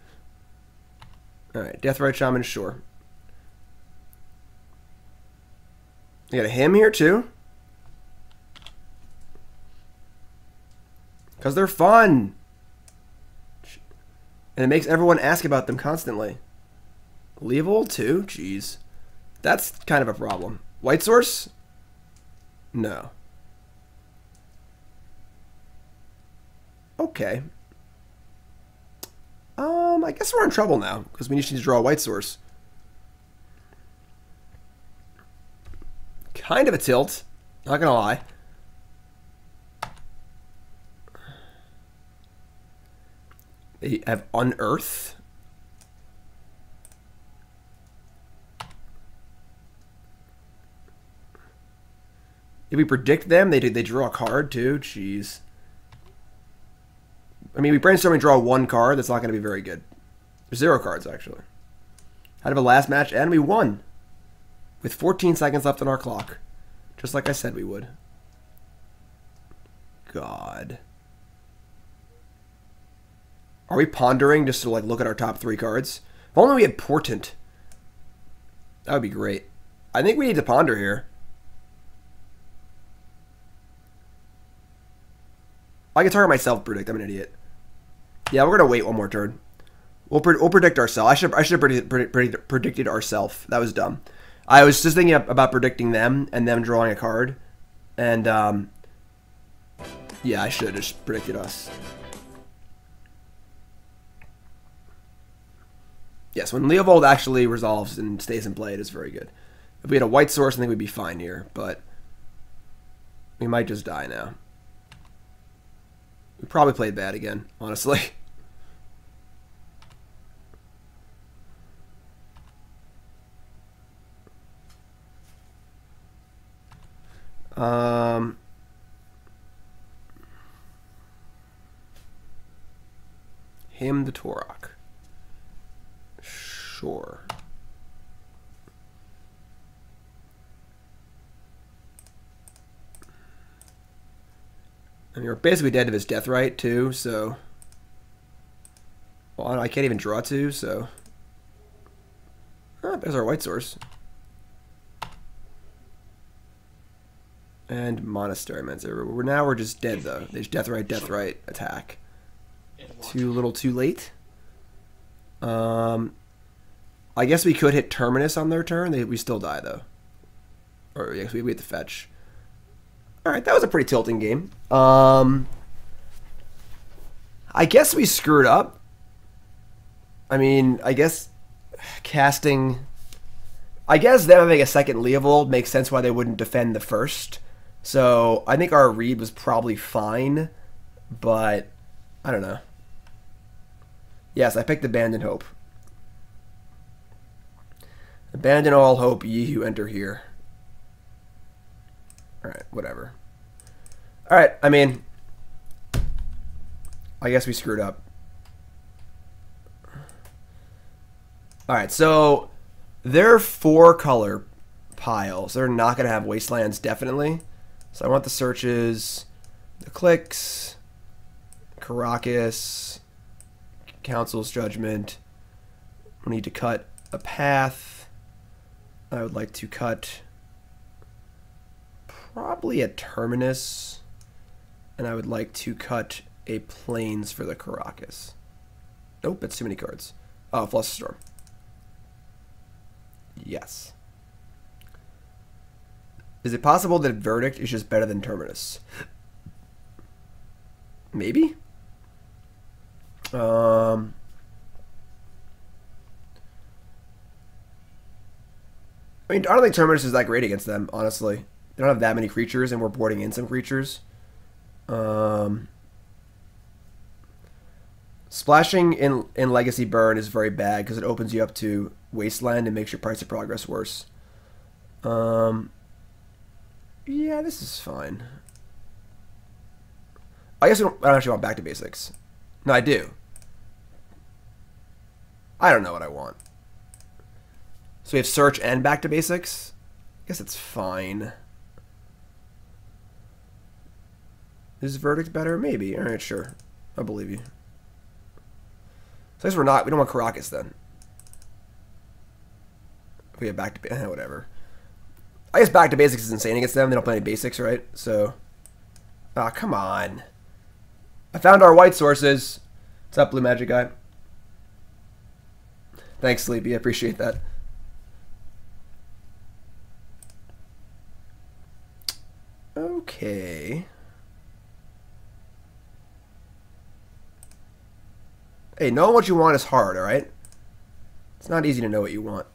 All right, Deathrite Shaman, sure. You got a Hymn here too? Because they're fun. And it makes everyone ask about them constantly. Leovold too? Jeez. That's kind of a problem. White Source? No. Okay. Um, I guess we're in trouble now, because we just need to draw a White Source. Kind of a tilt. Not gonna lie. They have Unearth. If we predict them, they they draw a card too. Jeez. I mean, we brainstorm and draw one card. That's not going to be very good. Zero cards actually. Out of a last match, and we won with 14 seconds left on our clock, just like I said we would. God. Are we pondering just to like look at our top three cards? If only we had Portent. That would be great. I think we need to ponder here. I can target myself predict. I'm an idiot. Yeah, we're gonna wait one more turn. We'll, pre- we'll predict ourselves. I should I should have predicted, predicted, predicted ourselves. That was dumb. I was just thinking about predicting them and them drawing a card, and um, yeah, I should have just predicted us. Yes, when Leovold actually resolves and stays in play, it is very good. If we had a white source, I think we'd be fine here, but we might just die now. We probably played bad again, honestly. <laughs> Um, Hymn the Tourach. Sure. Mean, we're basically dead to his Deathrite too, so. Well, I can't even draw two, so. Oh, there's our white source. And monastery mentor. We're now we're just dead though. There's Deathrite, death right attack. Too little, too late. Um, I guess we could hit terminus on their turn. They, we still die though. Or yes, we wait to fetch. All right, that was a pretty tilting game. Um, I guess we screwed up. I mean, I guess casting. I guess them having a second Leovold makes sense why they wouldn't defend the first. So I think our read was probably fine, but I don't know. Yes, I picked Abandon Hope. Abandon all hope, ye who enter here. Alright, whatever. Alright, I mean, I guess we screwed up. Alright, so there are four color piles. They're not going to have wastelands, definitely. So I want the searches, the Cliques, Karakas, Council's Judgment. We need to cut a path. I would like to cut probably a terminus. And I would like to cut a plains for the Karakas. Nope, that's too many cards. Oh, Flusterstorm. Yes. Is it possible that Verdict is just better than Terminus? Maybe? Um... I mean, I don't think Terminus is that great against them, honestly. They don't have that many creatures, and we're boarding in some creatures. Um, splashing in in Legacy Burn is very bad because it opens you up to Wasteland and makes your price of progress worse. Um, yeah, this is fine. I guess don't, I don't actually want back to basics. No, I do. I don't know what I want. So we have search and back to basics. I guess it's fine. Is verdict better? Maybe. All right, sure. I believe you. So I guess we're not. We don't want Karakas then. We have back to <laughs> eh, whatever. I guess back to basics is insane against them. They don't play any basics, right? So, ah, oh, come on. I found our white sources. What's up, Blue Magic Guy? Thanks, Sleepy. I appreciate that. Okay. Hey, knowing what you want is hard, alright? It's not easy to know what you want.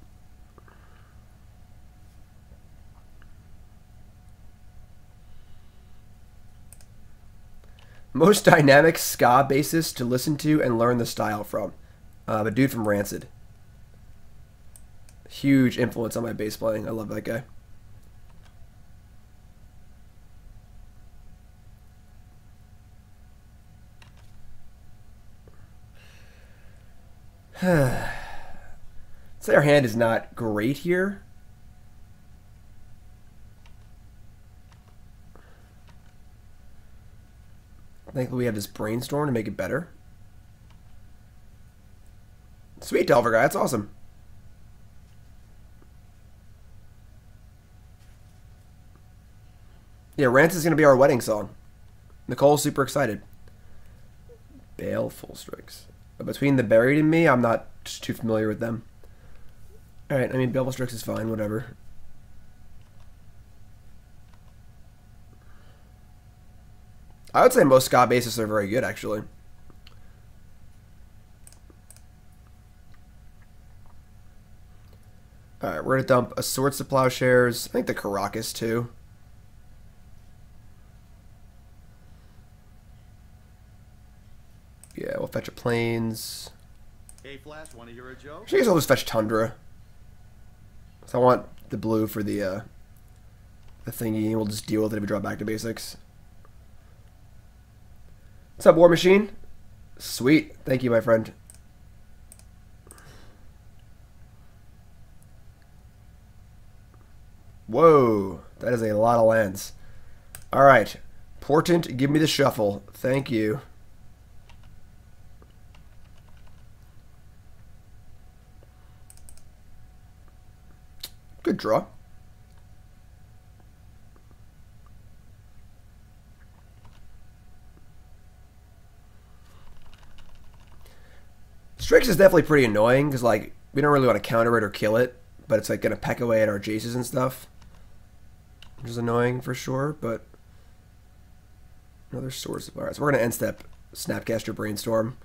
Most dynamic ska bassist to listen to and learn the style from. Uh, the dude from Rancid. Huge influence on my bass playing. I love that guy. <sighs> Say our hand is not great here. Think we have this brainstorm to make it better. Sweet Delver guy, that's awesome. Yeah, Rance is gonna be our wedding song. Nicole's super excited. Baleful Strix. But between the Buried and Me, I'm not too familiar with them. Alright, I mean, Baleful Strix is fine, whatever. I would say most ska bases are very good, actually. Alright, we're gonna dump a Swords to Plowshares. I think the Karakas, too. Yeah, we'll fetch a Plains. Hey, Flash, want to hear a joke? I guess I'll just fetch Tundra. So I want the blue for the uh, the thingy. We'll just deal with it if we drop back to basics. What's up, War Machine? Sweet. Thank you, my friend. Whoa, that is a lot of lands. All right, Portent, give me the shuffle. Thank you. Good draw. Strix is definitely pretty annoying because like we don't really want to counter it or kill it, but it's like gonna peck away at our Jaces and stuff, which is annoying for sure. But another source of alright, so we're gonna end step Snapcaster Brainstorm.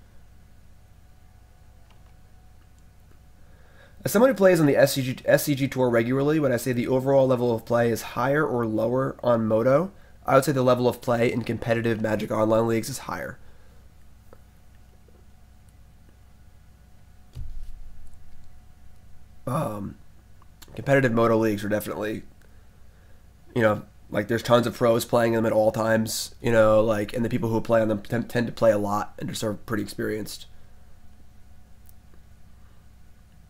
As someone who plays on the SCG, SCG Tour regularly, when I say the overall level of play is higher or lower on Moto, I would say the level of play in competitive Magic Online leagues is higher. Um, competitive Moto leagues are definitely, you know, like there's tons of pros playing them at all times, you know, like, and the people who play on them tend, tend to play a lot and just are pretty experienced.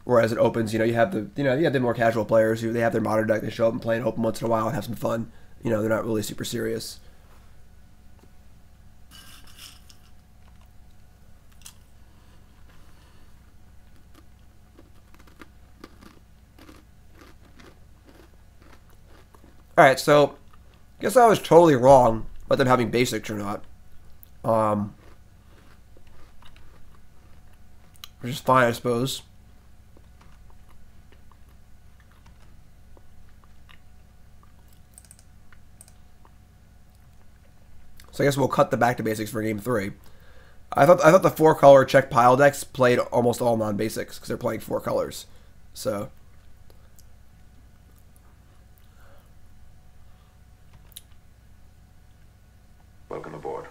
Whereas it opens, you know, you have the you know you have the more casual players who they have their modern deck. They show up and play an open once in a while and have some fun. You know, they're not really super serious. All right, so I guess I was totally wrong about them having basics or not. Um, which is fine, I suppose. So I guess we'll cut the back to basics for game three. I thought I thought the four color Czech Pile decks played almost all non basics because they're playing four colors. So Welcome aboard.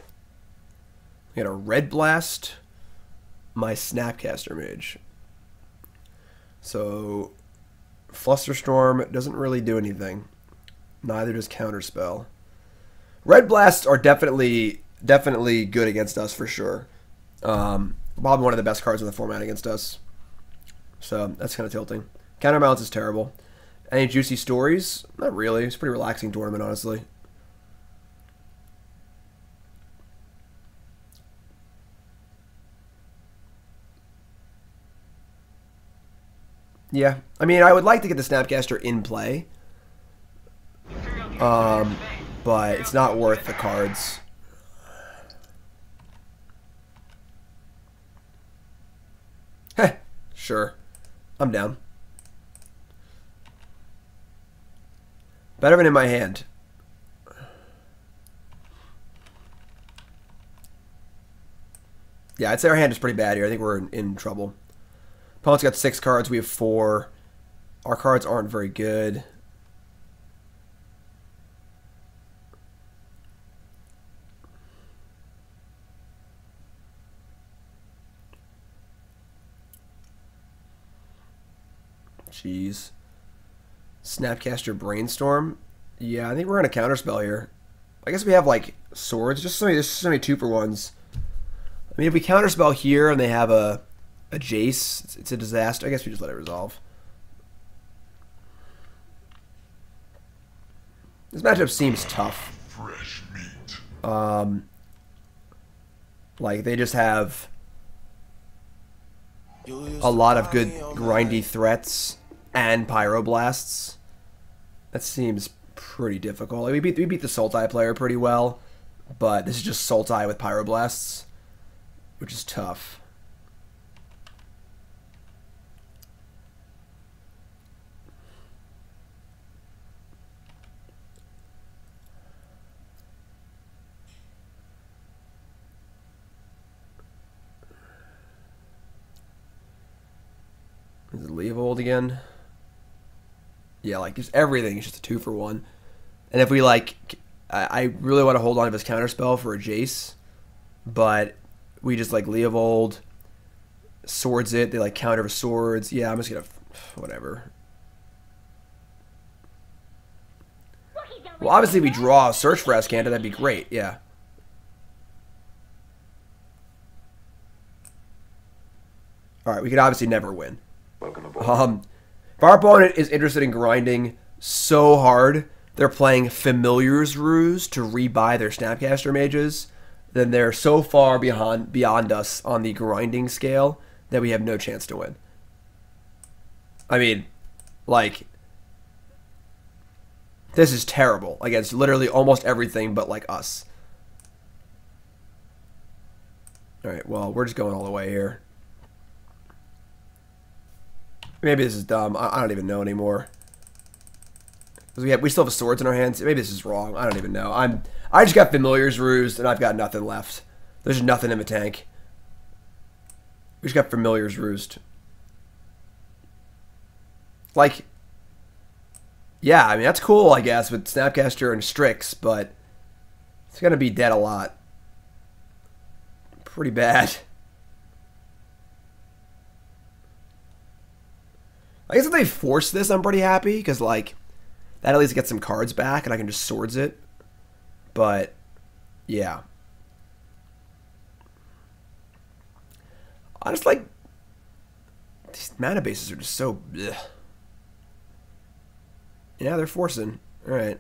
we got a red blast, my snapcaster mage. So Flusterstorm doesn't really do anything. Neither does counterspell. Red blasts are definitely definitely good against us for sure. Um, probably one of the best cards in the format against us. So that's kind of tilting. Counterbalance is terrible. Any juicy stories? Not really. It's pretty relaxing tournament, honestly. Yeah, I mean, I would like to get the Snapcaster in play, um, but it's not worth the cards. Heh, sure. I'm down. Better than in my hand. Yeah, I'd say our hand is pretty bad here. I think we're in, in trouble. Opponent's got six cards. We have four. Our cards aren't very good. Jeez. Snapcaster Brainstorm. Yeah, I think we're gonna counterspell here. I guess we have like swords. Just so many, just so many two for ones. I mean, if we counterspell here and they have a a Jace, it's, it's a disaster. I guess we just let it resolve. This matchup seems tough. Fresh meat. Um, like they just have a lot of good grindy threats and pyroblasts. That seems pretty difficult. Like, we beat we beat the Sultai player pretty well, but this is just Sultai with pyroblasts, which is tough. Is it Leovold again? Yeah, like just everything is just a two for one. And if we like, I, I really want to hold on to this counterspell for a Jace, but we just like Leovold, swords it. They like counter with swords. Yeah, I'm just gonna, <sighs> whatever. Well, obviously we draw a search for Azcanta. That'd be great. Yeah. All right, we could obviously never win. Welcome aboard. Um, if our opponent is interested in grinding so hard, they're playing Familiar's Ruse to rebuy their Snapcaster mages, then they're so far beyond beyond us on the grinding scale that we have no chance to win. I mean, like, this is terrible against literally almost everything but like us. All right, well, we're just going all the way here. Maybe this is dumb. I, I don't even know anymore. 'Cause we have we still have swords in our hands. Maybe this is wrong. I don't even know. I'm I just got familiars rused and I've got nothing left. There's nothing in the tank. We just got familiars rused. Like Yeah, I mean that's cool I guess with Snapcaster and Strix, but it's gonna be dead a lot. Pretty bad. <laughs> I guess if they force this, I'm pretty happy because like that at least gets some cards back and I can just swords it. But yeah, I just like these mana bases are just so. Ugh. Yeah, they're forcing. All right,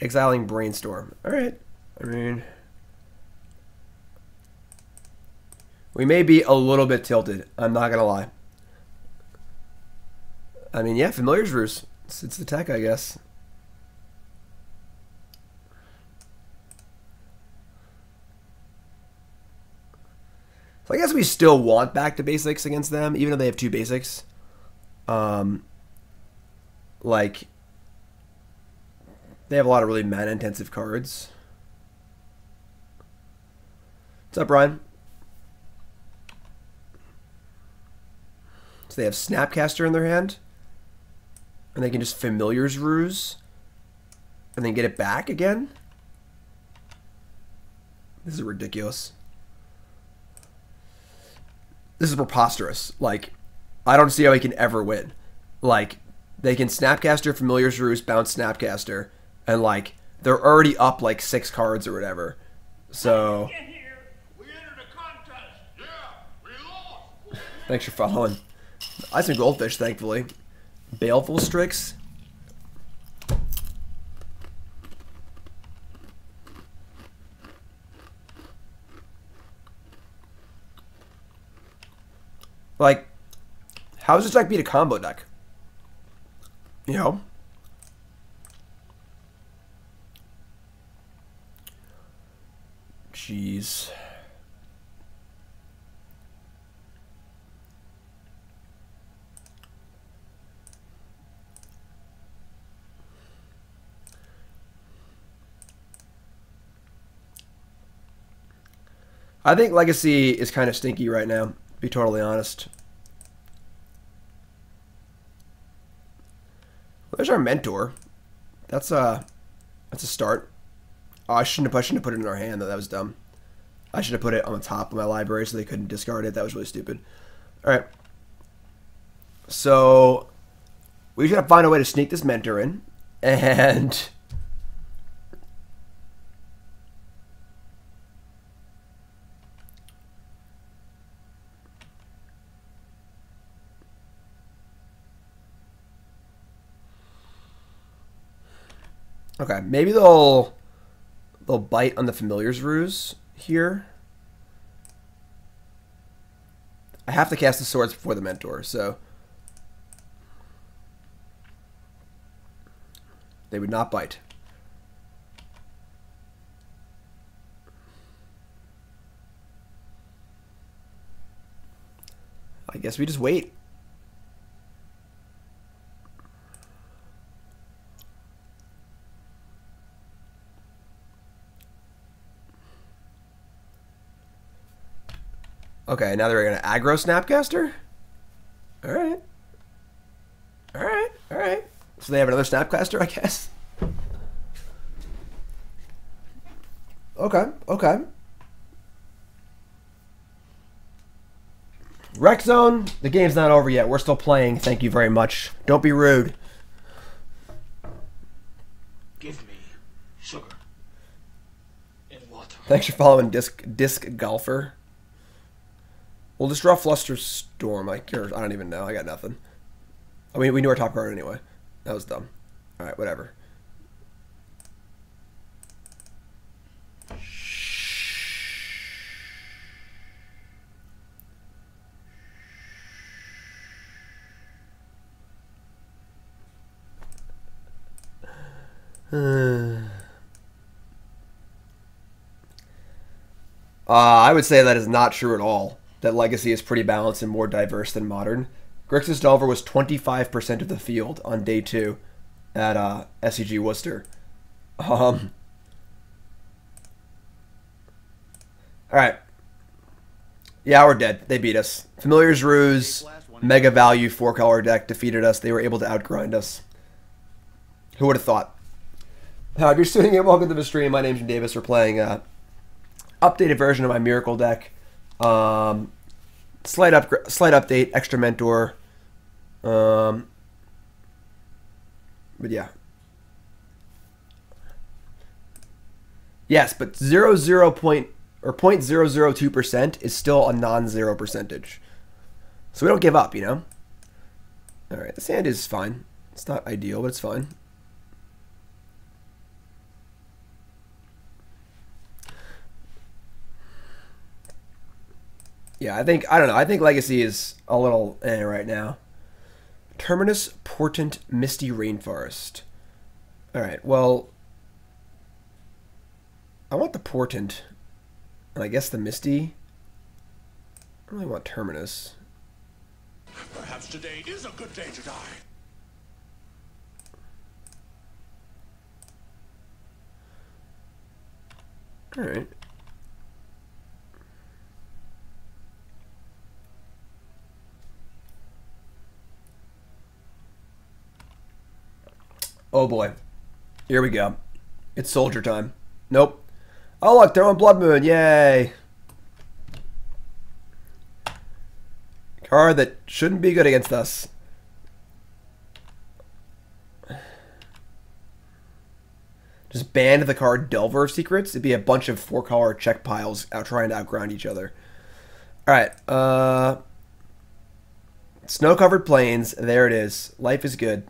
exiling brainstorm. All right, I mean. We may be a little bit tilted. I'm not gonna lie. I mean, yeah, Familiar's Ruse. It's, it's the tech, I guess. So I guess we still want back to basics against them, even though they have two basics. Um, like, they have a lot of really mana-intensive cards. What's up, Brian? So they have Snapcaster in their hand and they can just familiars ruse and then get it back again. This is ridiculous. This is preposterous. Like, I don't see how he can ever win. Like, they can Snapcaster, Familiars Ruse, bounce Snapcaster, and like they're already up like six cards or whatever. So We entered a contest. Yeah, we lost. thanks for following. I had some goldfish, thankfully. Baleful Strix. Like, how does this deck beat a combo deck? You know? Jeez. I think Legacy is kind of stinky right now, to be totally honest. Well, there's our mentor. That's a that's a start. Oh, I shouldn't have, I shouldn't have put it in our hand though. That was dumb. I should have put it on the top of my library so they couldn't discard it. That was really stupid. All right. So we just gotta find a way to sneak this mentor in, <laughs> and Okay, maybe they'll they'll bite on the familiars ruse here. I have to cast the swords before the mentor, so they would not bite. I guess we just wait. Okay, now they're gonna aggro Snapcaster? Alright. Alright, alright. So they have another Snapcaster, I guess? Okay, okay. Rec Zone, the game's not over yet. We're still playing. Thank you very much. Don't be rude. Give me sugar and water. Thanks for following Disc Disc Golfer. We'll just draw Flusterstorm. I care. I don't even know. I got nothing. I mean, we knew our top card anyway. That was dumb. All right, whatever. <sighs> Uh, I would say that is not true at all. That Legacy is pretty balanced and more diverse than Modern. Grixis Delver was 25% of the field on day two at uh, SCG Worcester. Um, all right. Yeah, we're dead. They beat us. Familiar's Ruse, Mega Value, four color deck defeated us. They were able to outgrind us. Who would have thought? Now, if you're welcome to the stream. My name's Jim Davis. We're playing uh, updated version of my Miracle deck. Um, slight up, slight update, extra mentor. Um, but yeah. Yes, but zero zero point or point zero zero two percent is still a non-zero percentage. So we don't give up, you know. All right, the sand is fine. It's not ideal, but it's fine. Yeah, I think I don't know. I think Legacy is a little eh right now. Terminus Portent Misty Rainforest. All right. Well, I want the Portent, and I guess the Misty. I really want Terminus. Perhaps today is a good day to die. All right. Oh boy. Here we go. It's soldier time. Nope. Oh look, they're on Blood Moon. Yay. Card that shouldn't be good against us. Just banned the card Delver of Secrets. It'd be a bunch of four color Czech piles out trying to outgrind each other. Alright, uh Snow covered plains. There it is. Life is good.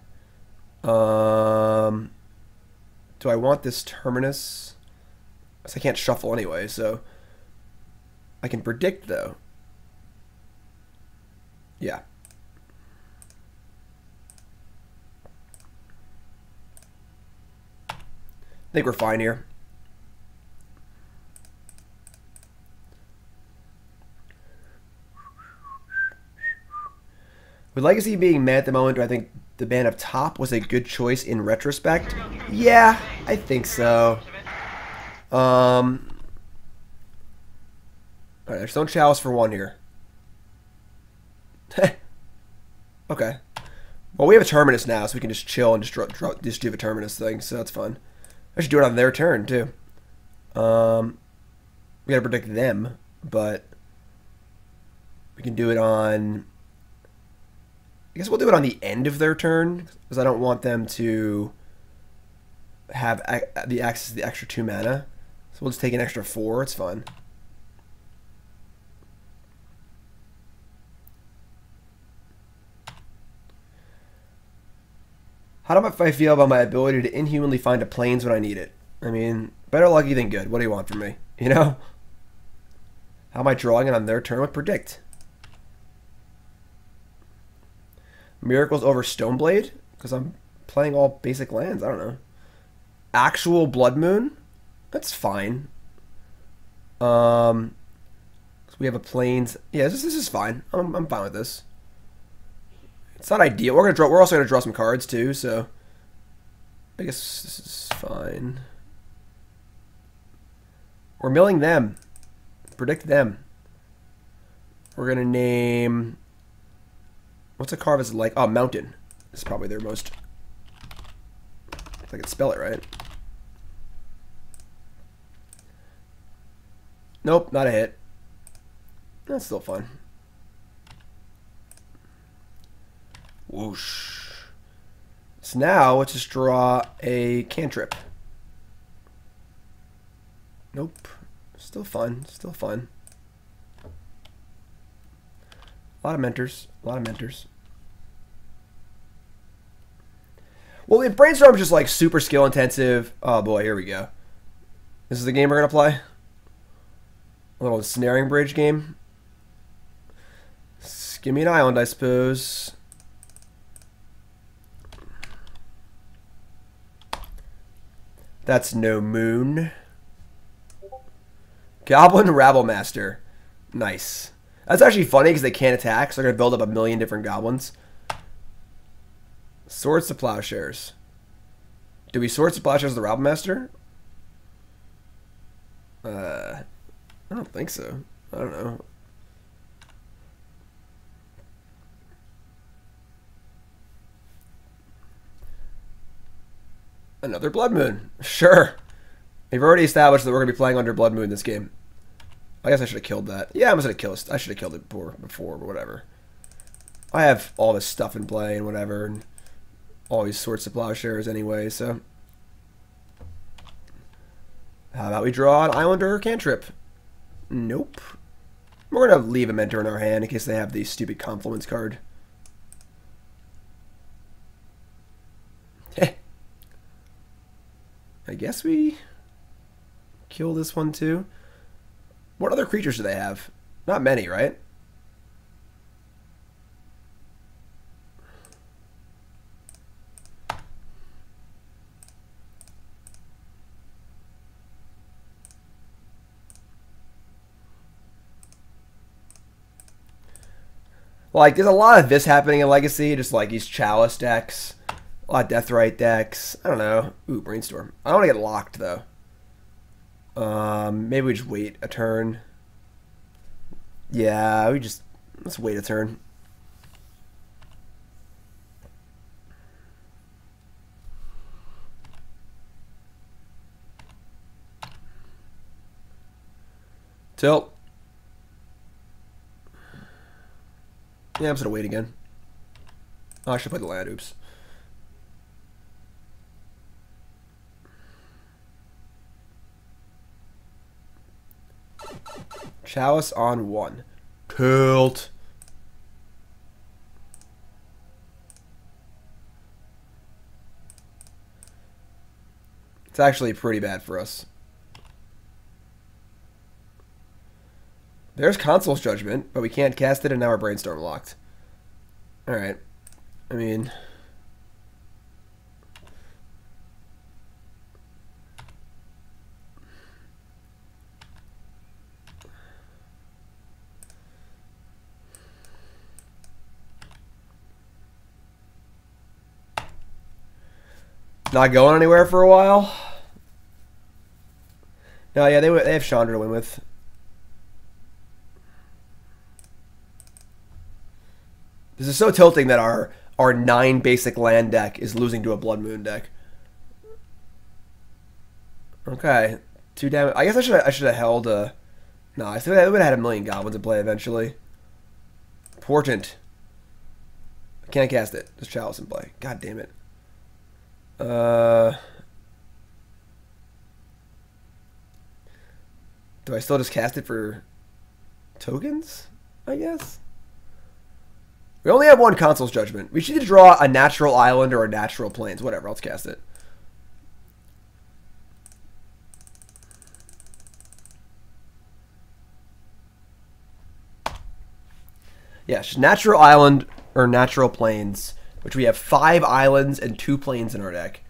Um, do I want this terminus? I can't shuffle anyway, so I can predict though. Yeah. I think we're fine here. With Legacy being mad at the moment, do I think the ban of Top was a good choice in retrospect? Yeah, I think so. Um, Alright, there's no chalice for one here. <laughs> okay. Well, we have a Terminus now, so we can just chill and just, just do the Terminus thing, so that's fun. I should do it on their turn, too. Um, we gotta predict them, but we can do it on I guess we'll do it on the end of their turn because I don't want them to have the access to the extra two mana. So we'll just take an extra four. It's fine. How do I feel about my ability to inhumanly find a plains when I need it? I mean, better lucky than good. What do you want from me? You know? How am I drawing it on their turn with predict? Miracles over Stoneblade? Because I'm playing all basic lands. I don't know. Actual Blood Moon? That's fine. Um, so we have a plains. Yeah, this, this is fine. I'm, I'm fine with this. It's not ideal. We're gonna draw. We're also gonna draw some cards too. So I guess this is fine. We're milling them. Predict them. We're gonna name. What's a card that's like? Oh, Mountain. It's probably their most. If I can spell it right. Nope, not a hit. That's still fun. Whoosh. So now let's just draw a cantrip. Nope. Still fun. Still fun. A lot of mentors. A lot of mentors. Well, if brainstorm is just like super skill intensive. Oh boy, here we go. This is the game we're to play. A little Ensnaring Bridge game. Give me an island, I suppose. That's no moon. Goblin Rabblemaster. Nice. That's actually funny because they can't attack, so they're going to build up a million different goblins. Swords to Plowshares. Do we Swords to Plowshares the Rabblemaster? Uh, I don't think so. I don't know. Another Blood Moon. Sure. We've already established that we're going to be playing under Blood Moon this game. I guess I should have killed that. Yeah, I was going to kill it. I should have killed it before, before, but whatever. I have all this stuff in play and whatever, and all these Swords to Plowshares anyway, so... How about we draw an Islander cantrip? Nope. We're going to leave a Mentor in our hand in case they have the stupid Confluence card. Heh. I guess we kill this one too. What other creatures do they have? Not many, right? Like, there's a lot of this happening in Legacy, just like these Chalice decks, a lot of Deathrite decks. I don't know. Ooh, Brainstorm. I don't want to get locked, though. Um, maybe we just wait a turn. Yeah, we just let's wait a turn. Tilt. Yeah, I'm just gonna wait again. Oh, I should play the land. Oops. Chalice on one. Tilt. It's actually pretty bad for us. There's Council's Judgment, but we can't cast it, and now our Brainstorm locked. Alright. I mean... Not going anywhere for a while. No, yeah, they they have Chandra to win with. This is so tilting that our our nine basic land deck is losing to a Blood Moon deck. Okay, two damage. I guess I should I should have held uh, a. No, I think I would have had a million goblins to play eventually. Portent. I can't cast it. There's Chalice in play. God damn it. Uh, do I still just cast it for tokens? I guess. We only have one Council's Judgment. We should draw a natural island or a natural plains. Whatever, let's cast it. Yes, natural island or natural plains, which we have five islands and two plains in our deck.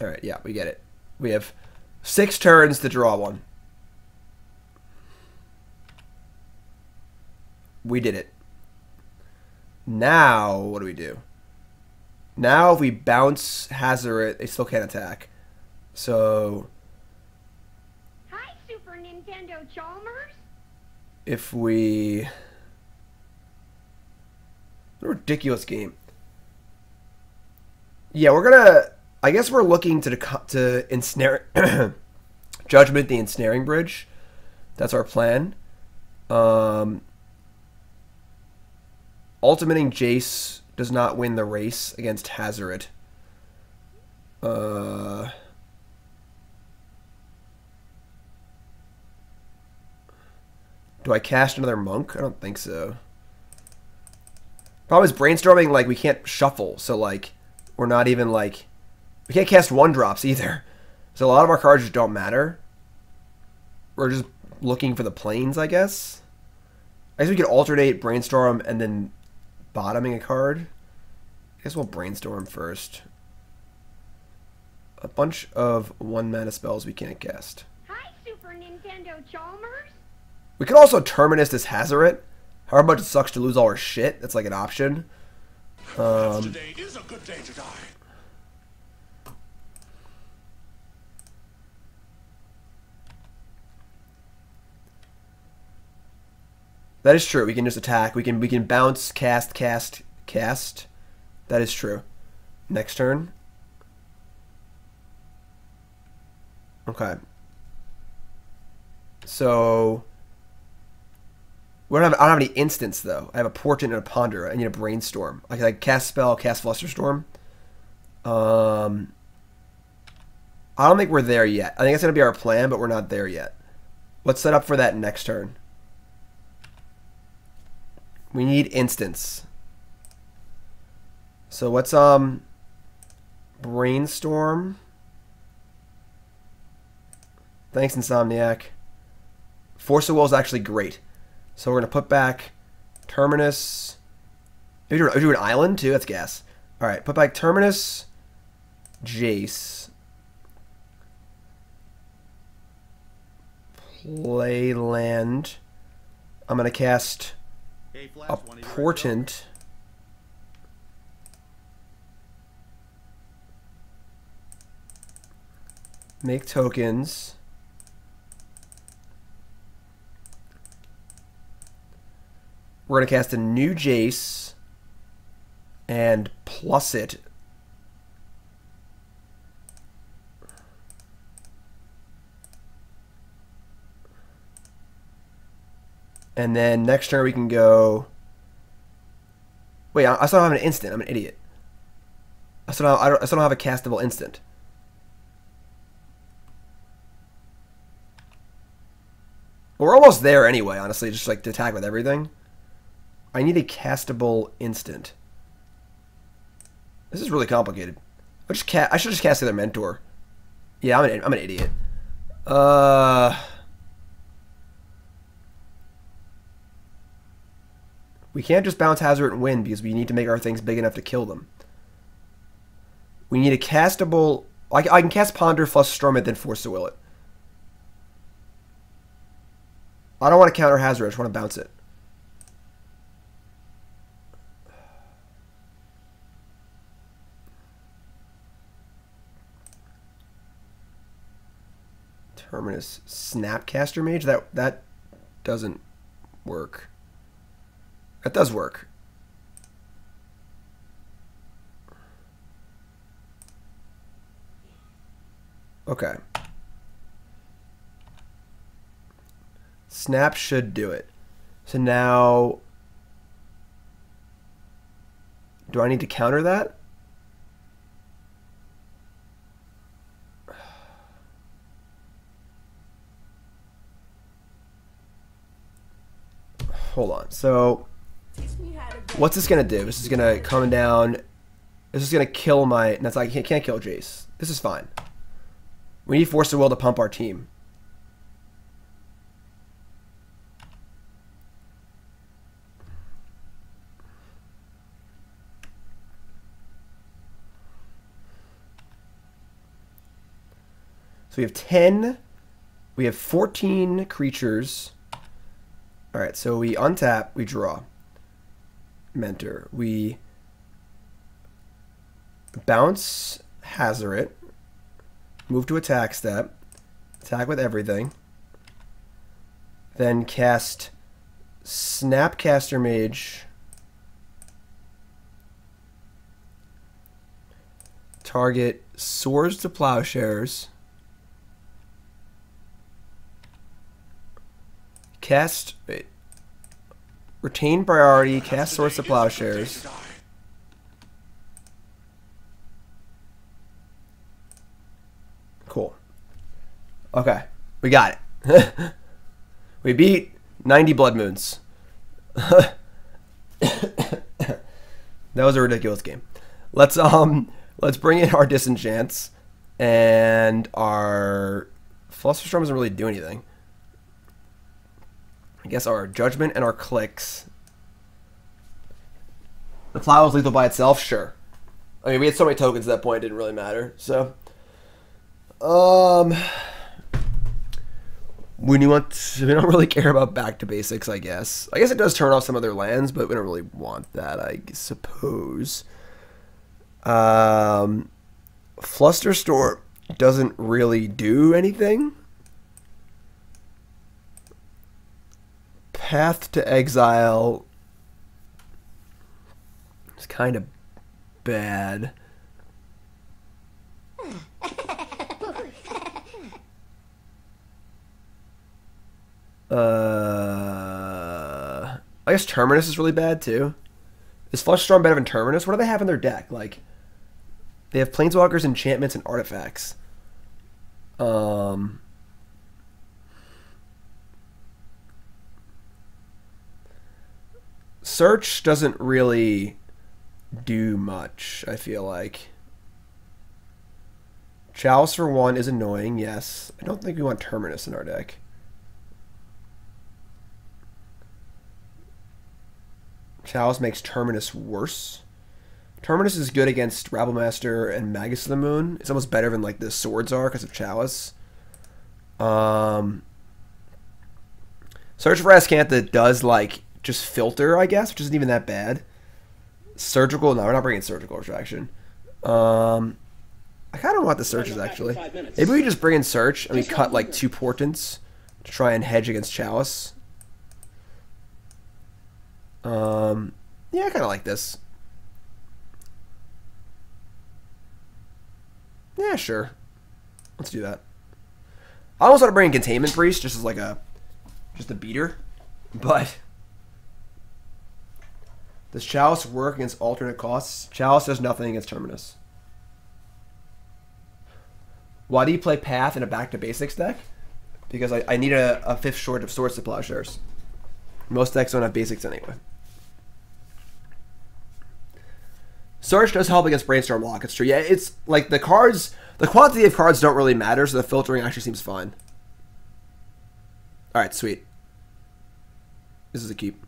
All right, yeah, we get it. We have six turns to draw one. We did it. Now, what do we do? Now, if we bounce Hazoret, they still can't attack. So, Hi, Super Nintendo Chalmers. if we... A ridiculous game. Yeah, we're gonna... I guess we're looking to to ensnare... <clears throat> Judgment the Ensnaring Bridge. That's our plan. Um, ultimating Jace does not win the race against Hazoret. Uh... Do I cast another monk? I don't think so. Problem is brainstorming, like, we can't shuffle, so, like, we're not even, like... We can't cast one drops either. <laughs> So a lot of our cards just don't matter. We're just looking for the plains, I guess. I guess we could alternate brainstorm and then bottoming a card. I guess we'll brainstorm first. A bunch of one mana spells we can't cast. Hi, Super Nintendo Chalmers. We could also Terminus this Hazoret. However much it sucks to lose all our shit, that's like an option. Um, Today is a good day to die. that is true. We can just attack. We can we can bounce, cast, cast, cast. That is true. Next turn. Okay. So we don't have I don't have any instants though. I have a portent and a ponder. I need a brainstorm. I can like cast spell, cast flusterstorm. Um I don't think we're there yet. I think it's gonna be our plan, but we're not there yet. Let's set up for that next turn. We need instants. So what's um brainstorm? Thanks, Insomniac. Force of Will is actually great. So we're gonna put back Terminus. Maybe do, do an island too. That's gas. All right, put back Terminus, Jace, Playland. I'm gonna cast a portent. Make tokens. We're going to cast a new Jace and plus it. And then next turn we can go. Wait, I, still don't have an instant. I'm an idiot. I still don't, I, don't, I still don't have a castable instant. We're almost there anyway, honestly, just like to attack with everything. I need a castable instant. This is really complicated. I just ca- I should just cast the other mentor. Yeah, I'm an I'm an idiot. Uh We can't just bounce Hazoret and win because we need to make our things big enough to kill them. We need a castable. I, I can cast Ponder, plus Storm then Force of Will it. I don't want to counter Hazoret. I just want to bounce it. Terminus Snapcaster Mage. That that doesn't work. That does work. Okay. Snap should do it. So now, do I need to counter that? hold on. So what's this gonna do? This is gonna come down. This is gonna kill my. That's like I can't, kill Jace. This is fine. We need Force of Will to pump our team. So we have 10, we have 14 creatures. All right, so we untap, we draw. Mentor. We bounce Hazoret. Move to attack step. Attack with everything. Then cast Snapcaster Mage. Target Swords to Plowshares. Cast. Wait. Retain priority, cast Swords to Plowshares. Cool. Okay. We got it. <laughs> we beat 90 Blood Moons. <laughs> that was a ridiculous game. Let's um let's bring in our disenchants and our Flusterstorm doesn't really do anything. I guess our judgment and our Cliques. The plow was lethal by itself, sure. I mean, we had so many tokens at that point; it didn't really matter. So, um, when you want, to, we don't really care about back to basics. I guess. I guess it does turn off some other lands, but we don't really want that. I suppose. Um, Flusterstorm doesn't really do anything. Path to Exile is kind of bad. Uh, I guess Terminus is really bad too. Is Flusterstorm better than Terminus? What do they have in their deck? Like, they have Planeswalkers, enchantments, and artifacts. Um, Search doesn't really do much, I feel like. Chalice for one is annoying, yes. I don't think we want Terminus in our deck. Chalice makes Terminus worse. Terminus is good against Rabblemaster and Magus of the Moon. It's almost better than like the swords are because of Chalice. Um, Search for Azcanta does like just filter, I guess, which isn't even that bad. Surgical, no, we're not bringing surgical extraction. Um, I kind of want the searches actually. Maybe we just bring in search and we cut like two portents to try and hedge against Chalice. Um, yeah, I kind of like this. Yeah, sure. Let's do that. I almost want to bring in Containment Priest just as like a, just a beater, <laughs> but does Chalice work against alternate costs? Chalice does nothing against Terminus. Why do you play Path in a back to basics deck? Because I, I need a, a fifth short of Swords to Plowshares. Most decks don't have basics anyway. Search does help against Brainstorm Lock. It's true. Yeah, it's like the cards, the quantity of cards don't really matter, so the filtering actually seems fine. All right, sweet. This is a keep.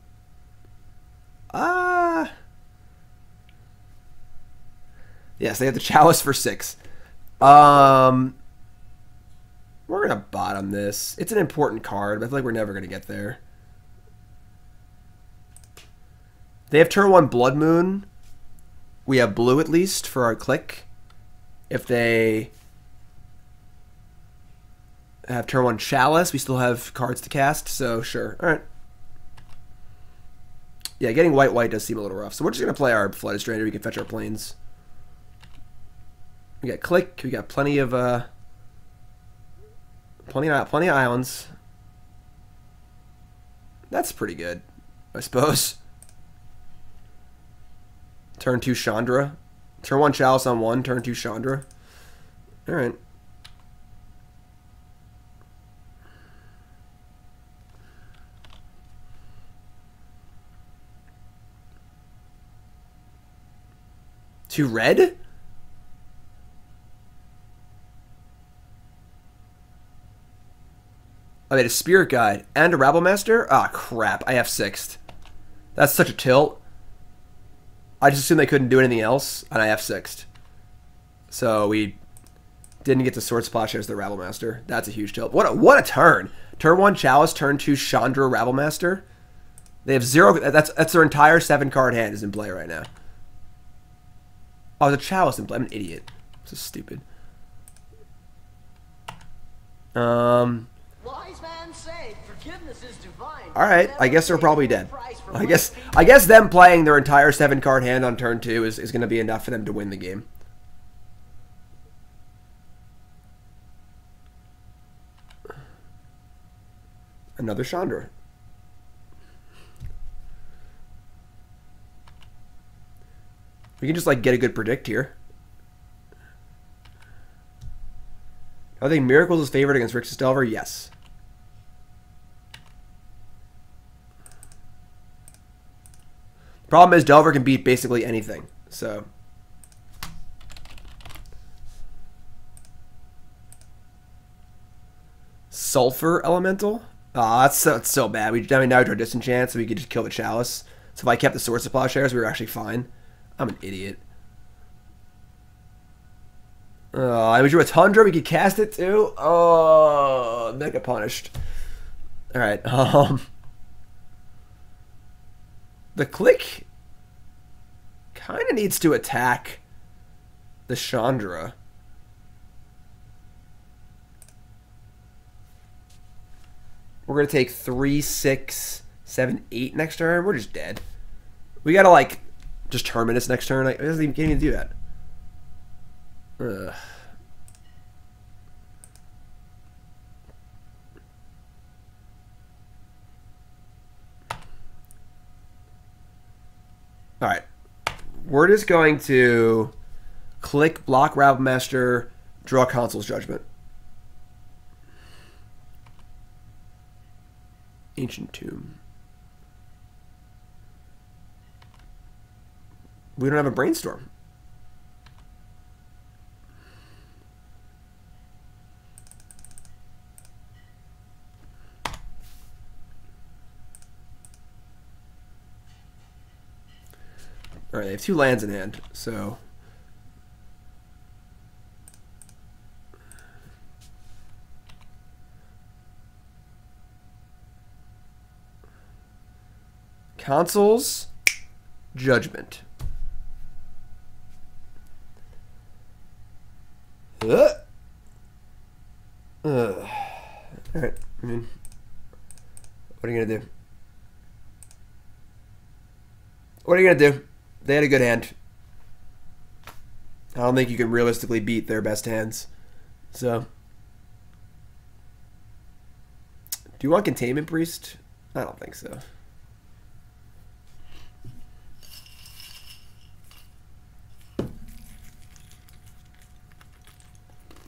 Ah. Uh, yes, they have the Chalice for six. Um, we're gonna bottom this. It's an important card, but I feel like we're never gonna get there. They have turn one Blood Moon. We have blue at least for our Clique. If they have turn one Chalice, we still have cards to cast, so sure. Alright. Yeah, getting white white does seem a little rough. So we're just gonna play our Flooded Strander, we can fetch our plains. We got Clique, we got plenty of uh plenty of plenty of islands. That's pretty good, I suppose. Turn two Chandra. Turn one Chalice on one, turn two Chandra. Alright. Two red? I made a Spirit Guide and a Rabblemaster? Ah, oh, crap. I have sixth. That's such a tilt. I just assumed they couldn't do anything else, and I have sixth. So we Didn't get to Sword Splashers the Rabblemaster. That's a huge tilt. What a, what a turn. Turn 1 Chalice, turn 2 Chandra Rabblemaster. They have zero. That's that's their entire seven card hand is in play right now. Oh, the Chalice in play. I'm an idiot. This is stupid. Um. Wise man say forgiveness is divine. All right. I guess they're probably dead. I guess I guess them playing their entire seven card hand on turn two is, is going to be enough for them to win the game. Another Chandra. We can just like get a good predict here. I think Miracles is favored against Grixis Delver. Yes. Problem is, Delver can beat basically anything. So. Sulfur Elemental? Ah, that's so, that's so bad. We I mean, now we draw Disenchant, so we could just kill the Chalice. So if I kept the Swords to Plowshares, we were actually fine. I'm an idiot. Uh, I drew a Tundra. We could cast it too. Oh, mega punished. All right. <laughs> Um, the Clique kind of needs to attack the Chandra. We're gonna take three, six, seven, eight next turn. We're just dead. We gotta like just terminus next turn. It doesn't even can't even do that. Ugh. All right. We're just going to Clique block Rabblemaster, draw Council's Judgment. Ancient Tomb. We don't have a brainstorm. All right, they have two lands in hand, so Council's Judgment. Ugh. Alright, I mean, what are you gonna do? What are you gonna do? They had a good hand. I don't think you can realistically beat their best hands. So, do you want Containment Priest? I don't think so.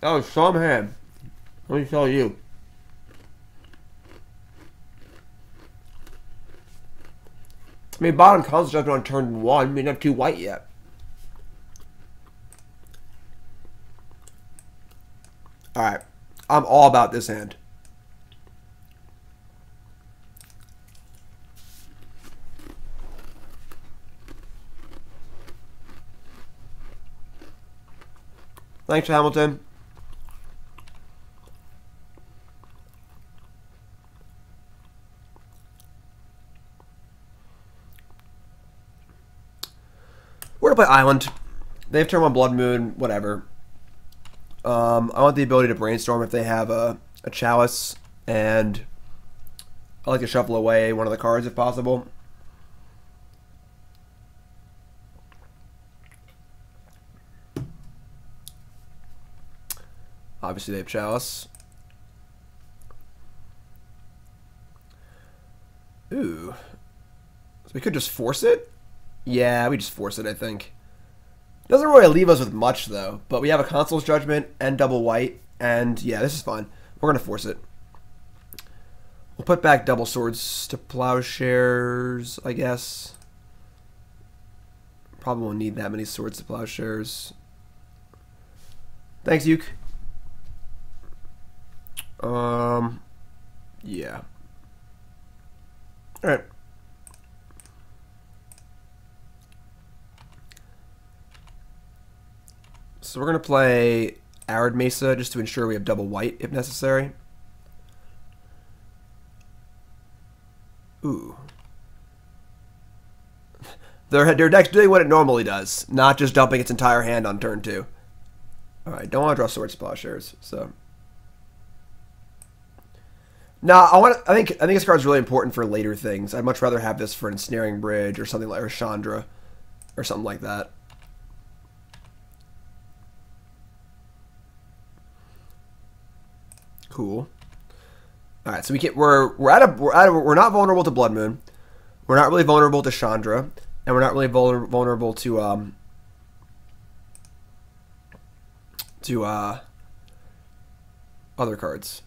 Oh, some hand. Let me tell you. I mean, bottom Council's judgment on turn one. We don't too white yet. Alright. I'm all about this hand. Thanks, Hamilton. Gonna play Island. They have turn one Blood Moon, whatever. Um, I want the ability to brainstorm if they have a, a chalice, and I like to shuffle away one of the cards if possible. Obviously, they have chalice. Ooh. So we could just force it? Yeah, we just force it, I think. Doesn't really leave us with much, though. But we have a Council's Judgment and double white. And yeah, this is fine. We're going to force it. We'll put back double swords to plowshares, I guess. Probably won't need that many swords to plowshares. Thanks, Yuke. Um, yeah. All right. So we're gonna play Arid Mesa just to ensure we have double white if necessary. Ooh. <laughs> Their, their deck's doing what it normally does, not just dumping its entire hand on turn two. Alright, don't want to draw Sword Splashers, so... Nah, I want. I think. I think this card's really important for later things. I'd much rather have this for an ensnaring bridge or something like or Chandra, or something like that. Cool. All right, so we get we're we're at a we're at a, we're not vulnerable to Blood Moon, we're not really vulnerable to Chandra, and we're not really vulner, vulnerable to um to uh other cards.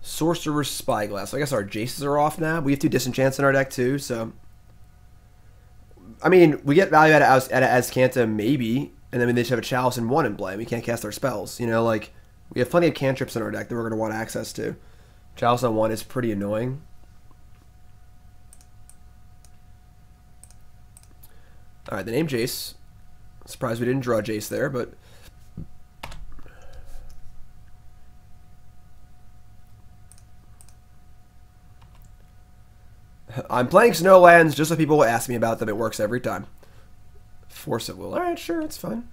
Sorcerer's Spyglass. I guess our Jaces are off now. We have two Disenchants in our deck too, so. I mean, we get value out of, Azcanta maybe, and then we just have a Chalice and one in play. We can't cast our spells. You know, like, we have plenty of cantrips in our deck that we're going to want access to. Chalice on one is pretty annoying. Alright, the name Jace. Surprised we didn't draw Jace there, but <laughs> I'm playing Snowlands just so people will ask me about them. It works every time. Force of Will. Alright, sure, it's fine.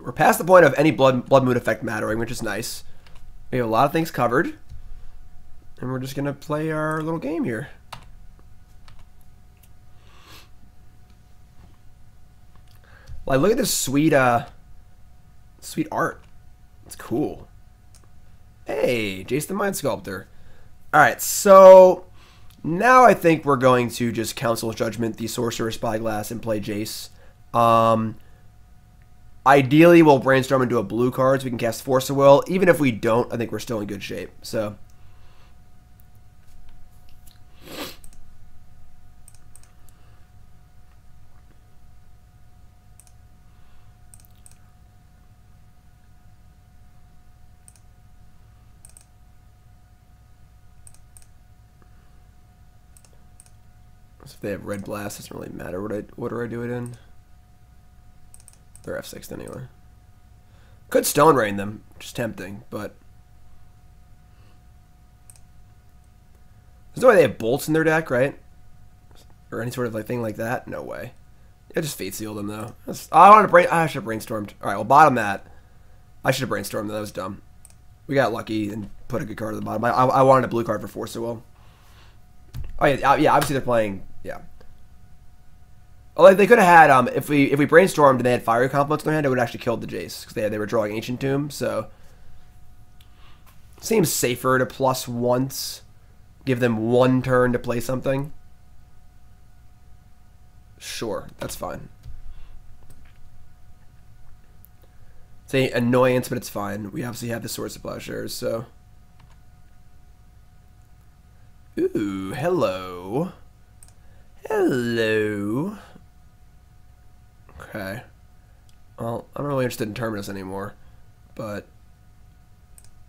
We're past the point of any blood blood moon effect mattering, which is nice. We have a lot of things covered. And we're just gonna play our little game here. Like look at this sweet uh sweet art. It's cool. Hey, Jace the Mind Sculptor. Alright, so now I think we're going to just Council Judgment the Sorcerer Spyglass and play Jace. Um, ideally, we'll brainstorm into a blue card so we can cast Force of Will. Even if we don't, I think we're still in good shape. So if they have red blast, it doesn't really matter what I what do I do it in. They're F6 anyway. Could Stone Rain them, which is tempting, but there's no way they have bolts in their deck, right? Or any sort of like thing like that. No way. I just fate seal them though. That's, I wanted to brain. I should have brainstormed. All right, well, bottom that. I should have brainstormed. That was dumb. We got lucky and put a good card at the bottom. I, I, I wanted a blue card for four so well. Oh yeah, yeah. Obviously they're playing yeah. Well, like they could have had um if we if we brainstormed and they had fiery confluence in their hand, it would actually killed the Jace because they they were drawing ancient tomb. So seems safer to plus once, give them one turn to play something. Sure, that's fine. It's an annoyance, but it's fine. We obviously have the Swords of Plowshares, so. Ooh, hello. Hello. Okay. Well, I'm not really interested in Terminus anymore, but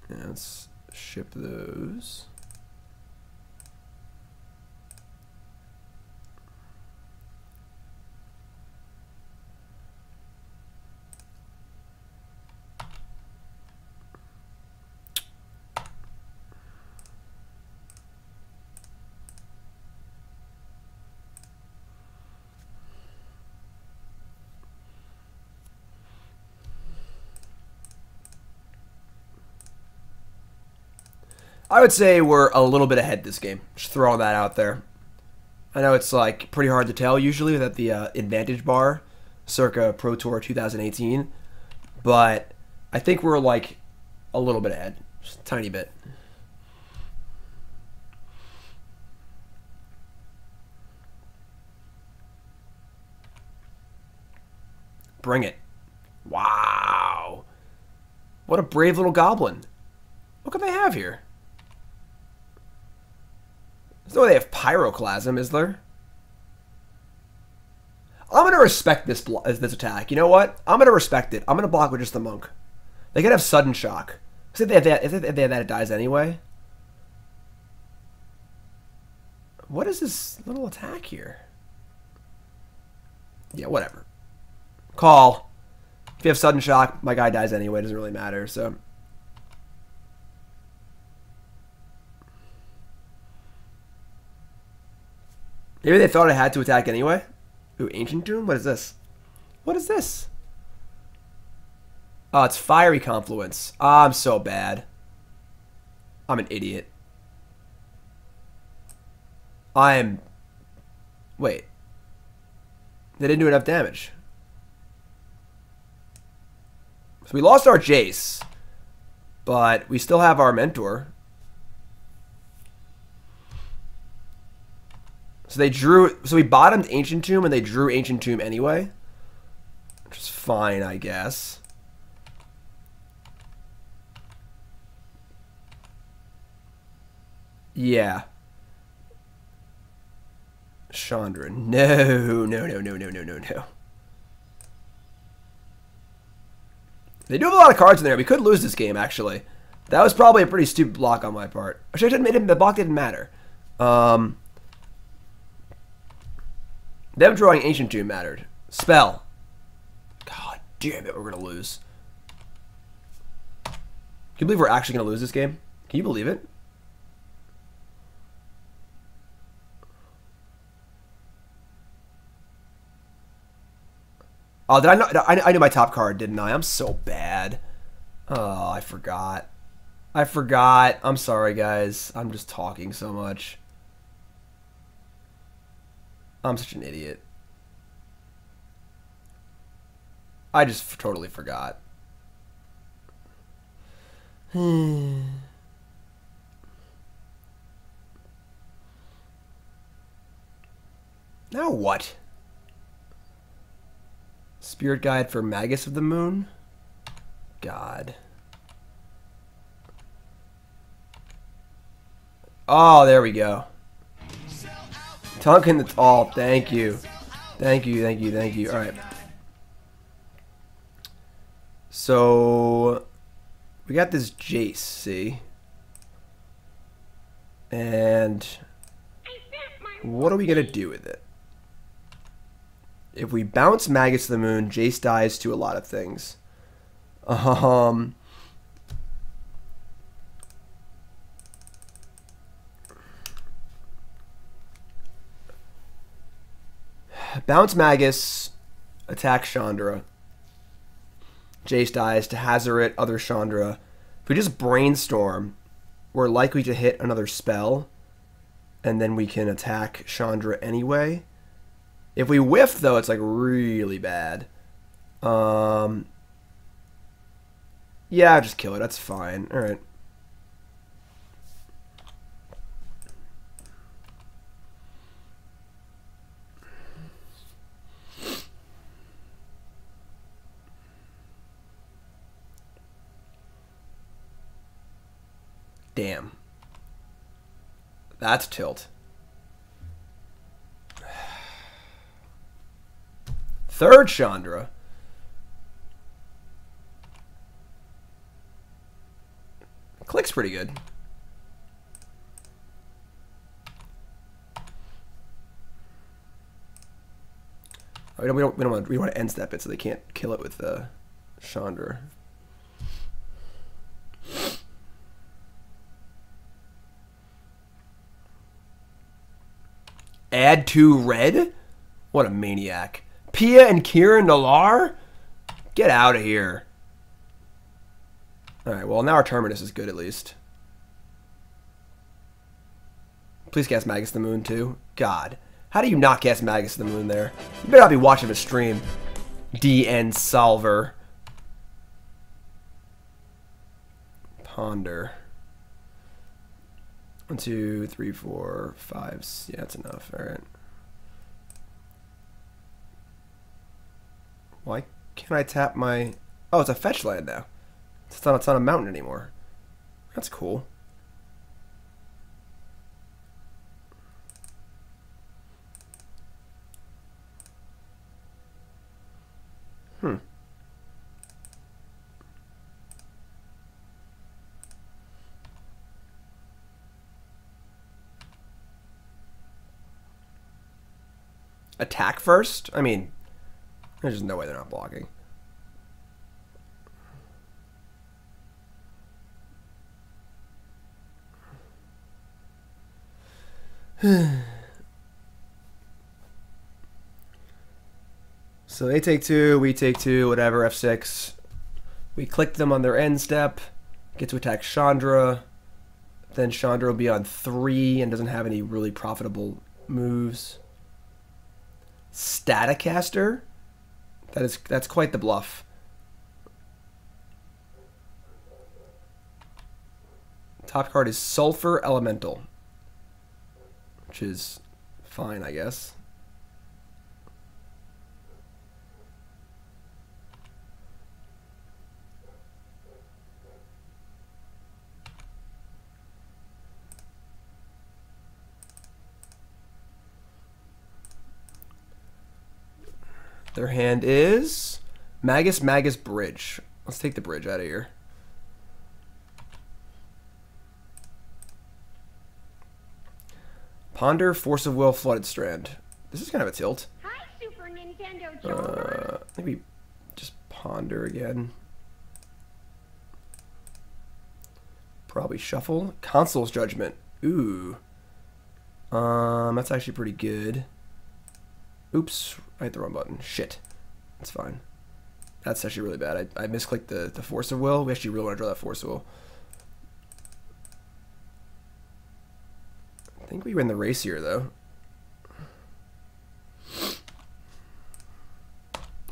yeah, let's ship those. I would say we're a little bit ahead this game. Just throwing that out there. I know it's like pretty hard to tell usually without the uh, advantage bar, circa Pro Tour 2018, but I think we're like a little bit ahead, just a tiny bit. Bring it. Wow. What a brave little goblin. What can they have here? There's no way they have pyroclasm, is there? I'm gonna respect this this attack. You know what? I'm gonna respect it. I'm gonna block with just the monk. They could have sudden shock. if they have that, if they have that, it dies anyway. What is this little attack here? Yeah, whatever. Call. If you have sudden shock, my guy dies anyway. It doesn't really matter. So. Maybe they thought I had to attack anyway. Ooh, Ancient Tomb? What is this? What is this? Oh, it's Fiery Confluence. Ah, I'm so bad. I'm an idiot. I am. Wait. They didn't do enough damage. So we lost our Jace. But we still have our mentor. So they drew. So we bottomed Ancient Tomb and they drew Ancient Tomb anyway. Which is fine, I guess. Yeah. Chandra. No, no, no, no, no, no, no, no. They do have a lot of cards in there. We could lose this game, actually. That was probably a pretty stupid block on my part. Actually, it didn't, the block didn't matter. Um, them drawing Ancient Tomb mattered. Spell. God damn it, we're to lose. Can you believe we're actually to lose this game? Can you believe it? Oh, did I know? I, I knew my top card, didn't I? I'm so bad. Oh, I forgot. I forgot. I'm sorry, guys. I'm just talking so much. I'm such an idiot. I just totally forgot. <sighs> now what? Spirit guide for Magus of the Moon? God. Oh, there we go. Tonkin the all. Thank you. Thank you, thank you, thank you. Alright. So we got this Jace, see? And what are we gonna do with it? If we bounce Magus to the moon, Jace dies to a lot of things. Um, bounce Magus, attack Chandra. Jace dies to Hazoret, other Chandra. If we just brainstorm, we're likely to hit another spell, and then we can attack Chandra anyway. If we whiff, though, it's like really bad. Um, yeah, just kill it. That's fine. All right. Damn. That's tilt. Third Chandra. Clique's pretty good. Oh, we don't, we don't, we don't want, to end step it so they can't kill it with uh, Chandra. Add to red? What a maniac. Pia and Kieran Nalaar? Get out of here. Alright, well, now our Terminus is good at least. Please cast Magus the Moon, too. God. How do you not cast Magus the Moon there? You better not be watching the stream. DN Solver. Ponder. One, two, three, four, five. Yeah, that's enough. Alright. Why can't I tap my... Oh, it's a fetch land now. It's not, it's not a mountain anymore. That's cool. Attack first. I mean, there's no way they're not blocking. <sighs> so they take two, we take two, whatever, F6. We Clique them on their end step, get to attack Chandra. Then Chandra will be on three and doesn't have any really profitable moves. Staticaster? That is that's quite the bluff. Top card is Sulfur Elemental. Which is fine, I guess. Their hand is Magus Magus Bridge. Let's take the bridge out of here. Ponder, Force of Will, Flooded Strand. This is kind of a tilt. Hi, Super Nintendo Uh, maybe just ponder again. Probably shuffle. Council's Judgment. Ooh. Um, that's actually pretty good. Oops, I hit the wrong button. Shit. That's fine. That's actually really bad. I, I misclicked the, the Force of Will. We actually really want to draw that Force of Will. I think we win the race here, though.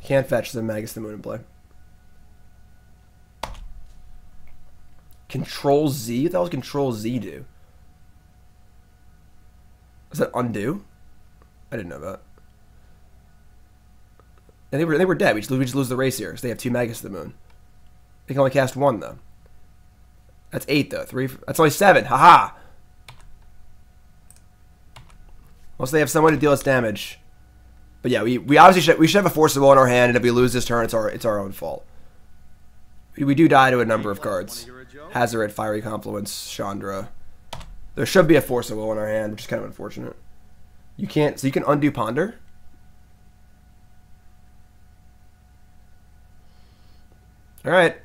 Can't fetch the Magus the Moon in play. Control Z? What the hell Control Z do? Is that undo? I didn't know that. And they were they were dead. We just, we just lose the race here. So they have two Magus to the Moon. They can only cast one though. That's eight though. Three. That's only seven. Haha. Once they have someone to deal us damage. But yeah, we, we obviously should we should have a force of will in our hand, and if we lose this turn, it's our it's our own fault. We, we do die to a number of cards. Hazoret, Fiery Confluence, Chandra. There should be a force of will in our hand, which is kind of unfortunate. You can't so you can undo ponder. All right.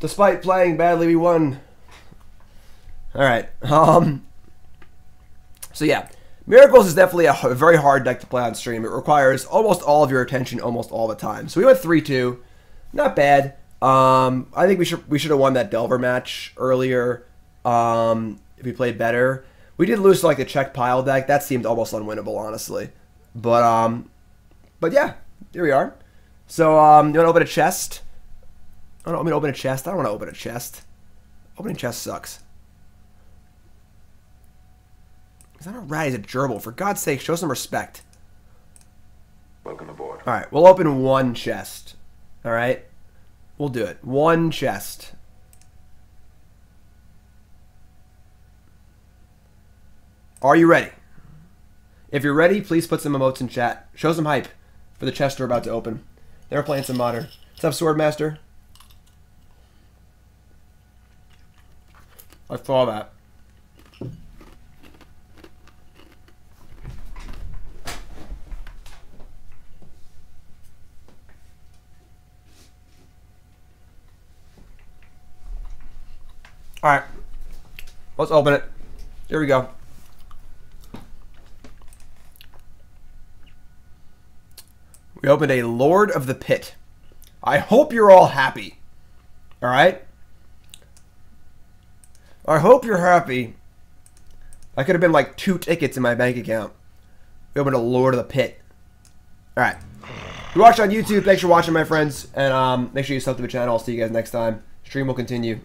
Despite playing badly, we won. All right. Um. So yeah, Miracles is definitely a very hard deck to play on stream. It requires almost all of your attention almost all the time. So we went three two, not bad. Um, I think we should we should have won that Delver match earlier. Um, if we played better, we did lose to like the Czech pile deck. That seemed almost unwinnable, honestly. But um, but yeah, here we are. So um, you want to open a chest? I don't want me to open a chest. I don't want to open a chest. Opening chest sucks. Is that a rat? He's a gerbil. For God's sake, show some respect. Welcome aboard. All right, we'll open one chest. All right, we'll do it. One chest. Are you ready? If you're ready, please put some emotes in chat. Show some hype for the chest we're about to open. Then we're playing some modern. What's up, Swordmaster? I saw that. All right, let's open it. Here we go. We opened a Lord of the Pit. I hope you're all happy. All right? I hope you're happy. I could have been like two tickets in my bank account. We opened a Lord of the Pit. All right. If you watch on YouTube, thanks for watching, my friends. And um, make sure you sub to the channel. I'll see you guys next time. Stream will continue.